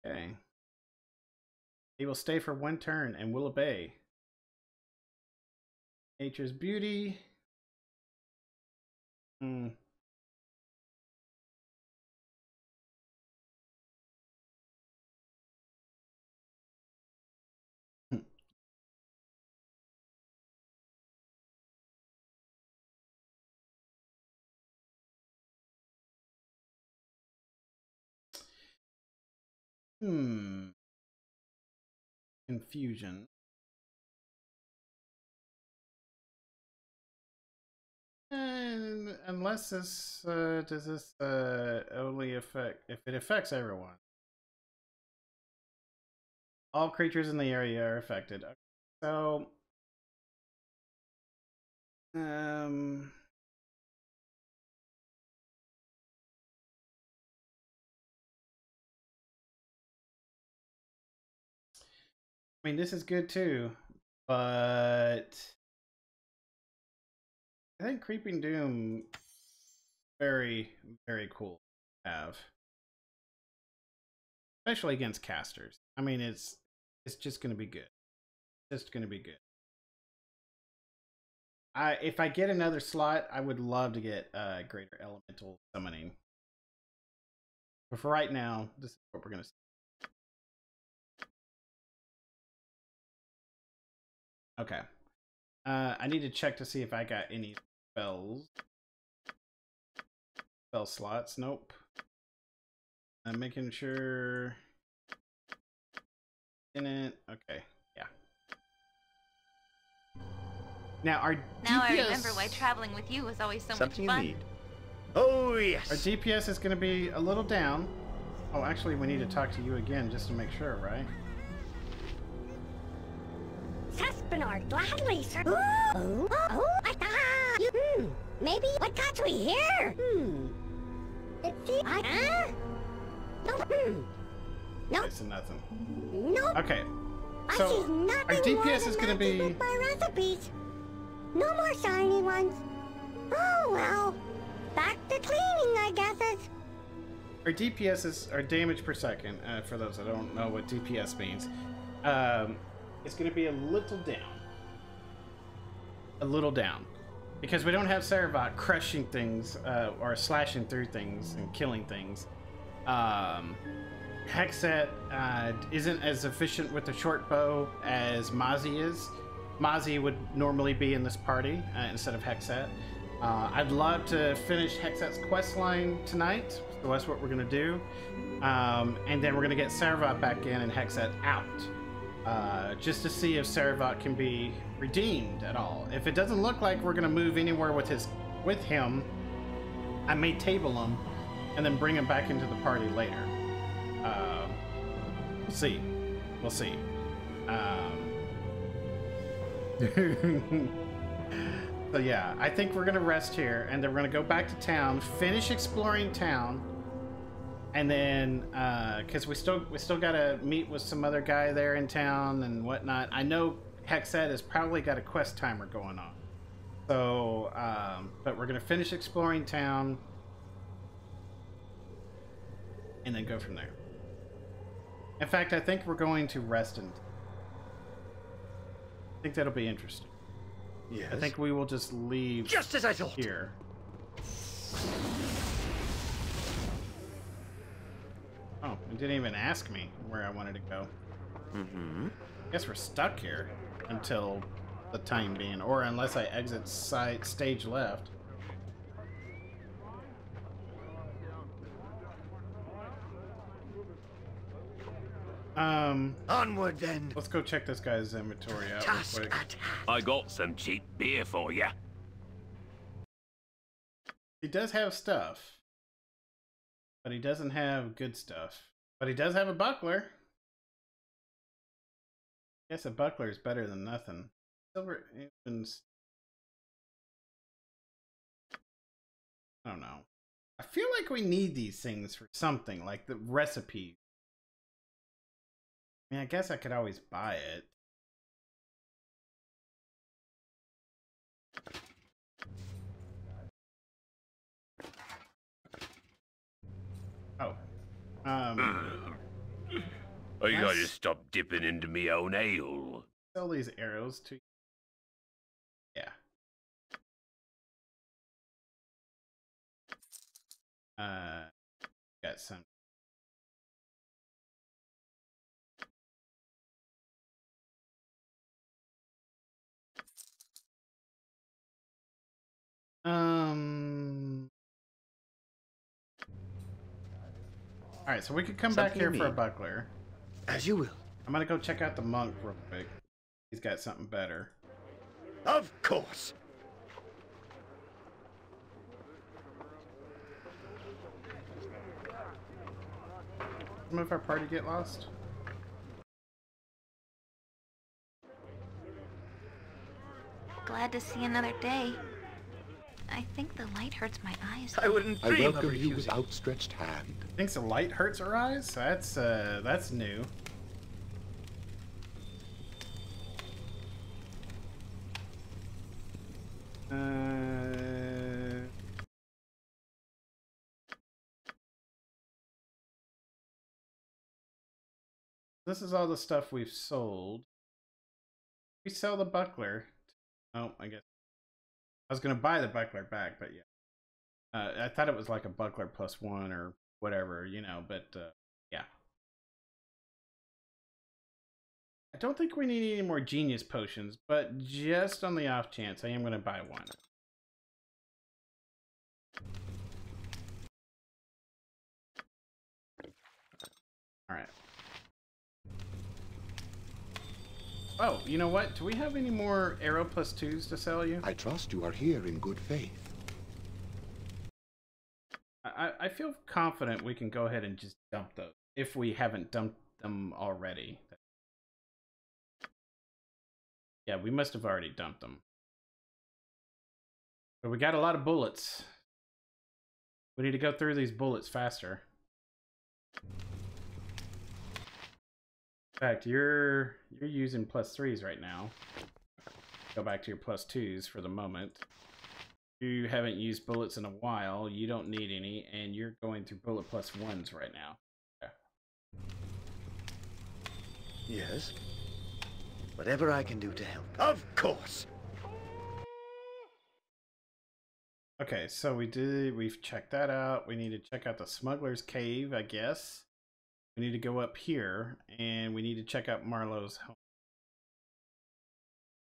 Okay. He will stay for one turn and will obey. Nature's beauty. Hmm. Hmm. Confusion. And unless this uh, does this uh, only affect if it affects everyone. All creatures in the area are affected. Okay, So um I mean this is good too, but I think Creeping Doom very very cool to have. Especially against casters. I mean it's it's just gonna be good. Just gonna be good. I if I get another slot, I would love to get uh greater elemental summoning. But for right now, this is what we're gonna see. Okay. Uh, I need to check to see if I got any spells. Spell slots. Nope. I'm making sure. In it. Okay. Yeah. Now our Now I remember why traveling with you was always so Something much you fun. need. Oh, yes. Our DPS is going to be a little down. Oh, actually, we need to talk to you again just to make sure, right? Cespenar, gladly, sir. Ooh, oh, oh, I, ah, you, hmm, maybe what got we here? Hmm. Let's. I, ah? No, hmm. Nope. It's nothing. Nope. Okay. I So, see our nothing more DPS than is gonna be- with my recipes. No more shiny ones. Oh well. Back to cleaning, I guess. It's Our DPS is our damage per second. Uh, for those that don't know what DPS means, um, it's going to be a little down. A little down, because we don't have Sarevok crushing things uh, or slashing through things and killing things. Um, Hexxat uh, isn't as efficient with the short bow as Mazzy is. Mazzy would normally be in this party uh, instead of Hexxat. Uh, I'd love to finish Hexxat's quest line tonight, so that's what we're gonna do. Um, and then we're gonna get Sarevok back in and Hexxat out, uh, just to see if Sarevok can be redeemed at all. If it doesn't look like we're gonna move anywhere with his with him, I may table him and then bring him back into the party later. Um, we'll see. We'll see. Um, so yeah, I think we're gonna rest here, and then we're gonna go back to town, finish exploring town, and then because we still we still gotta meet with some other guy there in town and whatnot. I know Hexxat has probably got a quest timer going on, so um, but we're gonna finish exploring town, and then go from there. In fact, I think we're going to rest and I think that'll be interesting. Yes. I think we will just leave Just as I thought. here. Oh, it didn't even ask me where I wanted to go. Mm-hmm. Guess we're stuck here until the time being, or unless I exit side stage left. Um, onward then. Let's go check this guy's inventory out real quick. I got some cheap beer for you. He does have stuff, but he doesn't have good stuff. But he does have a buckler. I Guess a buckler is better than nothing. Silver Evans. I don't know. I feel like we need these things for something, like the recipe. I mean, I guess I could always buy it. Oh. Um. I gotta stop dipping into me own ale. Sell these arrows to Yeah. Uh, got some. Um. All right, so we could come back here for a buckler. As you will. I'm gonna go check out the monk real quick. He's got something better. Of course. Some of our party get lost. Glad to see another day. I think the light hurts my eyes. I wouldn't I dream of welcome you with refusing. outstretched hand. Thinks the light hurts her eyes. That's uh, that's new. Uh, this is all the stuff we've sold. We sell the buckler. Oh, I guess I was gonna buy the buckler back, but yeah. Uh, I thought it was like a buckler plus one or whatever, you know, but uh, yeah. I don't think we need any more genius potions, but just on the off chance, I am going to buy one. All right. Oh, you know what? Do we have any more arrow plus twos to sell you? I trust you are here in good faith. I, I feel confident we can go ahead and just dump those if we haven't dumped them already. Yeah, we must have already dumped them. But we got a lot of bullets. We need to go through these bullets faster. In fact, you're you're using plus threes right now. Go back to your plus twos for the moment. You haven't used bullets in a while. You don't need any, and you're going through bullet plus ones right now. Okay. Yes. Whatever I can do to help. Of course. Okay, so we did. We've checked that out. We need to check out the smuggler's cave, I guess. We need to go up here, and we need to check out Marlowe's home.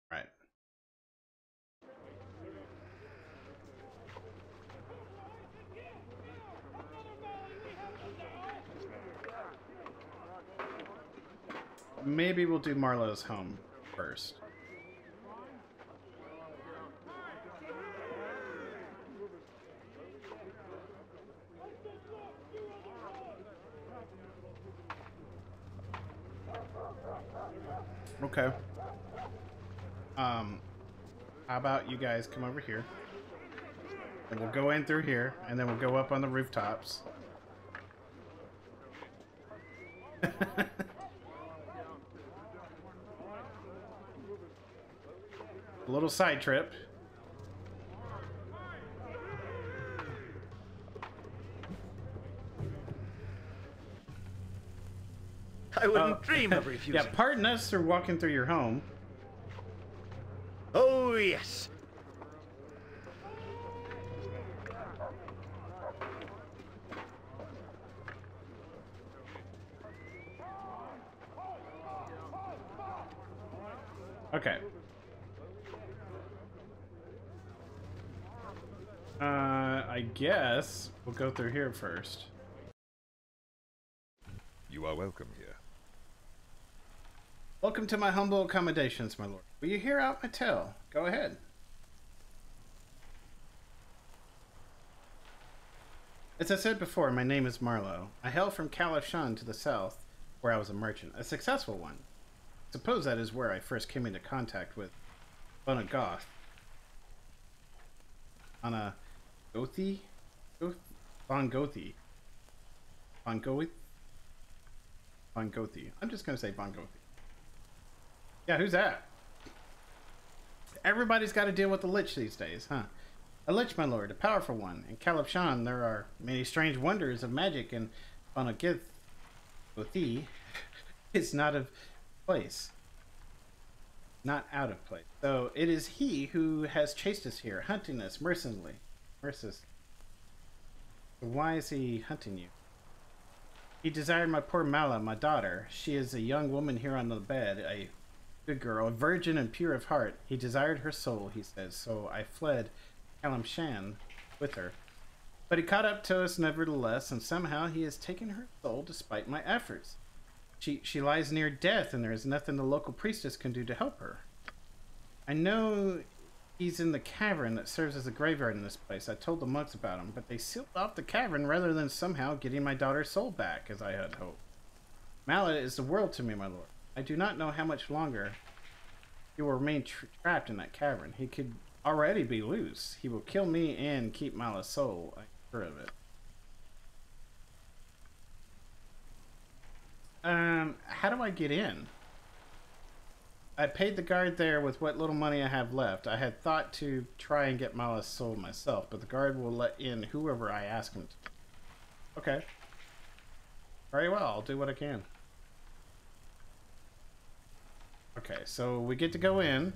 Right. Maybe we'll do Marlowe's home first. Okay. Um, how about you guys come over here? And we'll go in through here, and then we'll go up on the rooftops. A little side trip. I wouldn't Uh, dream of refusing. Yeah, pardon us for walking through your home. Oh, yes. Okay. Uh, I guess we'll go through here first. You are welcome here. Welcome to my humble accommodations, my lord. Will you hear out my tale? Go ahead. As I said before, my name is Marlowe. I hail from Calimshan to the south, where I was a merchant, a successful one. Suppose that is where I first came into contact with Bonagoth. On a Gothi? Goth? Von Gothi. Von Goth? Von Gothi. I'm just going to say Von Gothi. Yeah, who's that? Everybody's got to deal with the Lich these days, huh? A Lich, my lord, a powerful one. In Calimshan, there are many strange wonders of magic, and Bonagith Gothi is not of place. not out of place. So it is he who has chased us here, hunting us mercilessly. Merciless. Why is he hunting you? He desired my poor Mala, my daughter. She is a young woman here on the bed, a good girl, a virgin and pure of heart. He desired her soul, he says, so I fled Calimshan with her. But he caught up to us nevertheless, and somehow he has taken her soul despite my efforts. She, she lies near death, and there is nothing the local priestess can do to help her. I know he's in the cavern that serves as a graveyard in this place. I told the monks about him, but they sealed off the cavern rather than somehow getting my daughter's soul back, as I had hoped. Mallet is the world to me, my lord. I do not know how much longer he will remain tra trapped in that cavern. He could already be loose. He will kill me and keep Mala's soul. I'm sure of it. Um, how do I get in? I paid the guard there with what little money I have left. I had thought to try and get Mala's soul myself, but the guard will let in whoever I ask him to. Okay. Very well, I'll do what I can. Okay, so we get to go in.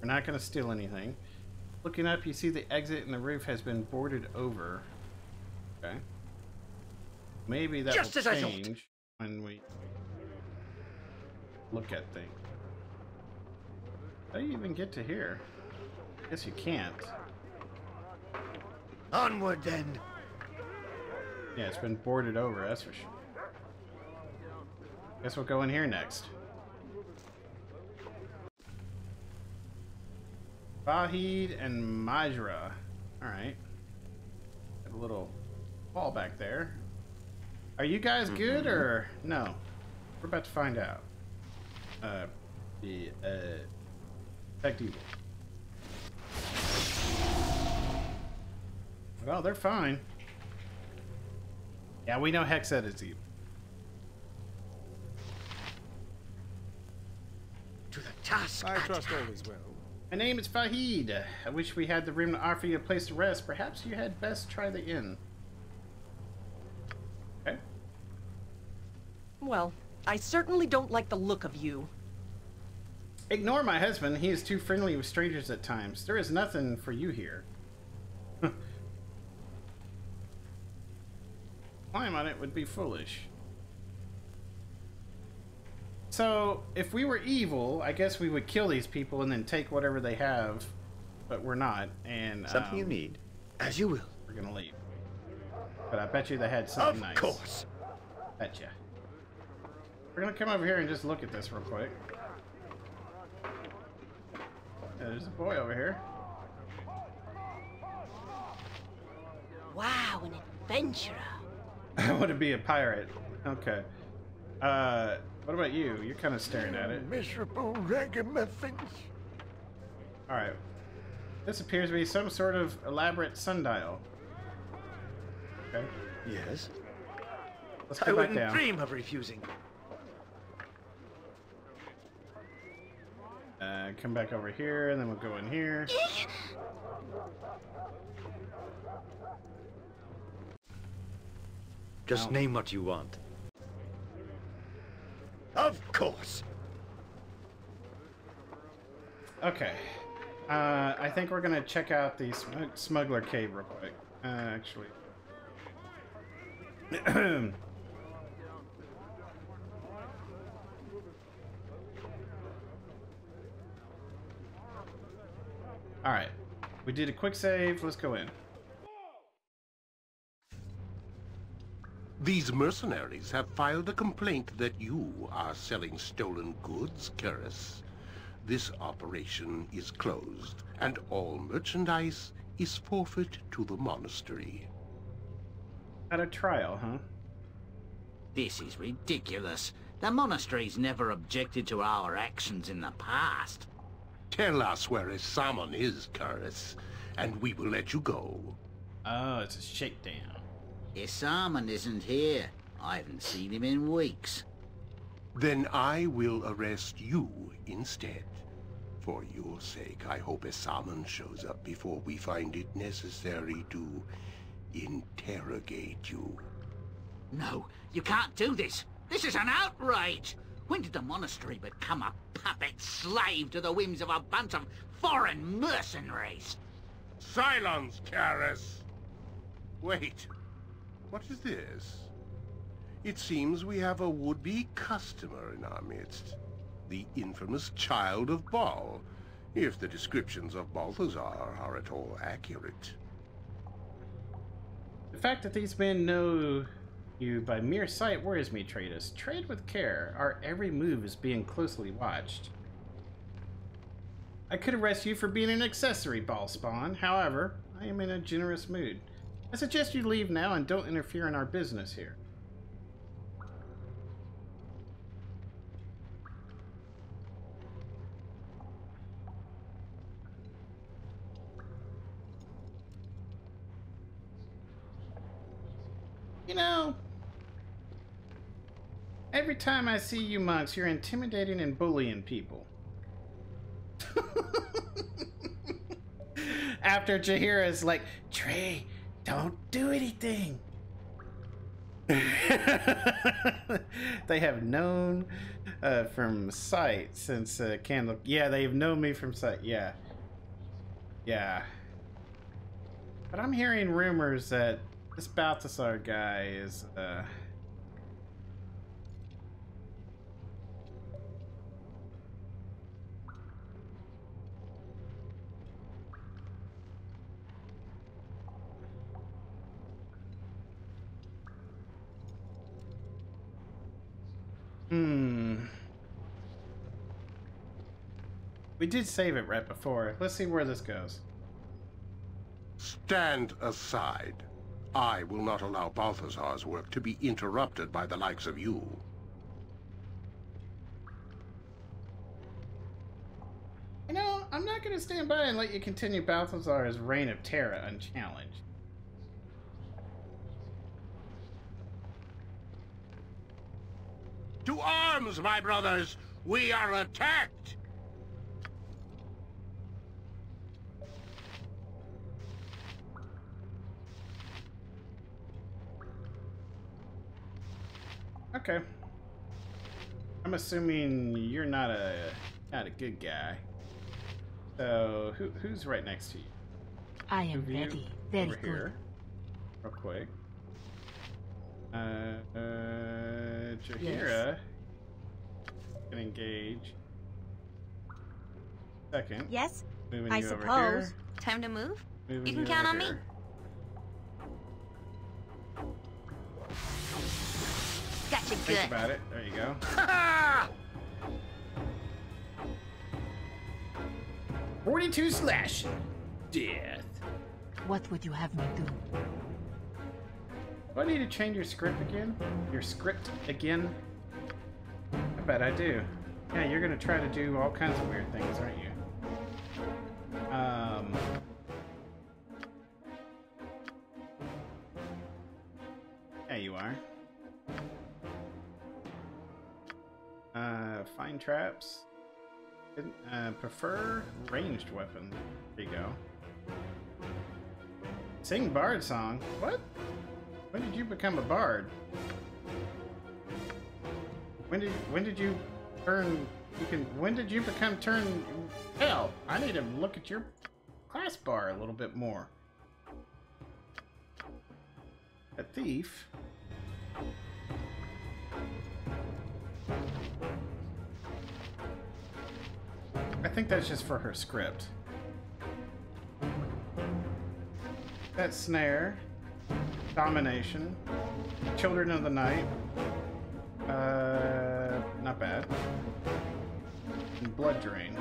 We're not going to steal anything. Looking up, you see the exit and the roof has been boarded over. Okay. Maybe that Just will as I change when we look at things. How do you even get to here? I Guess you can't. Onward then. Yeah, it's been boarded over, that's for sure. Guess we'll go in here next. Fahid and Majra. Alright. Got a little wall back there. Are you guys good or no? We're about to find out. Uh, the, uh, Detect Evil. Well, they're fine. Yeah, we know Hexxat is evil. To the task. I trust all hand. is well. My name is Fahid. I wish we had the room to offer you a place to rest. Perhaps you had best try the inn. Okay. Well, I certainly don't like the look of you. Ignore my husband. He is too friendly with strangers at times. There is nothing for you here. Climb on it would be foolish. So, if we were evil, I guess we would kill these people and then take whatever they have, but we're not. And Something you um, need. As you will. We're gonna leave. But I bet you they had something Of nice. Of course. Betcha. We're gonna come over here and just look at this real quick. Yeah, there's a boy over here. Wow, an adventurer. I want to be a pirate. Okay. Uh, what about you? You're kind of staring at it. Miserable ragamuffins. All right. This appears to be some sort of elaborate sundial. Okay. Yes. Let's I go back wouldn't down. dream of refusing. Uh, come back over here, and then we'll go in here. Just Ow. name what you want. Of course. Okay. Uh, I think we're gonna check out the sm smuggler cave real quick. Uh, actually. Alright. We did a quick save. Let's go in. These mercenaries have filed a complaint that you are selling stolen goods, Karis. This operation is closed, and all merchandise is forfeit to the monastery. At a trial, huh? This is ridiculous. The monastery's never objected to our actions in the past. Tell us where Isaman is, Karis, and we will let you go. Oh, it's a shakedown. Isaman isn't here. I haven't seen him in weeks. Then I will arrest you instead. For your sake, I hope Isaman shows up before we find it necessary to interrogate you. No, you can't do this. This is an outrage. When did the monastery become a puppet slave to the whims of a bunch of foreign mercenaries? Silence, Karis! Wait, what is this? It seems we have a would-be customer in our midst. The infamous Child of Bhaal, if the descriptions of Balthazar are at all accurate. The fact that these men know you by mere sight worries me, Treydas. Trade with care. Our every move is being closely watched. I could arrest you for being an accessory, Bhaalspawn. However, I am in a generous mood. I suggest you leave now and don't interfere in our business here. You know, every time I see you monks, you're intimidating and bullying people. After Jaheira's like, Trey, don't do anything. they have known uh, from sight since uh, Candle. Yeah, they've known me from sight. Yeah. Yeah. But I'm hearing rumors that this Balthazar guy is, uh... Hmm. We did save it right before. Let's see where this goes. Stand aside. I will not allow Balthazar's work to be interrupted by the likes of you. You know, I'm not going to stand by and let you continue Balthazar's reign of terror unchallenged. To arms, my brothers! We are attacked! Okay. I'm assuming you're not a not a good guy. So who who's right next to you? I am Move you ready. Very over good. here, real quick. Uh, uh Jaheira can engage. Second. Yes? Moving I you over suppose. here. Time to move? Moving You can you count over on me. here. Gotcha Think good. about it. There you go. Forty-two slash. Death. What would you have me do? Do I need to change your script again? Your script again? I bet I do. Yeah, you're gonna try to do all kinds of weird things, aren't you? Um. Yeah, you are. Uh, find traps. Uh, prefer ranged weapon. There you go. Sing bard song. What? When did you become a bard? When did when did you turn? You can. When did you become turn? Hell, I need to look at your class bar a little bit more. A thief. I think that's just for her script. That snare. Domination. Children of the Night. Uh, not bad. And Blood Drain.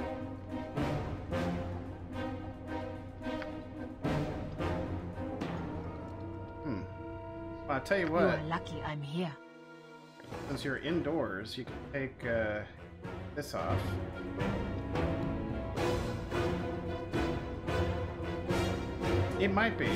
Hmm. Well, I'll tell you what. You are lucky I'm here. Since you're indoors, you can take uh, this off. It might be.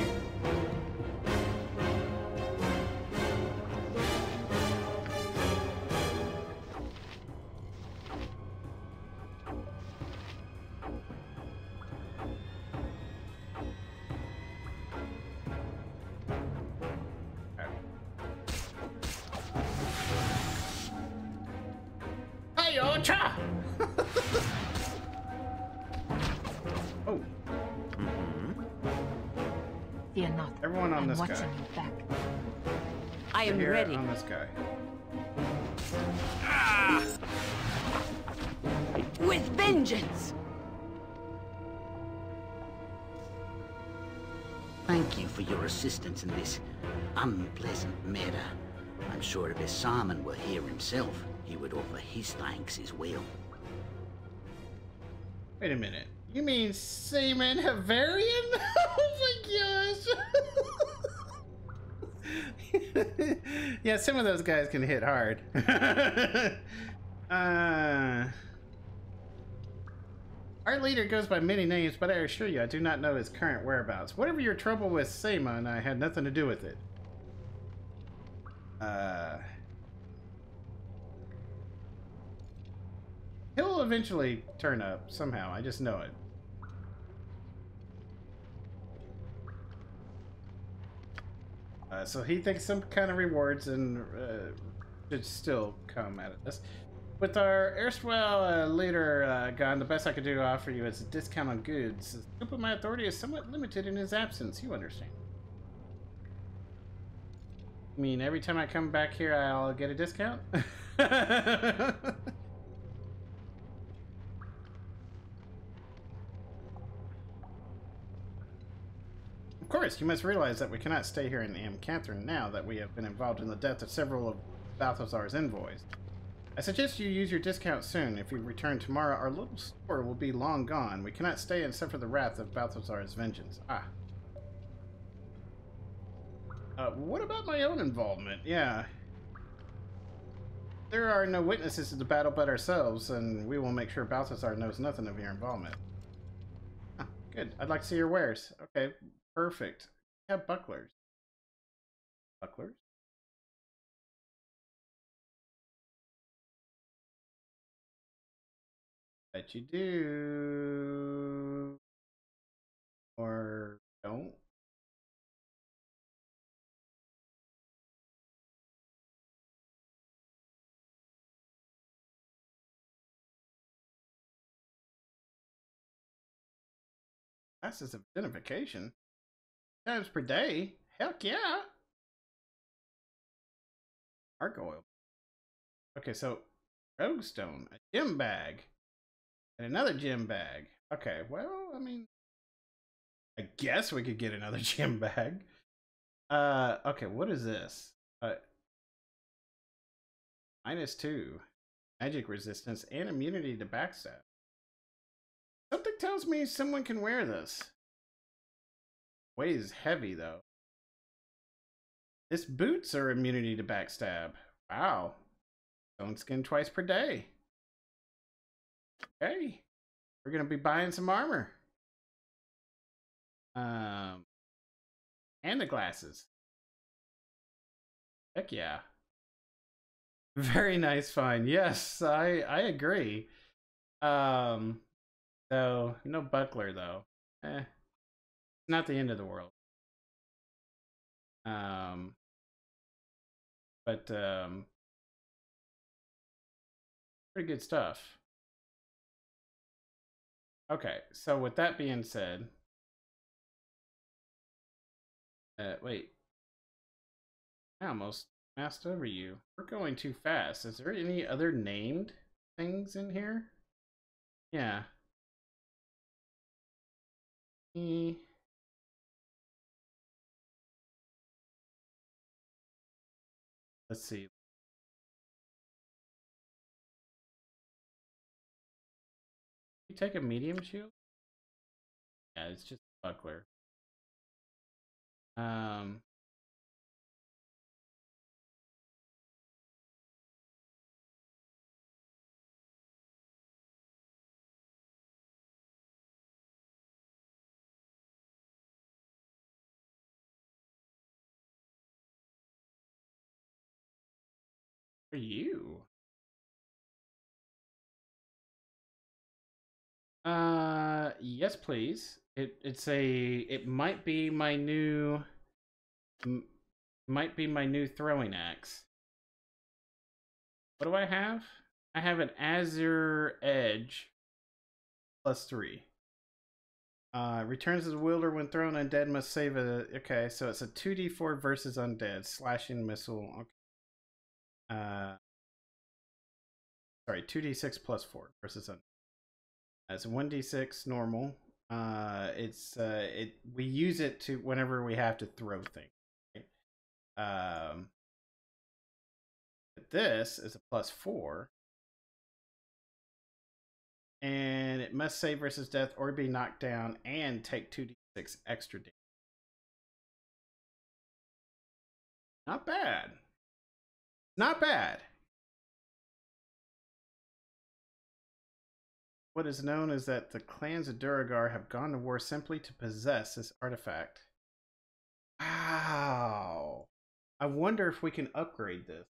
Here on this guy. Ah! With vengeance! Thank you for your assistance in this unpleasant matter. I'm sure if his Simon were here himself, he would offer his thanks as well. Wait a minute. You mean Saemon Havarian? oh my yeah, some of those guys can hit hard. uh, our leader goes by many names, but I assure you I do not know his current whereabouts. Whatever your trouble with Saemon, I had nothing to do with it. Uh, he'll eventually turn up somehow. I just know it. Uh, so he thinks some kind of rewards and uh, should still come at us. With our erstwhile uh, leader uh, gone, the best I could do to offer you is a discount on goods. The scope of my authority is somewhat limited in his absence, you understand. I mean, every time I come back here, I'll get a discount? course, you must realize that we cannot stay here in Am now that we have been involved in the death of several of Balthazar's envoys. I suggest you use your discount soon. If you return tomorrow, our little store will be long gone. We cannot stay and suffer the wrath of Balthazar's vengeance. Ah. Uh, what about my own involvement? Yeah. There are no witnesses to the battle but ourselves, and we will make sure Balthazar knows nothing of your involvement. Good. I'd like to see your wares. Okay, perfect. We have bucklers. Bucklers? Bet you do. Or don't. Classes of identification. Times per day. Heck yeah. Gargoyle. Okay, so rogue stone, a gem bag, and another gem bag. Okay, well, I mean, I guess we could get another gem bag. Uh, okay, what is this? Uh, minus two, magic resistance, and immunity to backstab. Something tells me someone can wear this. Weighs heavy though. This boots are immunity to backstab. Wow. Stone skin twice per day. Okay. We're gonna be buying some armor. Um and the glasses. Heck yeah. Very nice find. Yes, I I agree. Um so no buckler though. Eh. Not the end of the world. Um but um pretty good stuff. Okay, so with that being said, uh, wait, I almost passed over you. We're going too fast. Is there any other named things in here? Yeah. E. Let's see. You take a medium shield? Yeah, it's just buckler. Um. You? Uh, yes, please. It it's a it might be my new might be my new throwing axe. What do I have? I have an Azuredge plus three. Uh, returns as wielder when thrown undead must save a. Okay, so it's a 2d4 versus undead. Slashing missile. Uh, sorry, 2d6 plus 4 versus undead. It's 1d6 normal. Uh, it's uh, it we use it to whenever we have to throw things. Right? Um, this is a plus four, and it must save versus death or be knocked down and take two d6 extra damage. Not bad. Not bad. What is known is that the clans of duergar have gone to war simply to possess this artifact. Wow. I wonder if we can upgrade this.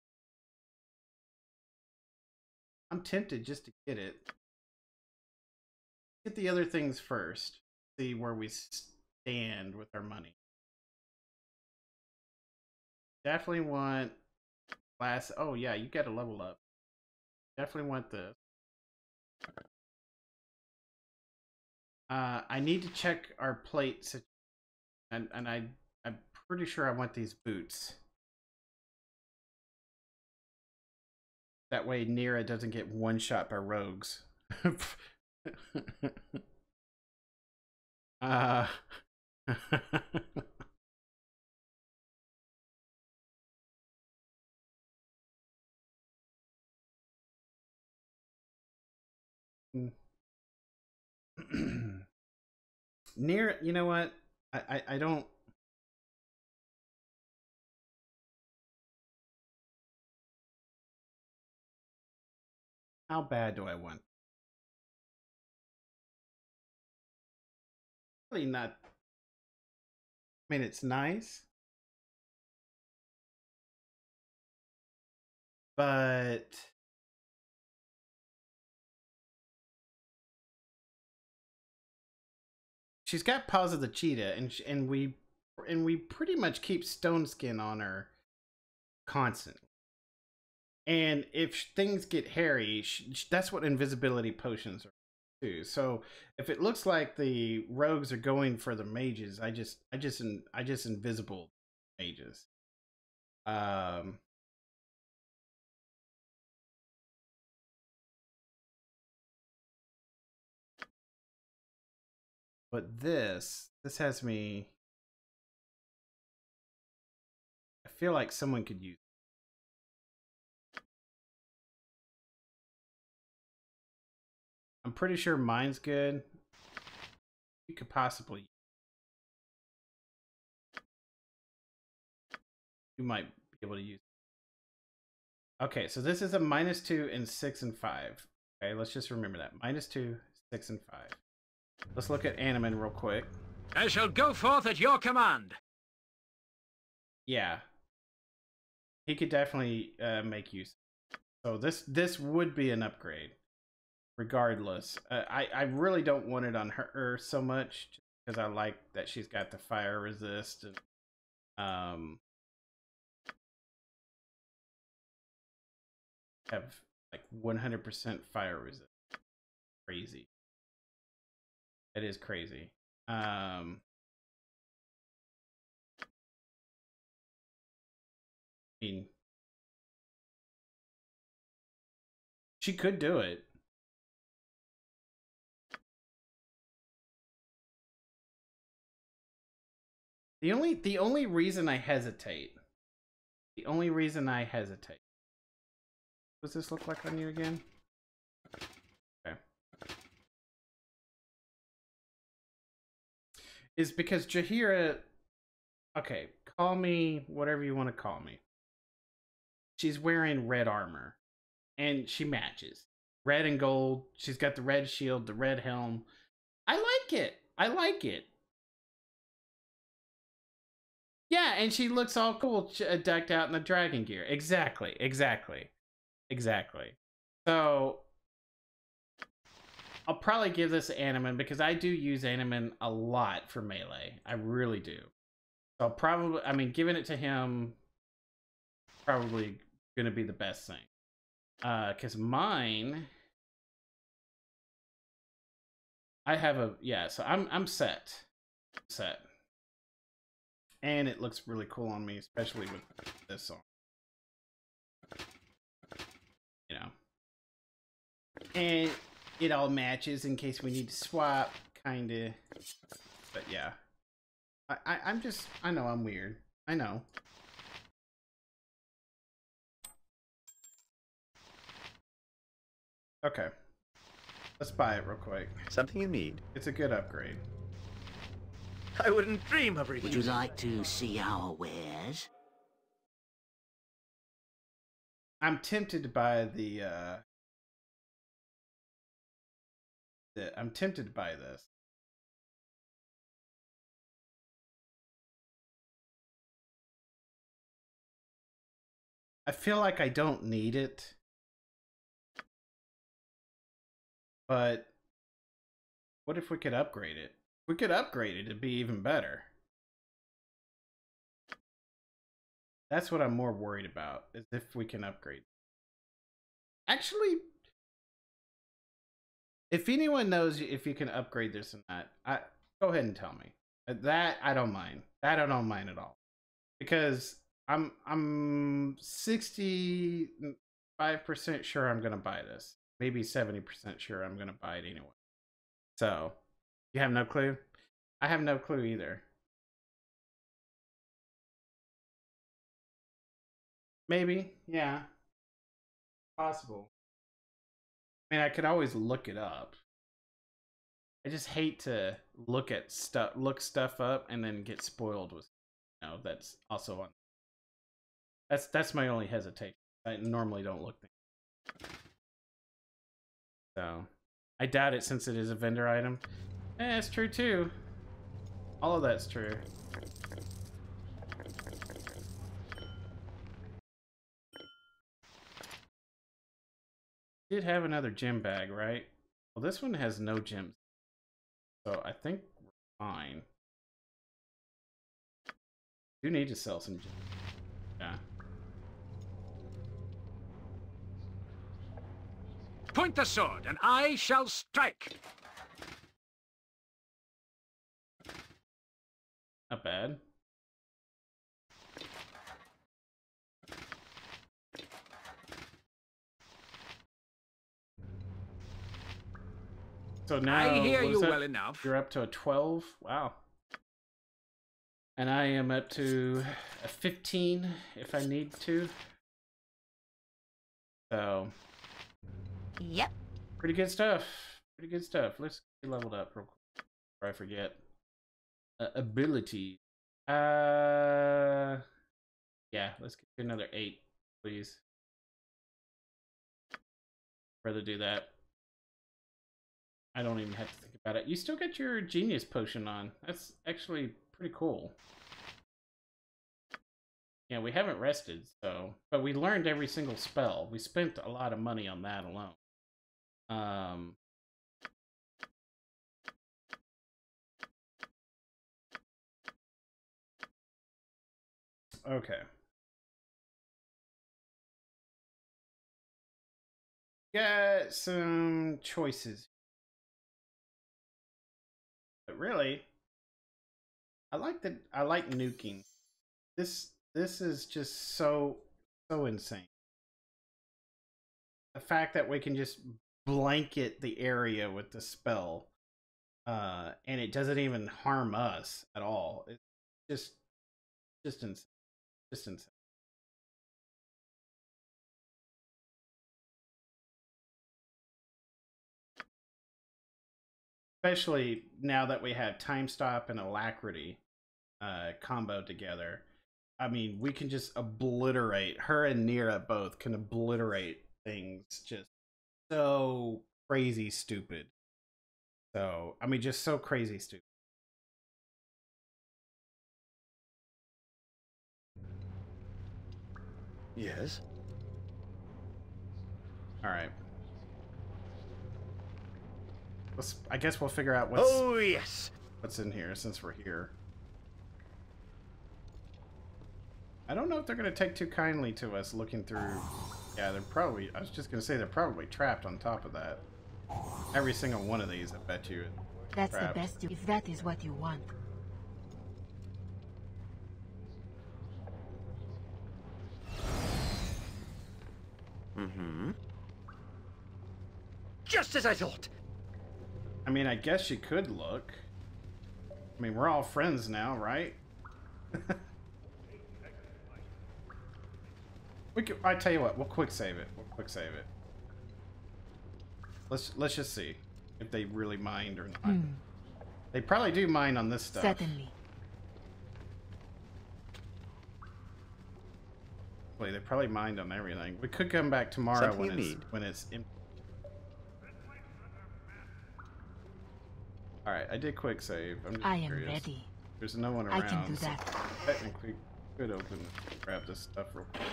I'm tempted just to get it. Get the other things first. See where we stand with our money. Definitely want last. Oh yeah, you got to level up. Definitely want this. Uh, I need to check our plates, and and I I'm pretty sure I want these boots. That way, Neera doesn't get one shot by rogues. uh. Mm. Near, you know what? I, I, I don't. How bad do I want? Really not. I mean, it's nice. But. She's got paws of the cheetah, and sh- and we and we pretty much keep stone skin on her constantly. And if things get hairy, that's what invisibility potions are too. So if it looks like the rogues are going for the mages, I just I just I just invisible mages. Um But this this has me I feel like someone could use I'm pretty sure mine's good. You could possibly. You might be able to use. Okay, so this is a minus two and six and five. Okay, let's just remember that. Minus two, six, and five. Let's look at Anomen real quick. I shall go forth at your command. Yeah. He could definitely uh, make use. So this this would be an upgrade regardless. Uh, I I really don't want it on her so much because I like that she's got the fire resist and um have like 100% fire resist. Crazy. It is crazy. Um I mean she could do it. The only the only reason I hesitate, the only reason I hesitate. What does this look like on you again? Is because Jaheira okay, call me whatever you want to call me. She's wearing red armor and she matches. Red and gold. She's got the red shield, the red helm. I like it. I like it. Yeah, and she looks all cool, uh, decked out in the dragon gear. Exactly, exactly, exactly. So I'll probably give this Anomen because I do use Anomen a lot for melee. I really do. So I'll probably, I mean, giving it to him probably gonna be the best thing. Uh, cause mine, I have a yeah, so I'm I'm set. Set. And it looks really cool on me, especially with this song. You know. And it all matches in case we need to swap, kinda. But yeah. I, I I'm just I know I'm weird. I know. Okay. Let's buy it real quick. Something you need. It's a good upgrade. I wouldn't dream of Would you like to see our wares? I'm tempted to buy the uh the I'm tempted by this. I feel like I don't need it. But what if we could upgrade it? We could upgrade it, it'd be even better. That's what I'm more worried about, is if we can upgrade. Actually, if anyone knows if you can upgrade this or not, I go ahead and tell me. Uh, That I don't mind. That I don't mind at all. Because I'm I'm 65% sure I'm to buy this. Maybe 70% sure I'm to buy it anyway. So, you have no clue? I have no clue either. Maybe, yeah. Possible. I mean, I could always look it up. I just hate to look at stuff, look stuff up, and then get spoiled with, you know, that's also on. That's that's my only hesitation. I normally don't look things. So, I doubt it since it is a vendor item. Eh, it's true too. All of that's true. Did have another gem bag, right? Well, this one has no gems. So I think we're fine. Do need to sell some gems. Yeah. Point the sword, and I shall strike. Not bad. So now I hear you that? well enough. You're up to a 12. Wow. And I am up to a 15 if I need to. So, Yep. pretty good stuff. Pretty good stuff. Let's get leveled up real quick before I forget. Uh, ability. Uh, yeah, let's get another 8, please. Rather do that. I don't even have to think about it. You still got your genius potion on. That's actually pretty cool. Yeah, we haven't rested, so but we learned every single spell. We spent a lot of money on that alone. Um Okay. Got some choices but really, I like the I like nuking. This this is just so so insane. The fact that we can just blanket the area with the spell, uh, and it doesn't even harm us at all. It's just just insane. Just insane. Especially now that we have time stop and alacrity uh combo together i mean we can just obliterate her and Neera both can obliterate things just so crazy stupid. So i mean just so crazy stupid Yes. all right let's i guess we'll figure out what's Oh, yes. what's in here since we're here I don't know if they're going to take too kindly to us looking through. Yeah, they're probably. I was just going to say they're probably trapped on top of that. Every single one of these, I bet you. That's Crap. the best you, if that is what you want. Mm-hmm. Just as I thought. I mean, I guess you could look. I mean, we're all friends now, right? we could, I tell you what, we'll quick save it. We'll quick save it. Let's let's just see if they really mind or not. Hmm. They probably do mind on this stuff. Certainly. Wait, they probably mind on everything. We could come back tomorrow Something when it's when it's. Em- All right, I did quick save. I'm just I am curious. ready. There's no one around. I can do so that. Technically, could open, grab this stuff real quick.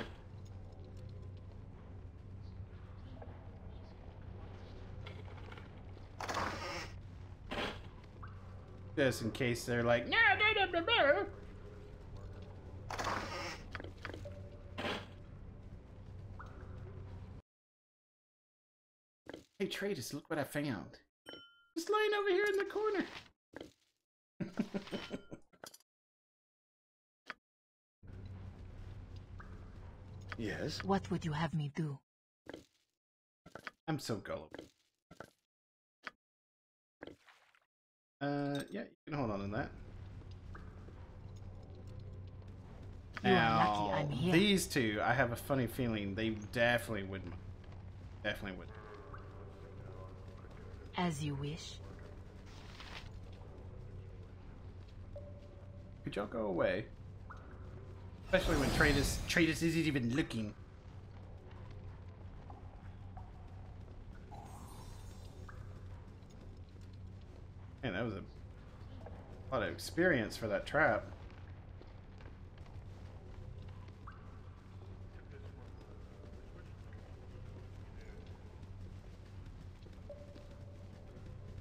Just in case they're like, no, no, no, no, no. Hey, Tradus, look what I found. Just lying over here in the corner. Yes. What would you have me do? I'm so gullible. Uh, yeah, you can hold on to that. You now, lucky I'm here. these two, I have a funny feeling they definitely would. Definitely would. As you wish. Could y'all go away? Especially when Tradus Tradus isn't even looking. Man, that was a lot of experience for that trap.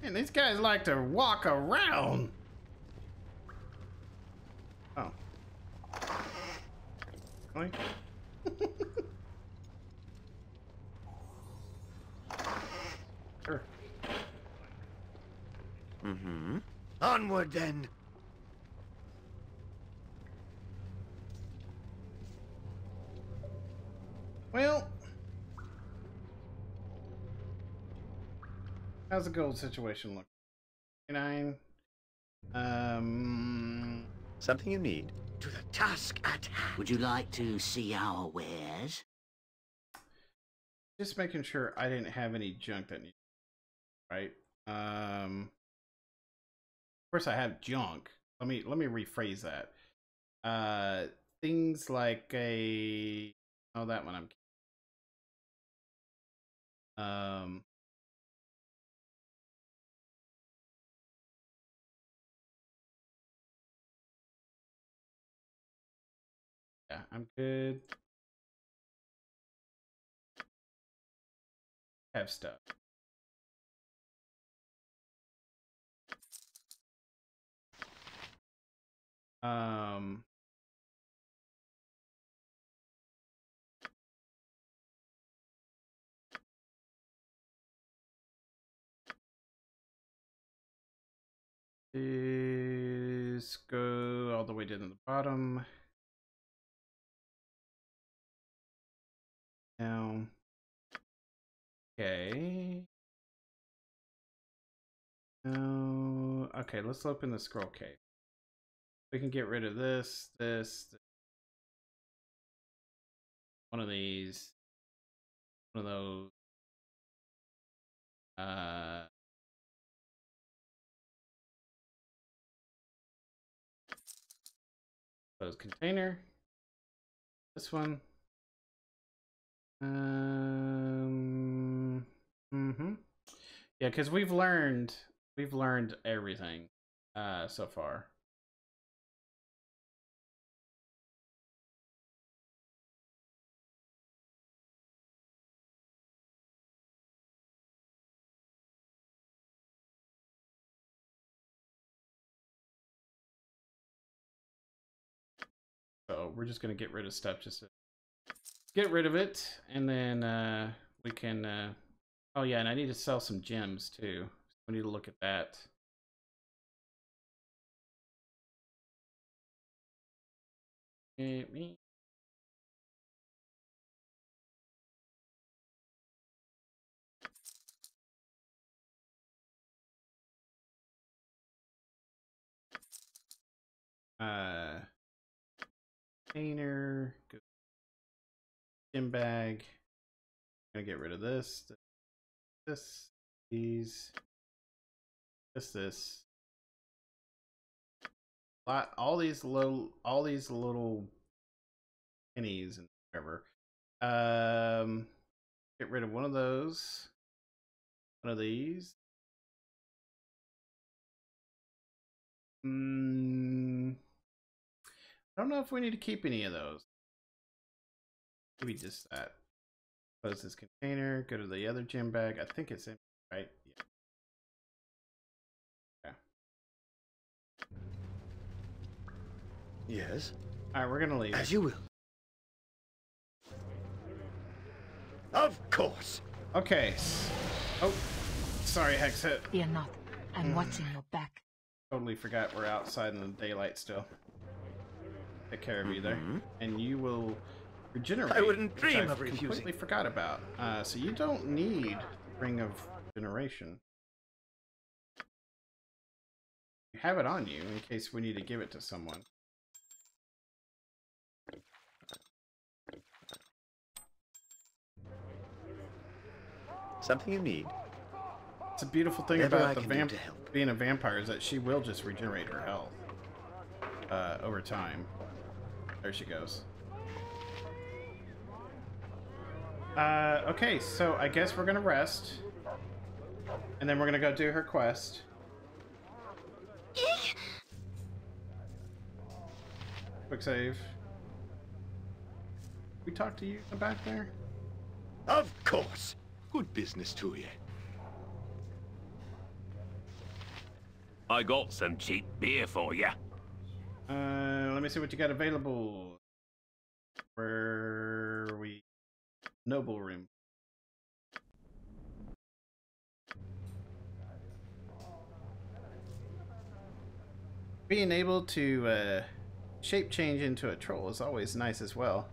And these guys like to walk around. Oh. Really? sure. Mm-hmm. Onward then. Well, how's the gold situation look? Nine. Um. Something you need. To the task at hand. Would you like to see our wares? Just making sure I didn't have any junk that needs. Right. Um. Of course, I have junk. Let me let me rephrase that. Uh, things like a. Oh, that one I'm. Um. Yeah, I'm good. Have stuff. Um. Is go all the way down to the bottom. Now, okay. No, okay, let's open the scroll cave. We can get rid of this, this, th- one of these, one of those. Uh, close container. This one. Um. Mm-hmm. Yeah, because we've learned we've learned everything uh so far. So we're just gonna get rid of stuff just to get rid of it, and then uh, we can... Uh... Oh, yeah, and I need to sell some gems, too. We need to look at that. Me. Uh, container gem bag. Gonna get rid of this, this, these, this, this. Lot, all these little, all these little pennies and whatever. Um, get rid of one of those, one of these. Mm, I don't know if we need to keep any of those. Maybe just that. Close this container. Go to the other gem bag. I think it's in right. Yeah. Yes? All right, we're gonna leave. As you will. Of course. Okay. s- Oh, sorry, Hexxat. Fear not. I'm Mm. watching your back. Totally forgot we're outside in the daylight still. Take care of you there, Mhm. and you will regenerate. I wouldn't which dream I of refusing. Completely forgot about. Uh, so you don't need Ring of Generation. You have it on you in case we need to give it to someone. Something you need. It's a beautiful thing Whatever about the can vamp being a vampire is that she will just regenerate her health uh, over time. There she goes. Uh, okay, so I guess we're gonna rest, and then we're gonna go do her quest. Quick save. We talked to you back there. Of course. Good business to you. I got some cheap beer for you. Uh, let me see what you got available. Where are we? Noble room. Being able to uh, shape change into a troll is always nice as well.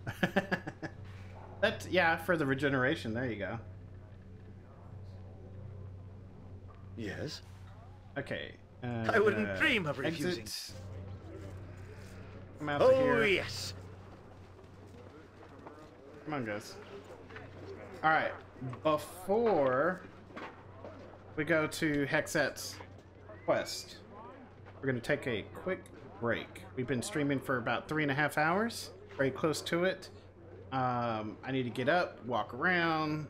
That's yeah for the regeneration. There you go. Yes? Okay. I wouldn't uh, dream of refusing. exit. Come out of Oh, here. yes. Come on, guys. All right. Before we go to Hexxat's quest, we're going to take a quick break. We've been streaming for about three and a half hours, very close to it. Um, I need to get up, walk around,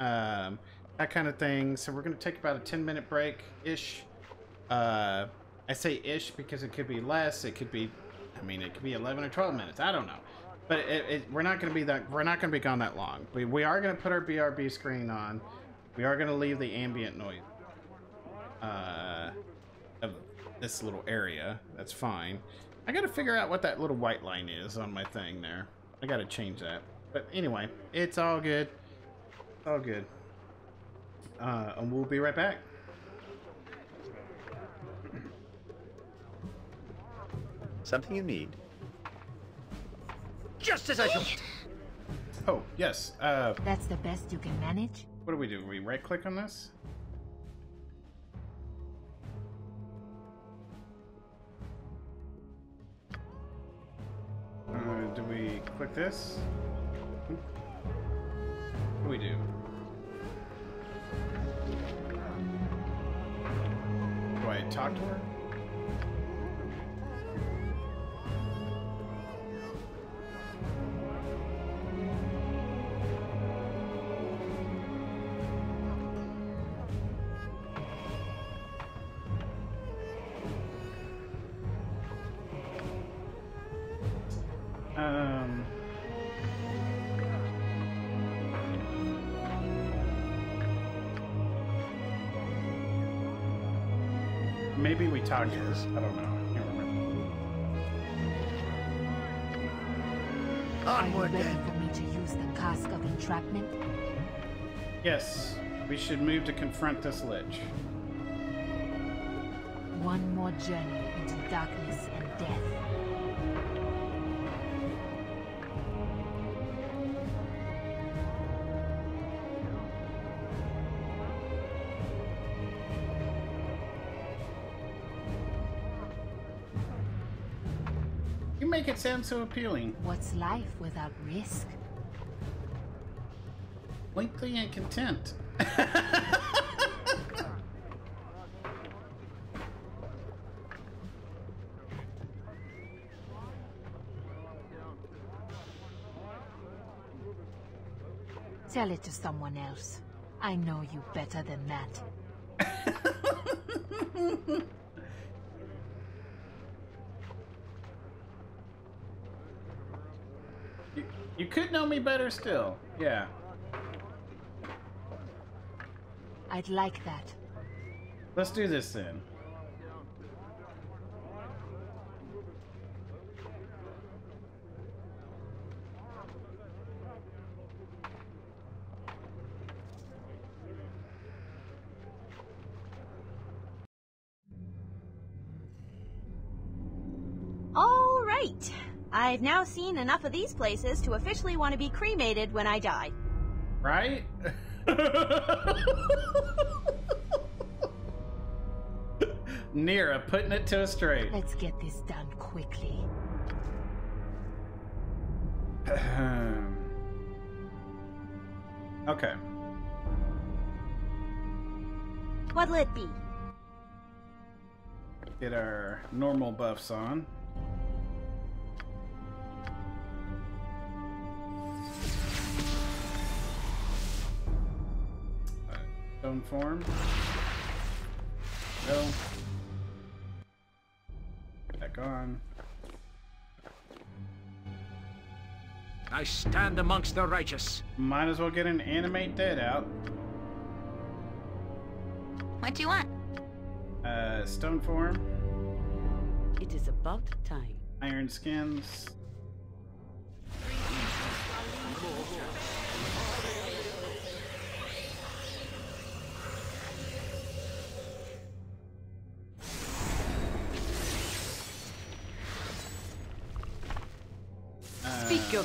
um, that kind of thing. So we're going to take about a 10 minute break ish. Uh, I say ish because it could be less. It could be, I mean, it could be 11 or 12 minutes. I don't know. But it, it, we're not going to be that. We're not going to be gone that long. We, we are going to put our BRB screen on. We are going to leave the ambient noise uh, of this little area. That's fine. I got to figure out what that little white line is on my thing there. I got to change that. But anyway, it's all good. All good. Uh, and we'll be right back. Something you need. Just as I thought. Oh, yes. Uh, That's the best you can manage? what do we do? We right click on this? Uh, do we click this? What do we do? Do I talk to her? Maybe we talk. I don't know. I can't remember. Are you ready for me to use the cask of entrapment? Yes, we should move to confront this lich. One more journey into darkness and death. Sound so appealing. What's life without risk? Lengthy and content. Tell it to someone else. I know you better than that. you, you know me better still. Yeah. I'd like that. Let's do this then. All right. I've now seen enough of these places to officially want to be cremated when I die. Right? Neera putting it to a straight. Let's get this done quickly. okay. What'll it be? Get our normal buffs on. Stone form. Go. Back on. I stand amongst the righteous. Might as well get an animate dead out. What do you want? Uh, stone form. It is about time. Iron skins.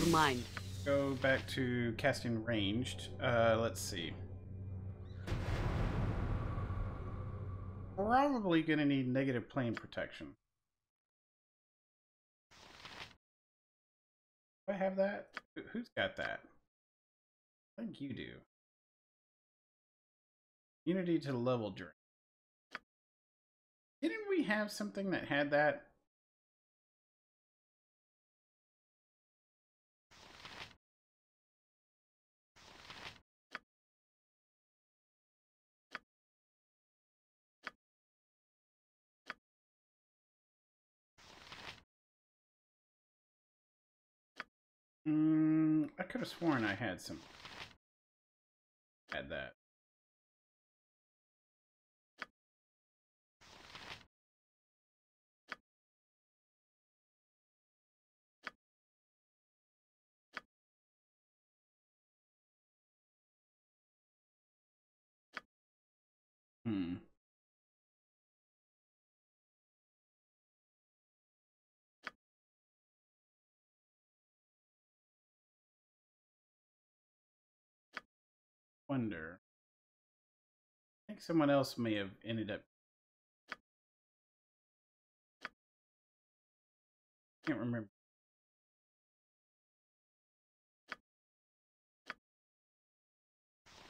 Your mind. Go back to casting ranged. Uh, let's see. Probably gonna need negative plane protection. Do I have that? Who- Who's got that? I think you do. Unity to level drain. Didn't we have something that had that? Mm, I could have sworn I had some. Had that. Hmm. Wonder. I think someone else may have ended up. Can't remember.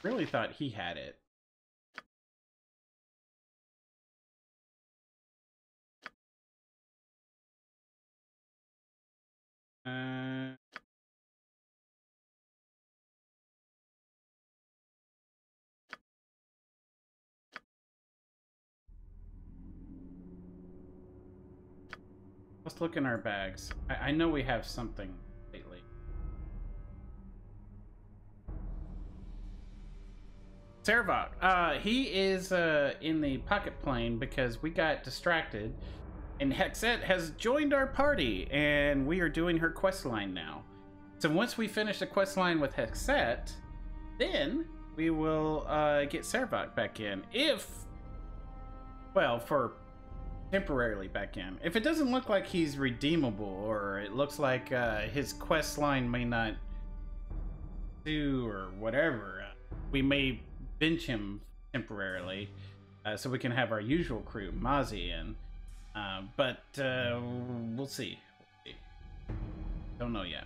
Really thought he had it. Uh, let's look in our bags. I, I know we have something lately. Sarevok, uh, he is uh, in the pocket plane because we got distracted, and Hexxat has joined our party, and we are doing her quest line now. So once we finish the quest line with Hexxat, then we will uh, get Sarevok back in. If, well, for temporarily back in. If it doesn't look like he's redeemable, or it looks like uh, his quest line may not do, or whatever, uh, we may bench him temporarily, uh, so we can have our usual crew, Mazzy, in. Uh, but uh, we'll see. We'll see. Don't know yet.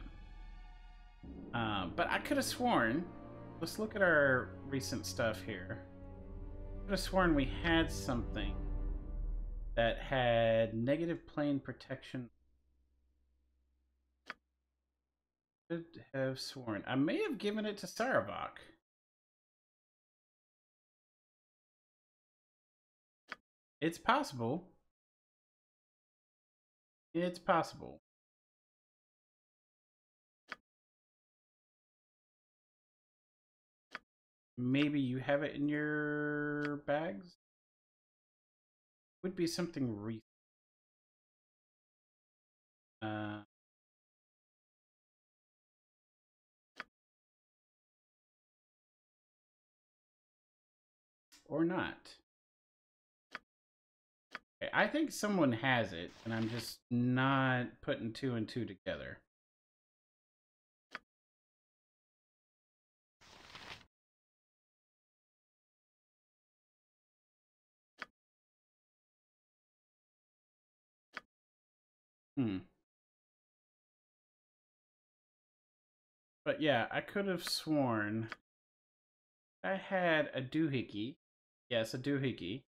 But I could have sworn. Let's look at our recent stuff here. Could have sworn we had something that had negative plane protection. Could have sworn. I may have given it to Sarevok. It's possible. It's possible. Maybe you have it in your bags? Would be something recent. Uh, or not. I think someone has it, and I'm just not putting two and two together. Hmm. But yeah, I could have sworn I had a doohickey. Yes, a doohickey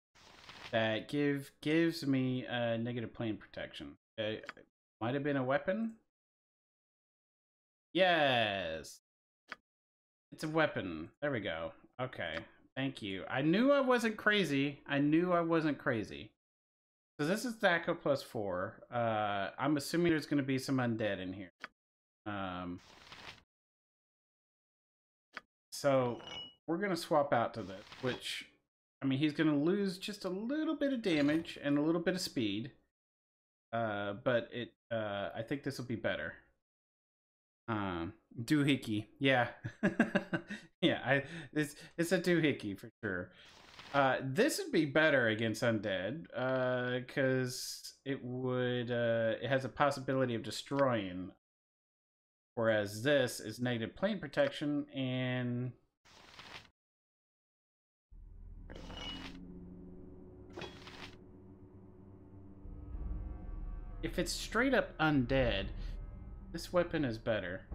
that give gives me a negative plane protection. It might have been a weapon. Yes. It's a weapon. There we go. Okay. Thank you. I knew I wasn't crazy. I knew I wasn't crazy. So this is THAC0 plus four. Uh, I'm assuming there's going to be some undead in here. Um, so we're going to swap out to this, which, I mean, he's going to lose just a little bit of damage and a little bit of speed. Uh, but it, uh, I think this will be better. Um, doohickey, yeah, yeah. I it's it's a doohickey for sure. Uh, this would be better against undead, uh, because it would uh, it has a possibility of destroying, whereas this is negative plane protection and. If it's straight up undead, this weapon is better.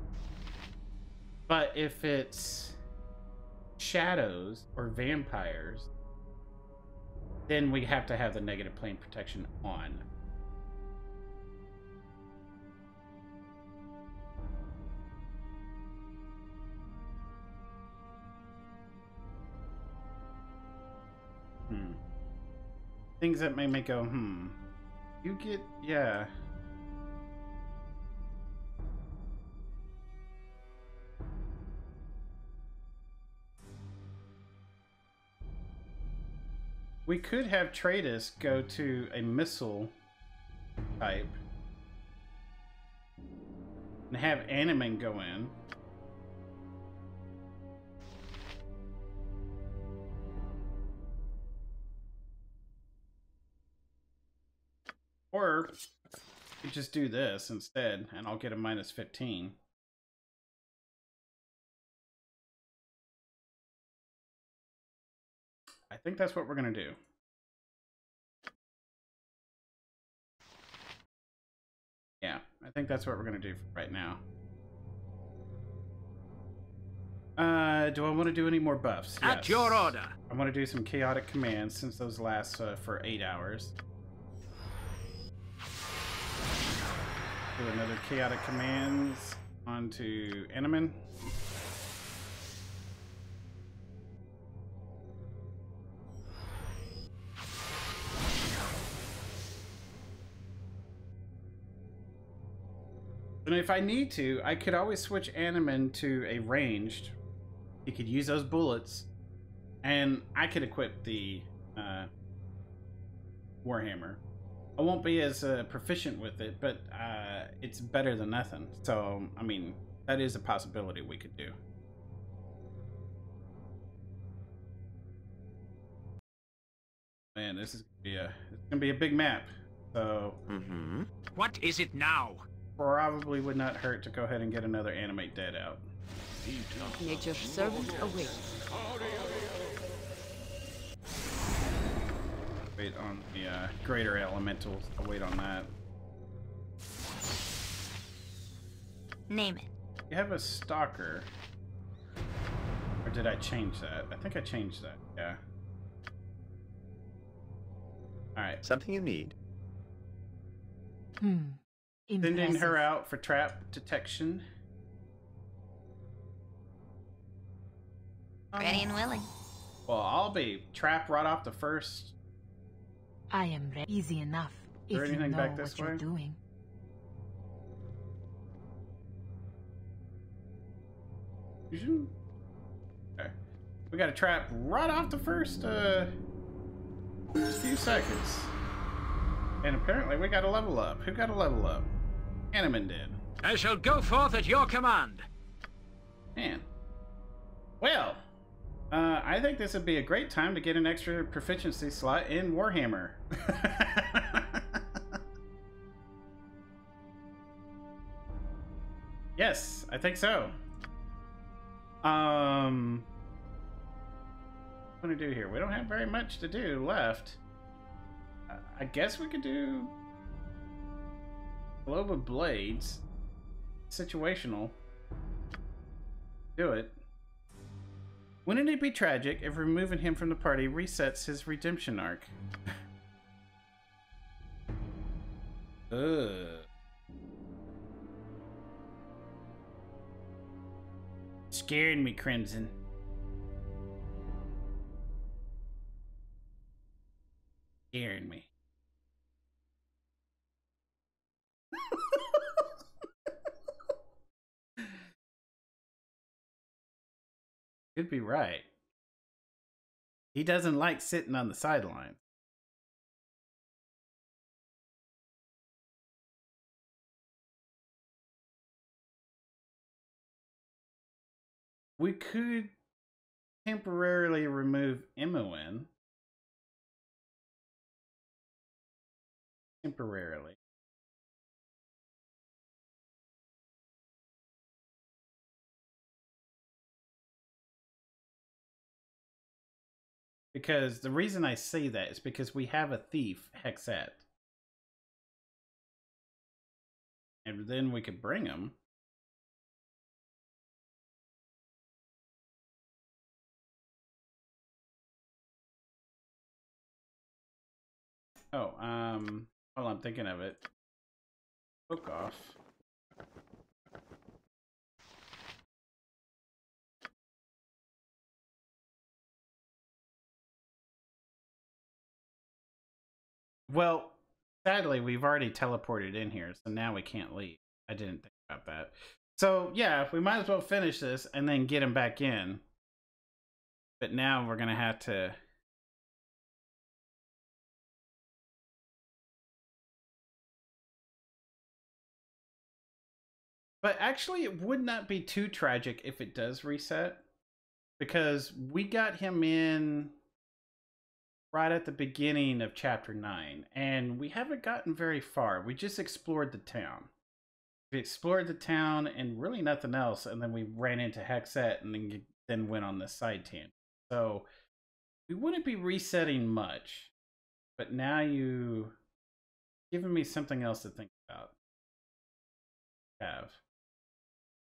But if it's shadows or vampires, then we have to have the negative plane protection on. Hmm. Things that may make go, hmm. You get, yeah. We could have Treydas go to a missile type and have Anomen go in. Or just do this instead and I'll get a minus 15. Think that's what we're going to do. Yeah, I think that's what we're going to do right now. Uh, do I want to do any more buffs? At your order. I want to do some chaotic commands since those last uh, for eight hours. Do another chaotic commands onto Anomen. And if I need to, I could always switch Anomen to a ranged. He could use those bullets, and I could equip the uh, Warhammer. I won't be as uh, proficient with it, but uh, it's better than nothing. So, I mean, that is a possibility we could do. Man, this is gonna be a it's gonna be a big map. So, Mm-hmm. What is it now? Probably would not hurt to go ahead and get another animate dead out. Nature's servant awaits. Wait on the uh, greater elementals. I'll wait on that. Name it. You have a stalker. Or did I change that? I think I changed that. Yeah. Alright. Something you need? Hmm. Sending her out for trap detection. Ready and willing. Well, I'll be trap right off the first. I am ready. easy enough Is there if you know back this what you're way? doing. Okay. We got a trap right off the first, uh, first few seconds. And apparently we got a level up. Who got a level up? Anomen did. I shall go forth at your command. Man. Well, uh, I think this would be a great time to get an extra proficiency slot in Warhammer. yes, I think so. Um, what do we do here? We don't have very much to do left. Uh, I guess we could do Globe of Blades. Situational. Do it. Wouldn't it be tragic if removing him from the party resets his redemption arc? Ugh. Scaring me, Crimson. Scaring me. Could be right. He doesn't like sitting on the sidelines. We could temporarily remove Imoen. Temporarily. Because the reason I say that is because we have a thief, Hexxat. And then we could bring him. Oh, um, on, I'm thinking of it. Book off. Well, sadly, we've already teleported in here, so now we can't leave. I didn't think about that. So, yeah, we might as well finish this and then get him back in. But now we're going to have to... But actually, it would not be too tragic if it does reset. Because we got him in right at the beginning of chapter 9 and we haven't gotten very far. We just explored the town. We explored the town and really nothing else and then we ran into Hexxat and then then went on the side tangent. So we wouldn't be resetting much but now you given me something else to think about. Have.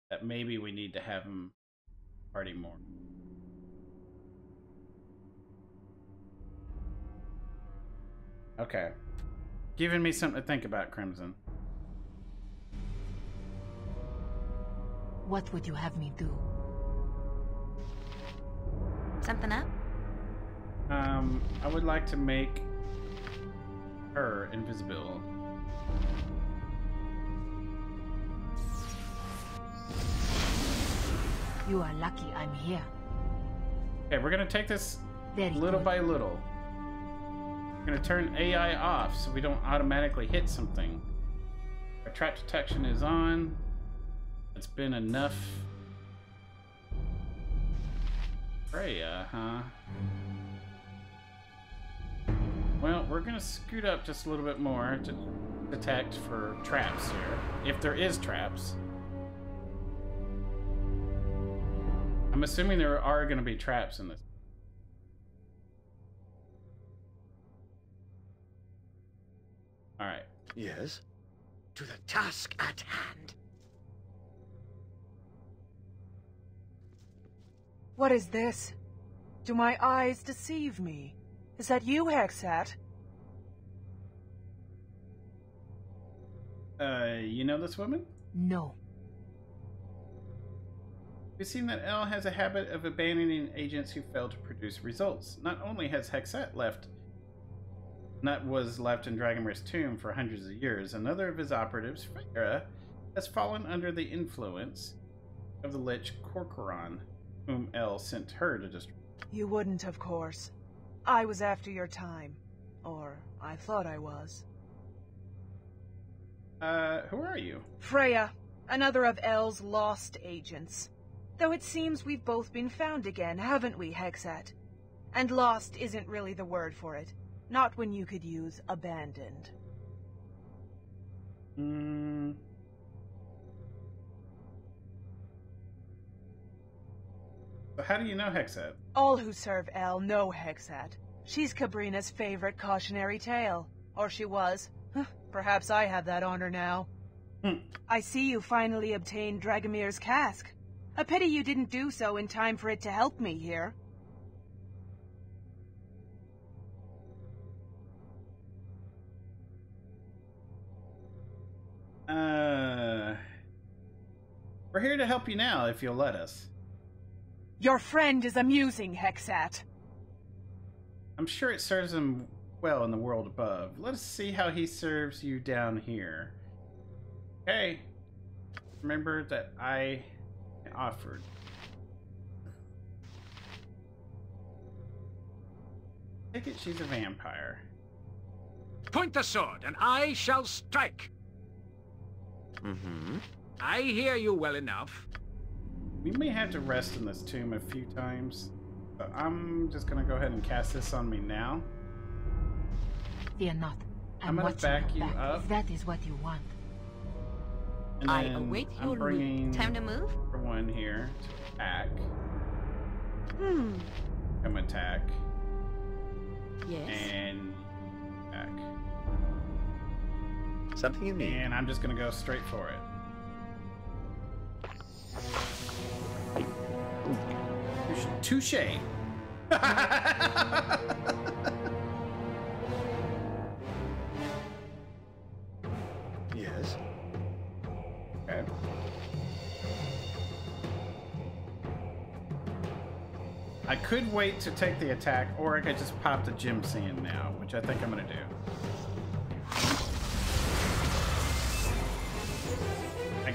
That maybe we need to have him party more Okay. Giving me something to think about, Crimson. What would you have me do? Something up? Um, I would like to make her invisible. You are lucky I'm here. Okay, we're gonna take this Very little good. by little. We're gonna turn AI off so we don't automatically hit something. Our trap detection is on. It's been enough. Freya, huh? Well, we're gonna scoot up just a little bit more to detect for traps here, if there is traps. I'm assuming there are gonna be traps in this. All right. Yes. To the task at hand. What is this? Do my eyes deceive me? Is that you, Hexxat? Uh, you know this woman? No. We've seen that L has a habit of abandoning agents who fail to produce results. Not only has Hexxat left Nut was left in Dragomir's tomb for hundreds of years, another of his operatives, Freyra, has fallen under the influence of the Lich Corcoran, whom L sent her to destroy. You wouldn't, of course. I was after your time. Or, I thought I was. Uh, who are you? Freya, another of L's lost agents. Though it seems we've both been found again, haven't we, Hexxat? And lost isn't really the word for it. Not when you could use abandoned. Hmm. So how do you know Hexxat? All who serve L know Hexxat. She's Cabrina's favorite cautionary tale. Or she was. Perhaps I have that honor now. I see you finally obtained Dragomir's cask. A pity you didn't do so in time for it to help me here. Uh, we're here to help you now if you'll let us. Your friend is amusing, Hexxat. I'm sure it serves him well in the world above. Let us see how he serves you down here. Okay. Remember that I offered. Take it she's a vampire. Point the sword, and I shall strike. Mm-hmm. I hear you well enough. We may have to rest in this tomb a few times. But I'm just gonna go ahead and cast this on me now. Fear not. I'm, I'm gonna back you back, up. If that is what you want. And I await I'm your move. bringing Time to move? for one here to attack. Hmm. Come attack. Yes. And Something you need. And I'm just gonna go straight for it. Touche. Yes. Okay. I could wait to take the attack, or I could just pop the gym scene now, which I think I'm gonna do.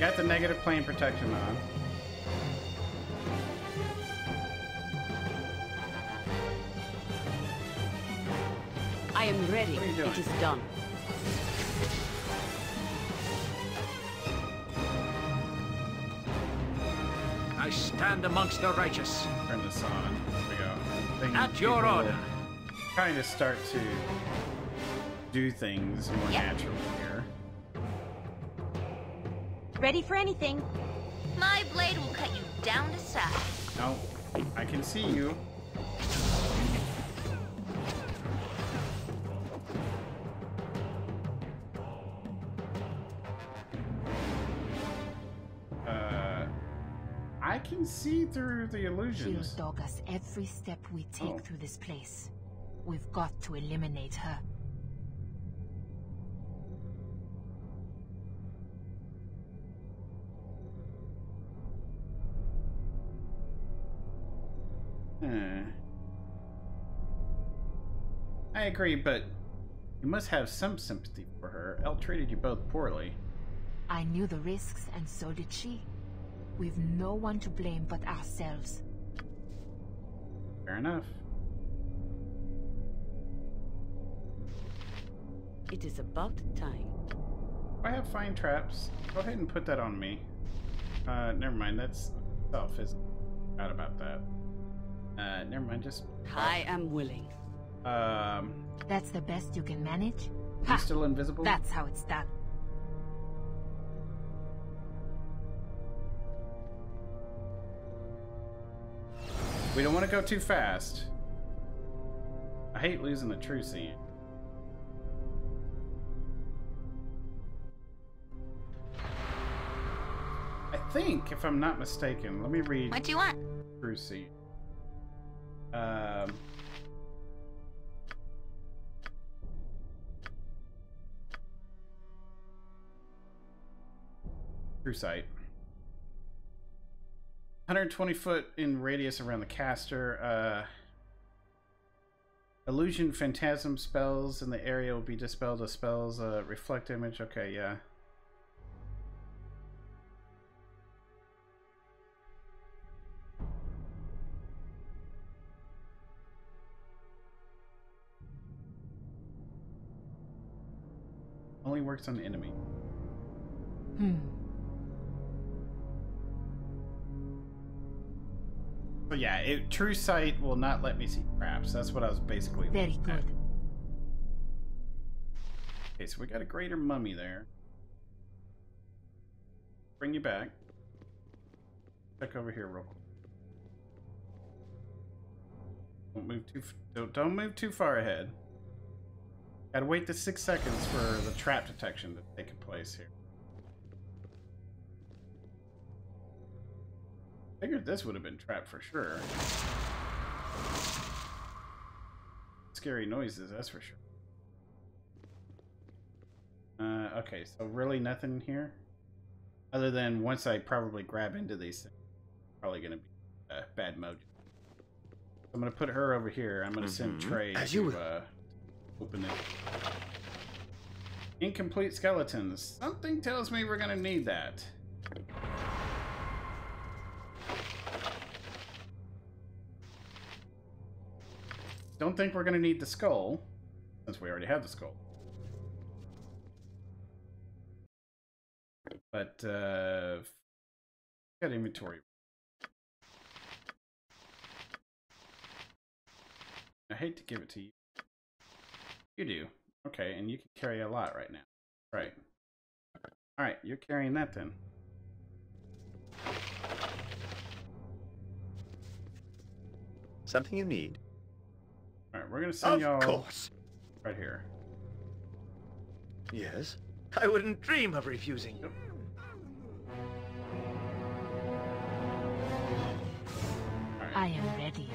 Got the negative plane protection on. I am ready. What are you doing? It is done. I stand amongst the righteous. Turn this on. There we go. Things- At your order. Kind of start to do things more Yep. naturally here. Ready for anything. My blade will cut you down to size. No, I can see you. Uh, I can see through the illusion. She'll dog us every step we take oh. through this place. We've got to eliminate her. Hmm. I agree, but you must have some sympathy for her. L treated you both poorly. I knew the risks, and so did she. We've no one to blame but ourselves. Fair enough. It is about time. I have fine traps. Go ahead and put that on me. Uh, never mind. That's self is out about that. Uh, never mind. Just I am willing. um. That's the best you can manage? You still invisible? That's how it's done. We don't want to go too fast. I hate losing the True Seeing. I think, if I'm not mistaken, let me read What do you want? True Seeing. Um, true sight. 120 foot in radius around the caster. Uh, illusion phantasm spells in the area will be dispelled as spells uh, reflect image. Okay, yeah. Only works on the enemy. Hmm. But yeah, it, True Sight will not let me see traps. That's what I was basically. Very good. at. Okay, so we got a greater mummy there. Bring you back. Check over here real quick. Don't move too. Don't, don't move too far ahead. Gotta wait the six seconds for the trap detection to take place here. Figured this would have been trapped for sure. Scary noises, that's for sure. Uh, okay, so really nothing here? Other than once I probably grab into these things, probably gonna be uh, bad mode. I'm gonna put her over here. I'm gonna send Mhm. Treydas to you uh, open it. Incomplete skeletons. Something tells me we're gonna need that. Don't think we're gonna need the skull, since we already have the skull. But uh got inventory. I hate to give it to you. You do. Okay, and you can carry a lot right now. Right. Alright, you're carrying that then. Something you need. Alright, we're gonna send y'all Of course. right here. Yes? I wouldn't dream of refusing. I am ready.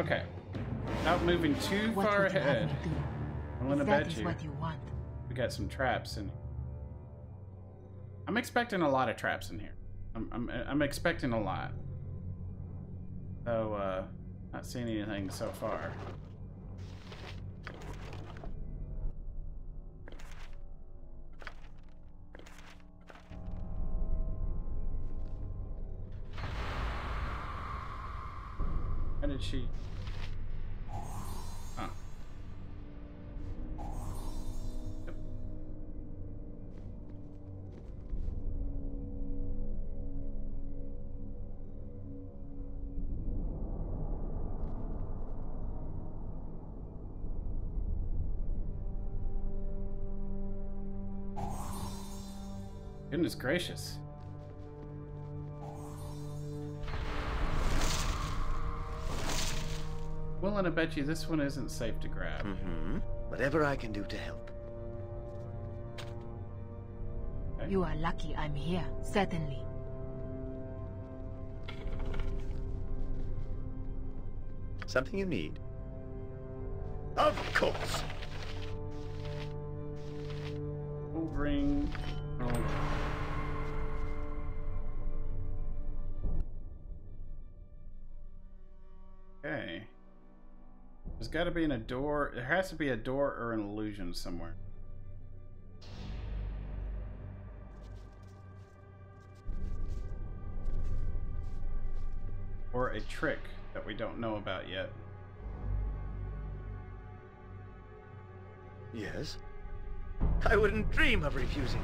Okay. Not moving too What far would you have ahead. I'm gonna bet you what you want. we got some traps in. I'm expecting a lot of traps in here. I'm I'm I'm expecting a lot. So uh, not seeing anything so far. Did she? Oh. Yep. Goodness gracious. Willing to bet you this one isn't safe to grab. Mm-hmm. Whatever I can do to help. You are lucky I'm here, certainly. Something you need. Of course. Gold ring. Got to be in a door. There has to be a door or an illusion somewhere. Or a trick that we don't know about yet. Yes? I wouldn't dream of refusing.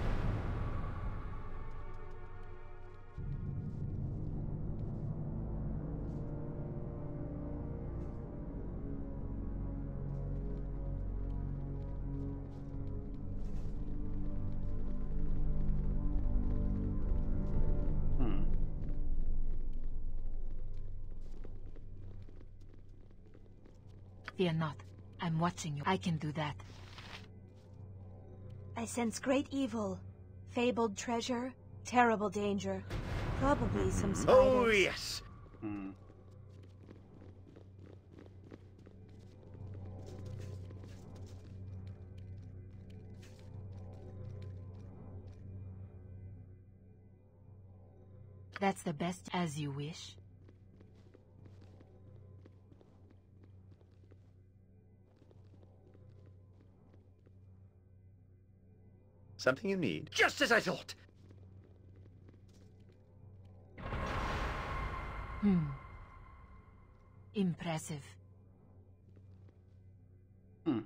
Fear not. I'm watching you. I can do that. I sense great evil, fabled treasure, terrible danger. Probably some spiders. Oh, yes! Hmm. That's the best as you wish. Something you need. Just as I thought! Hmm. Impressive. Hmm.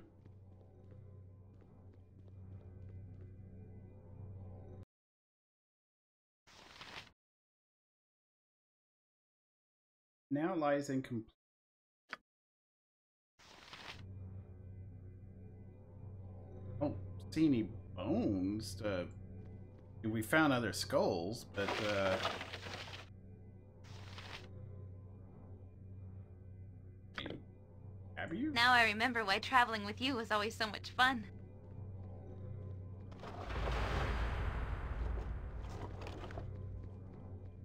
Now lies incomplete. Don't see any bones. To... We found other skulls, but uh... have you? Now I remember why traveling with you was always so much fun.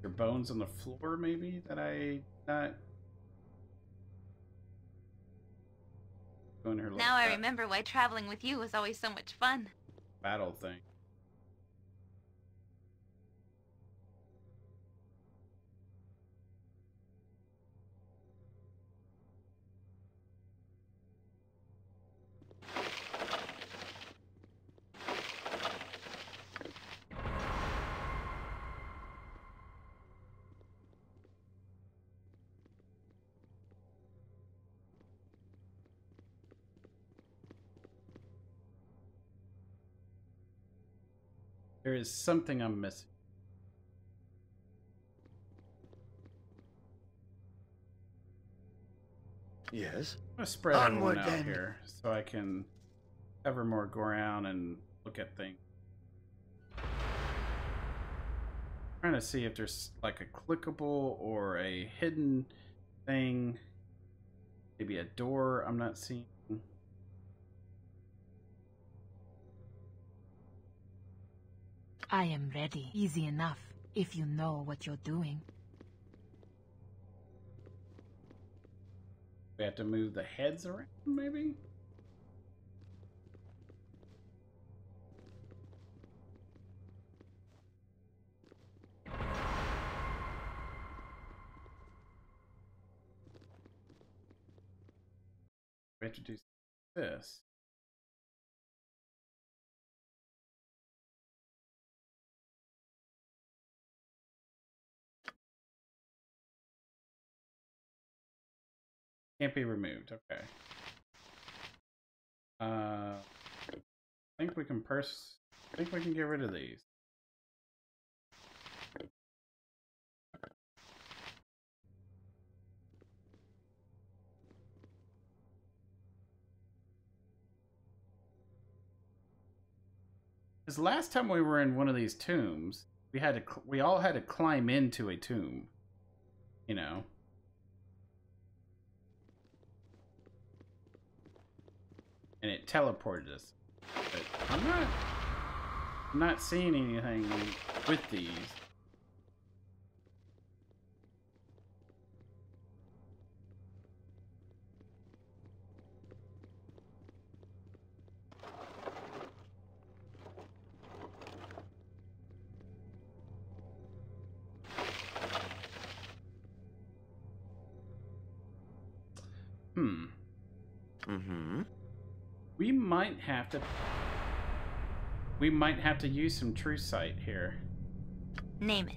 Your bones on the floor, maybe that I not. Going her little Now I remember why traveling with you was always so much fun. Battle thing. There is something I'm missing. Yes. I'm gonna spread Onward, everyone out then. here so I can cover more ground and look at things. Trying to see if there's like a clickable or a hidden thing. Maybe a door I'm not seeing. I am ready. Easy enough, if you know what you're doing. We have to move the heads around, maybe? Do this. Can't be removed. Okay. Uh, I think we can purse. I think we can get rid of these. Because last time we were in one of these tombs, we had to we all had to climb into a tomb. You know. And it teleported us. But I'm not I'm not seeing anything with these. Might have to. We might have to use some true sight here. Name it.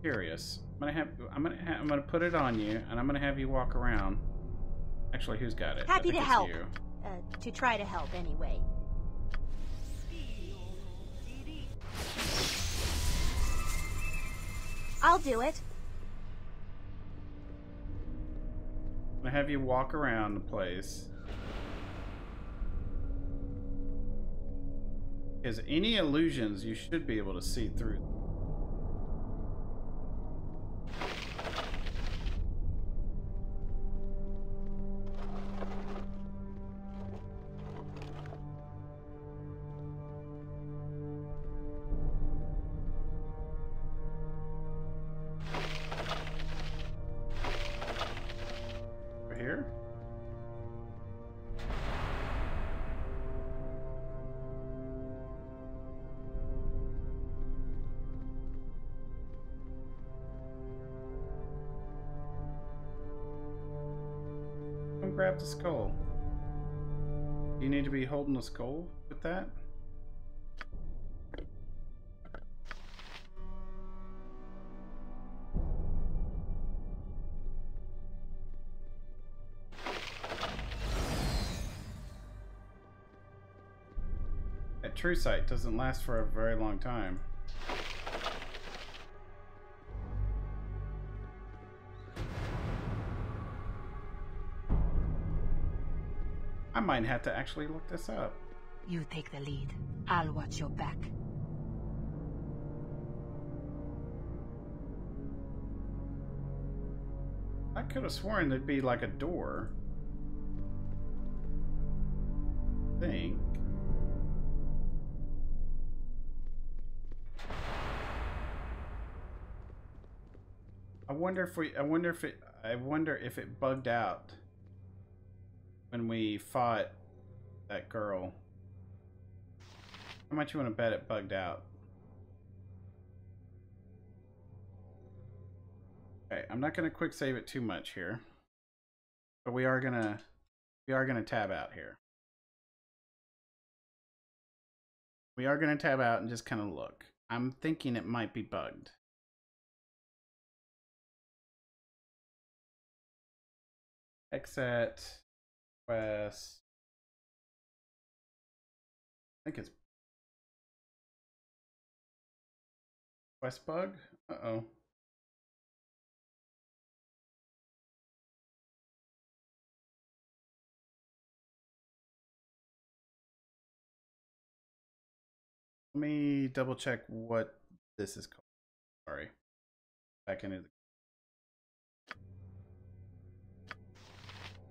Curious. I'm gonna have. I'm gonna. Ha I'm gonna put it on you, and I'm gonna have you walk around. Actually, who's got it? Happy to help. you. Uh, to try to help anyway. I'll do it. I'm gonna have you walk around the place. Because any illusions you should be able to see through. The skull with that? That true sight doesn't last for a very long time. Might have to actually look this up. You take the lead. I'll watch your back. I could have sworn there'd be like a door. I think. I wonder if we I wonder if it I wonder if it bugged out when we fought that girl. How much you want to bet it bugged out? Okay, I'm not going to quick save it too much here. But we are going to we are going to tab out here. We are going to tab out and just kind of look. I'm thinking it might be bugged. Exit Quest. I think it's Quest bug? Uh-oh. Let me double check what this is called. Sorry. Back into the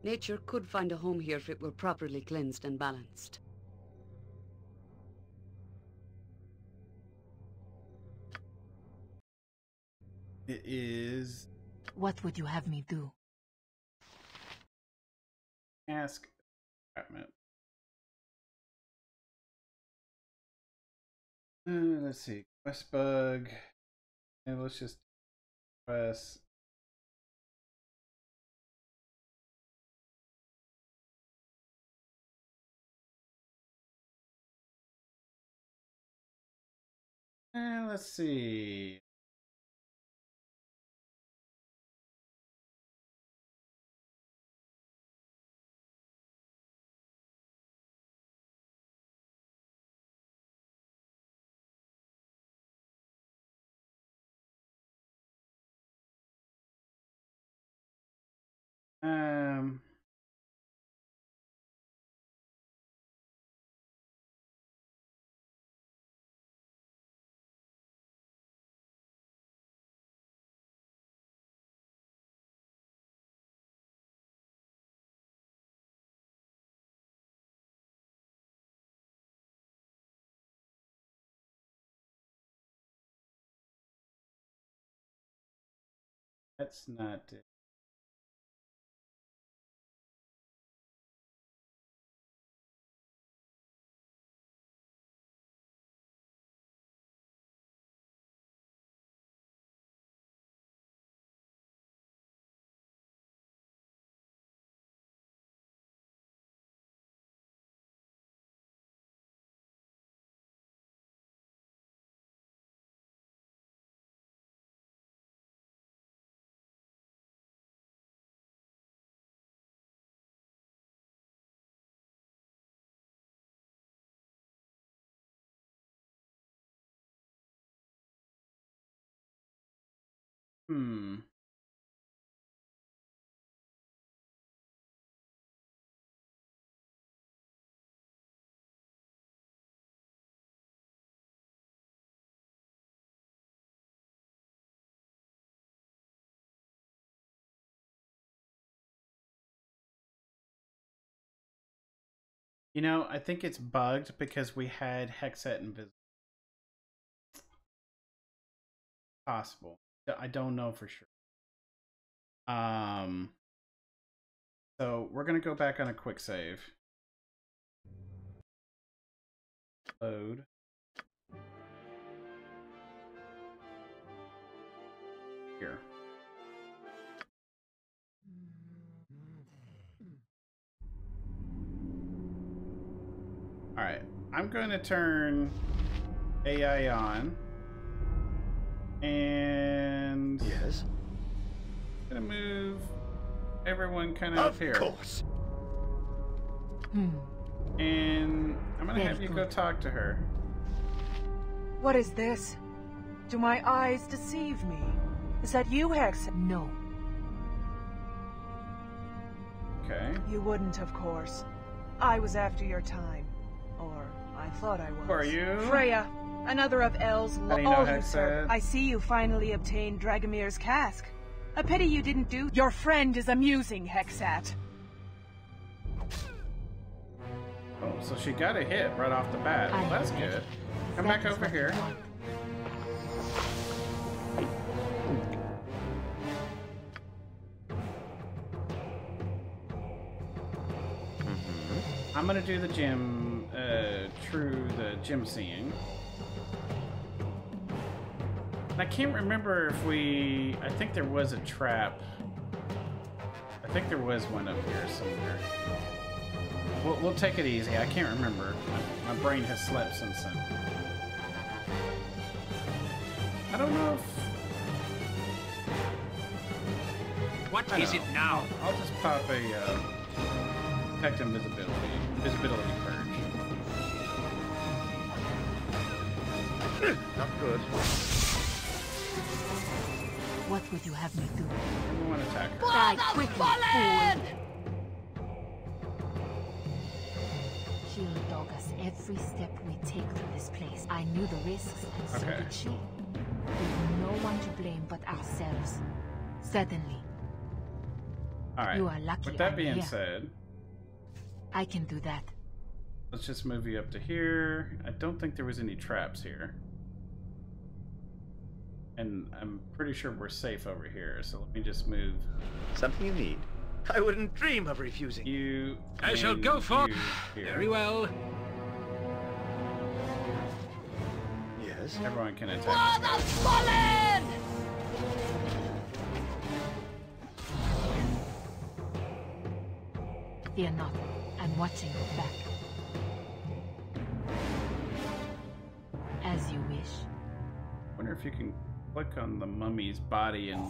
Nature could find a home here if it were properly cleansed and balanced. It is. What would you have me do? Ask. Batman. Uh, let's see. Quest bug. And let's just press. Uh, let's see. Um. That's not. Hmm. You know, I think it's bugged because we had Hexxat invisible. Possible. I don't know for sure. Um, so we're gonna go back on a quick save. Load. Here. All right, I'm going to turn AI on. And... Yes? I'm going to move everyone kind of, here. Of course. Hmm. And I'm going to Very have you go talk to her. What is this? Do my eyes deceive me? Is that you, Hex? No. Okay. You wouldn't, of course. I was after your time. Or I thought I was. Who are you? Freya, another of El's do you know all you serve. I see you finally obtained Dragomir's cask. A pity you didn't do. Your friend is amusing, Hexxat. Oh, so she got a hit right off the bat. Well, that's good. Come back over here. I'm gonna do the gym, uh, true, the gym seeing. And I can't remember if we, I think there was a trap. I think there was one up here somewhere. We'll, we'll take it easy. I can't remember. My, my brain has slept since then. I don't know if... What I is know. it now? I'll, I'll just pop a uh, detect invisibility, visibility purge. Not good. What would you have me do? Everyone attack her. Die quickly, fool! She'll dog us every step we take through this place. I knew the risks, and so Okay. did she. We've no one to blame but ourselves. Suddenly, All right. You are lucky With that I'm being here. said, I can do that. let's just move you up to here. I don't think there was any traps here. And I'm pretty sure we're safe over here, so let me just move Something you need. I wouldn't dream of refusing. you. I shall go for. you. Very well. Yes? Everyone can attack. The fallen. Fear not. I'm watching your back. As you wish. wonder if you can click on the mummy's body and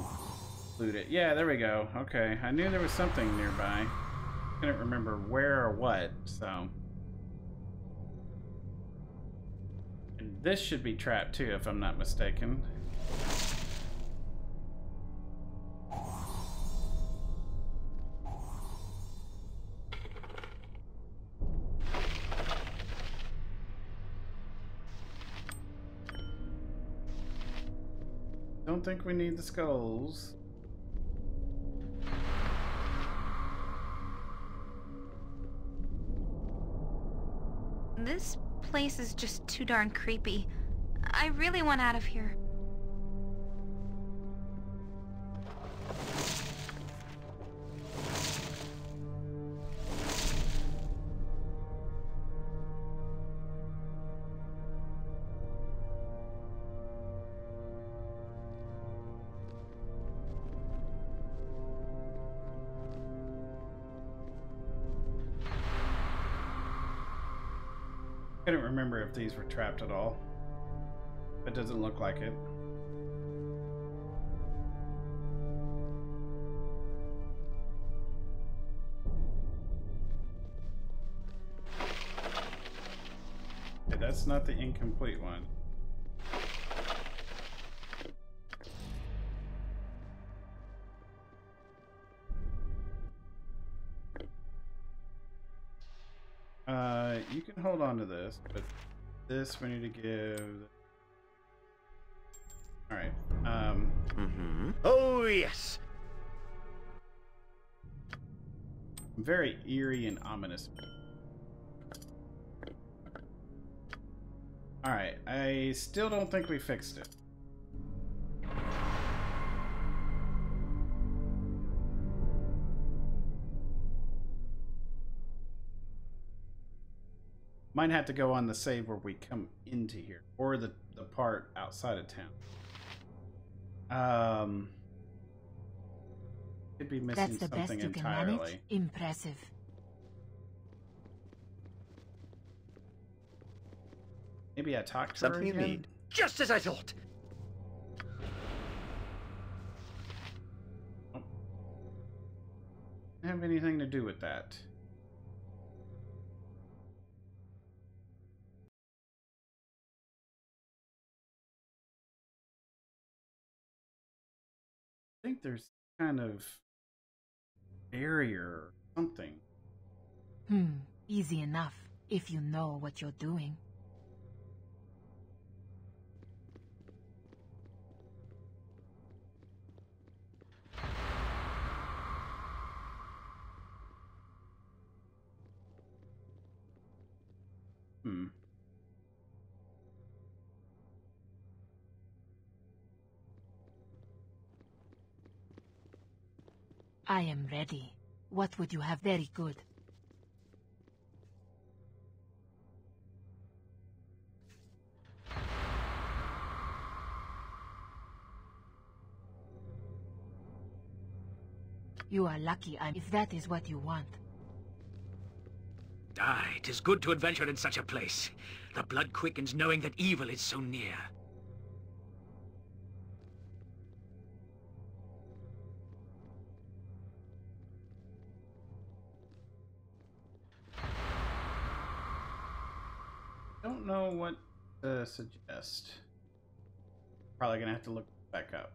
loot it. Yeah, there we go. Okay, I knew there was something nearby. Couldn't remember where or what, so. And this should be trapped too, if I'm not mistaken. Think we need the skulls. This place is just too darn creepy. I really want out of here. Remember if these were trapped at all. It doesn't look like it. Okay, that's not the incomplete one. Hold on to this, but this we need to give. All right. Um. Mm-hmm. Oh, yes. Very eerie and ominous. All right. I still don't think we fixed it. Might have to go on the save where we come into here, or the the part outside of town. Um, could be missing That's the best something you can entirely. manage? Impressive. Maybe I talked to Something her you again? need. Just as I thought. have anything to do with that. There's kind of barrier or something. Hmm, easy enough, if you know what you're doing. Hmm. I am ready. What would you have? Very good. You are lucky I'm if that is what you want. Ah, Aye, tis good to adventure in such a place. The blood quickens knowing that evil is so near. To suggest. Probably gonna have to look back up.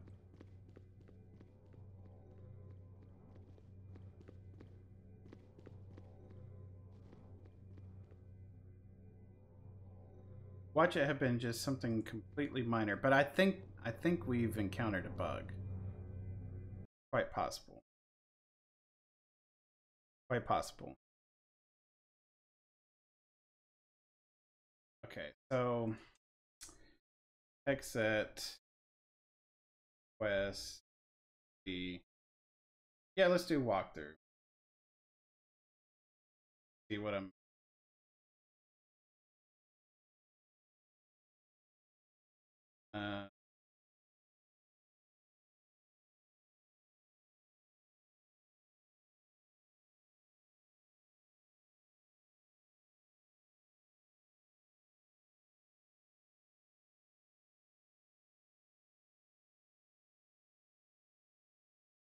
Watch it have been just something completely minor, but I think I think we've encountered a bug. Quite possible. Quite possible. So exit west the yeah let's do walkthrough. See what i'm uh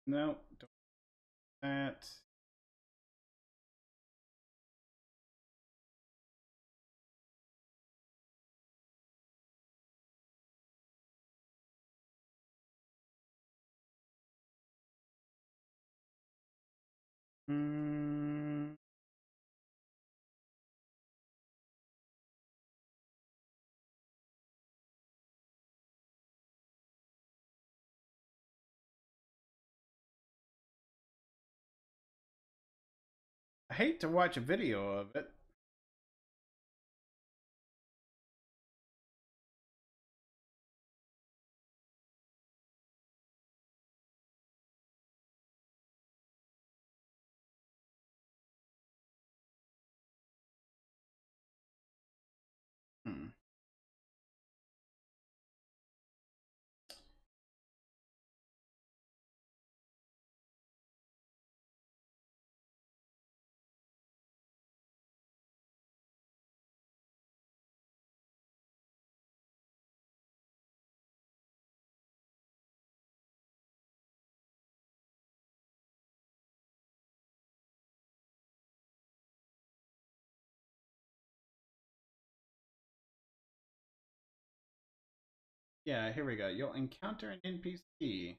No, don't that. Mm. Hate to watch a video of it. Yeah, here we go. You'll encounter an NPC.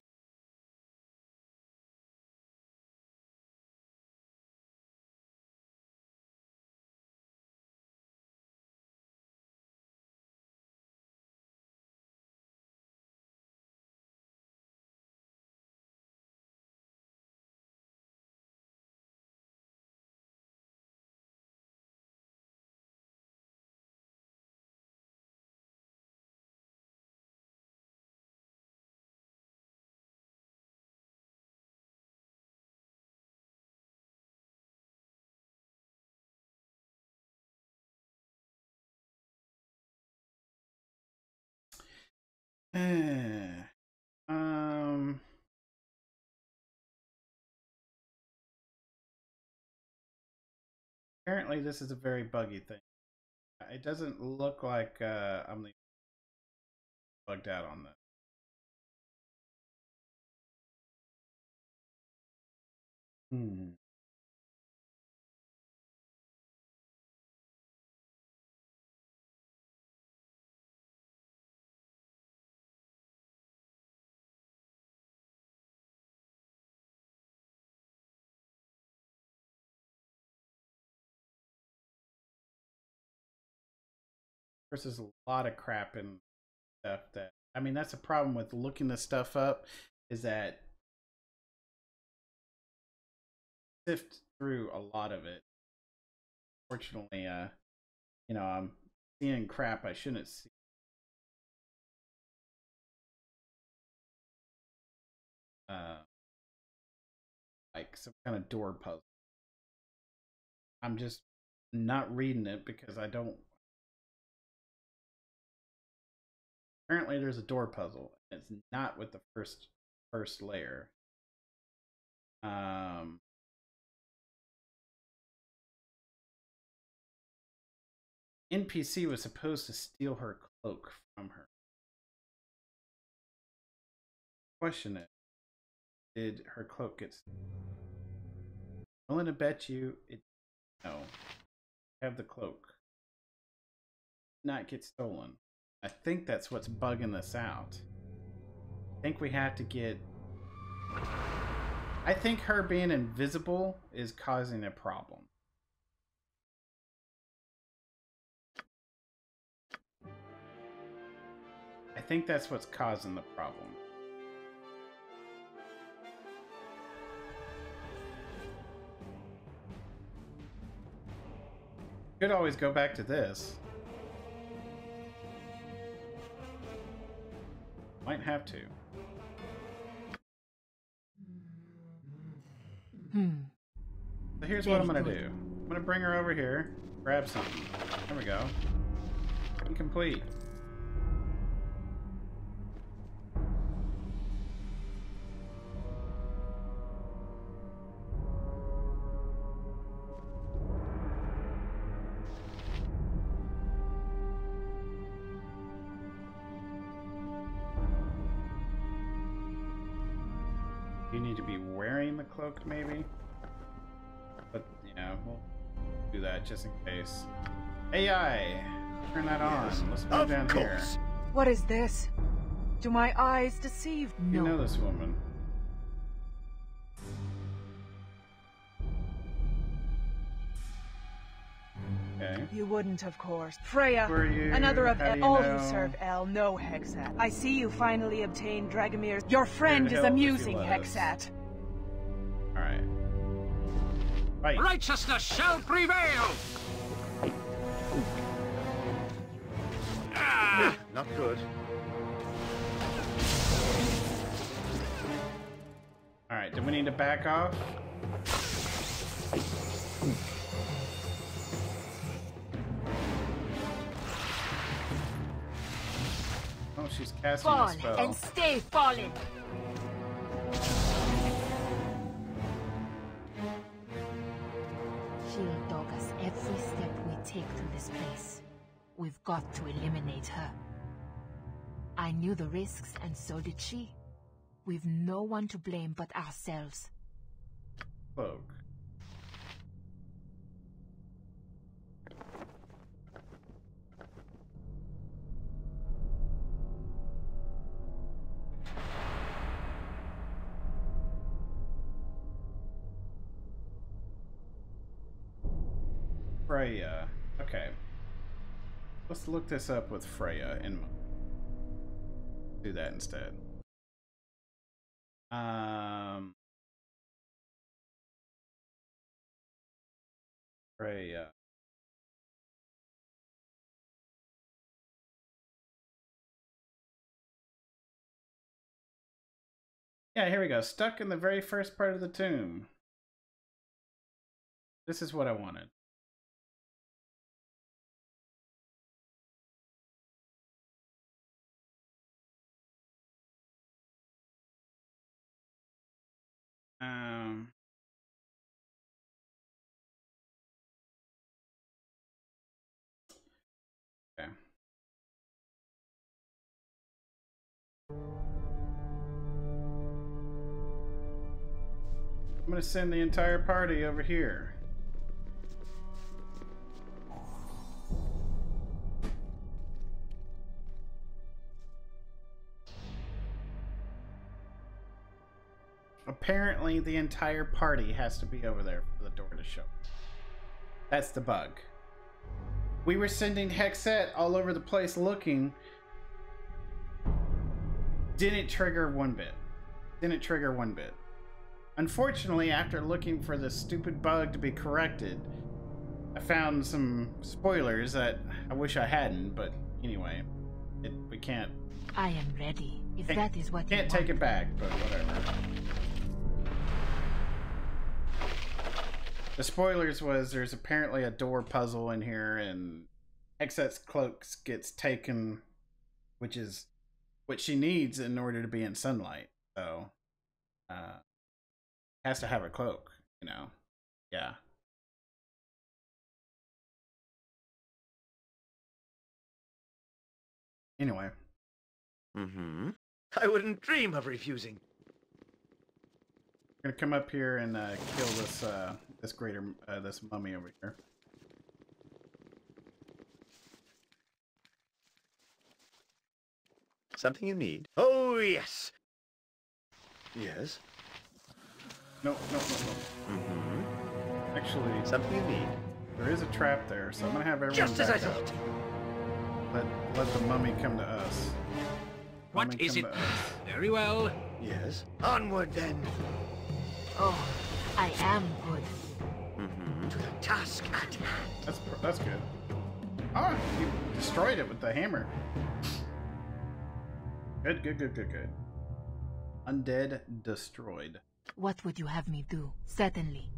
Um. Apparently, this is a very buggy thing. It doesn't look like uh, I'm the bugged out on this. Hmm. Course, there's a lot of crap and stuff that I mean that's a problem with looking this stuff up is that sift through a lot of it. Fortunately, uh, you know, I'm seeing crap I shouldn't see. Uh, like some kind of door puzzle. I'm just not reading it because I don't apparently there's a door puzzle. It's not with the first first layer. Um NPC was supposed to steal her cloak from her. Question it. Did her cloak get willing to bet you it no. Have the cloak. Not get stolen. I think that's what's bugging this out. I think we have to get... I think her being invisible is causing a problem. I think that's what's causing the problem. Could always go back to this. Might have to. Hmm. So here's what I'm gonna do. I'm gonna bring her over here, grab something. There we go. Incomplete. Need to be wearing the cloak, maybe? But, yeah, we'll do that just in case. AI! Turn that on. Let's move Of down here. course. What is this? Do my eyes deceive? You know this woman. Okay. You wouldn't, of course. Freya, Who are you? another of How do you all know? who serve El know Hexxat. I see you finally obtained Dragomir's. Your friend is help if you amusing. Hexxat. Alright. Fight. Righteousness shall prevail! Ah! Not good. Alright, do we need to back off? She's casting Fall a spell. and stay fallen. She'll dog us every step we take through this place. We've got to eliminate her. I knew the risks, and so did she. We've no one to blame but ourselves. Cloak. Let's look this up with Freya and. Do that instead. Um. Freya. Yeah, here we go. Stuck in the very first part of the tomb. This is what I wanted. um okay. I'm going to send the entire party over here. Apparently, the entire party has to be over there for the door to show. That's the bug. We were sending Hexxat all over the place looking. Didn't trigger one bit. Didn't trigger one bit. Unfortunately, after looking for the stupid bug to be corrected, I found some spoilers that I wish I hadn't, but anyway, it, we can't. I am ready, if that is what you Can't take it back, but whatever. The spoilers was there's apparently a door puzzle in here, and Hexxat's cloaks gets taken, which is what she needs in order to be in sunlight. So, uh, has to have a cloak, you know. Yeah. Anyway, Mm-hmm. I wouldn't dream of refusing. we're gonna come up here and uh, kill this uh, this greater uh, this mummy over here. Something you need? Oh, yes. Yes. No, no, no, no. Mm-hmm. Actually, Something you need? there is a trap there, so I'm gonna have everyone Just as I thought. Let let the mummy come to us. What Mummy is it? Very well. Yes. Onward, then. Oh, I am good. To the task at hand. That's pr- that's good. Oh, you destroyed it with the hammer. Good, good, good, good, good. Undead destroyed. What would you have me do? Certainly.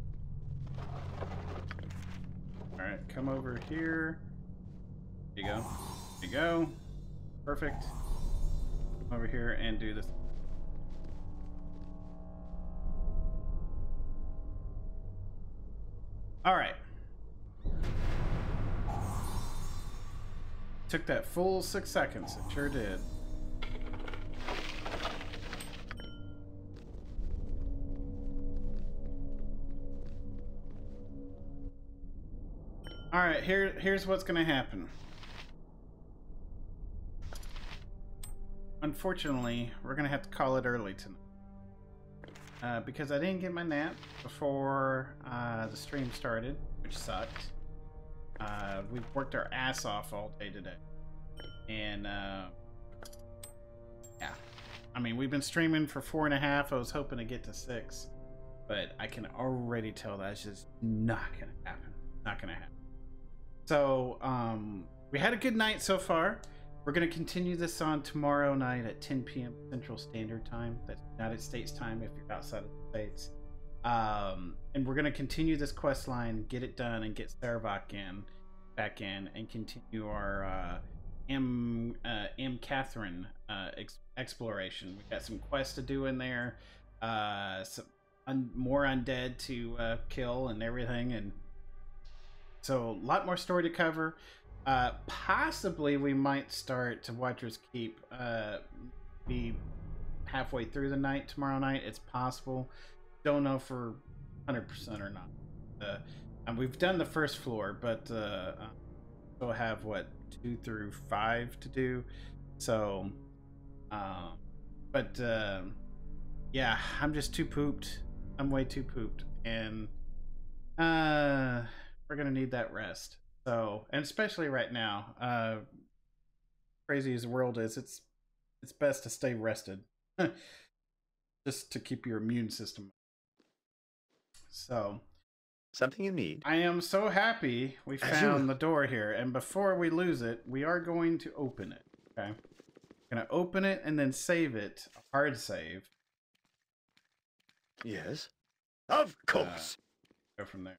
All right, come over here. There you go. There you go. Perfect. Come over here and do this. All right. Took that full six seconds. It sure did. All right, here here's what's to happen. Unfortunately, we're to have to call it early tonight. Uh, because I didn't get my nap before uh, the stream started, which sucked. Uh, we've worked our ass off all day today. And, uh, yeah. I mean, we've been streaming for four and a half. I was hoping to get to six. But I can already tell that's just not going to happen. Not going to happen. So, um, we had a good night so far. We're going to continue this on tomorrow night at 10 p.m. Central Standard Time. That's United States time if you're outside of the States. Um, and we're going to continue this quest line, get it done, and get Sarevok in, back in, and continue our uh, M, uh, Amkethran uh, ex- exploration. We've got some quests to do in there, uh, some un- more undead to uh, kill, and everything. And so, a lot more story to cover. Uh, possibly we might start to Watcher's Keep uh, be halfway through the night tomorrow night. It's possible. Don't know for 100% or not. Uh, and we've done the first floor, but uh, we'll have what two through five to do. So, um, but uh, yeah, I'm just too pooped. I'm way too pooped, and uh, we're gonna need that rest. So, and especially right now, uh, crazy as the world is, it's it's best to stay rested, just to keep your immune system. So, Something you need? I am so happy we found the door here, and before we lose it, we are going to open it. Okay, gonna open it and then save it, a hard save. Yes. Of course. go from there.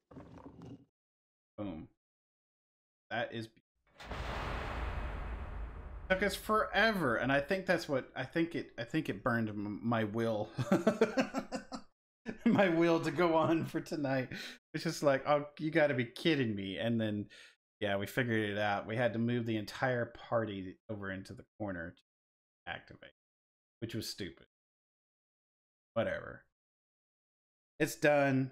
Boom. That is. Took us forever, and I think that's what I think it. I think it burned my will, my will to go on for tonight. It's just like, oh, you got to be kidding me! And then, yeah, we figured it out. We had to move the entire party over into the corner to activate, which was stupid. Whatever. It's done.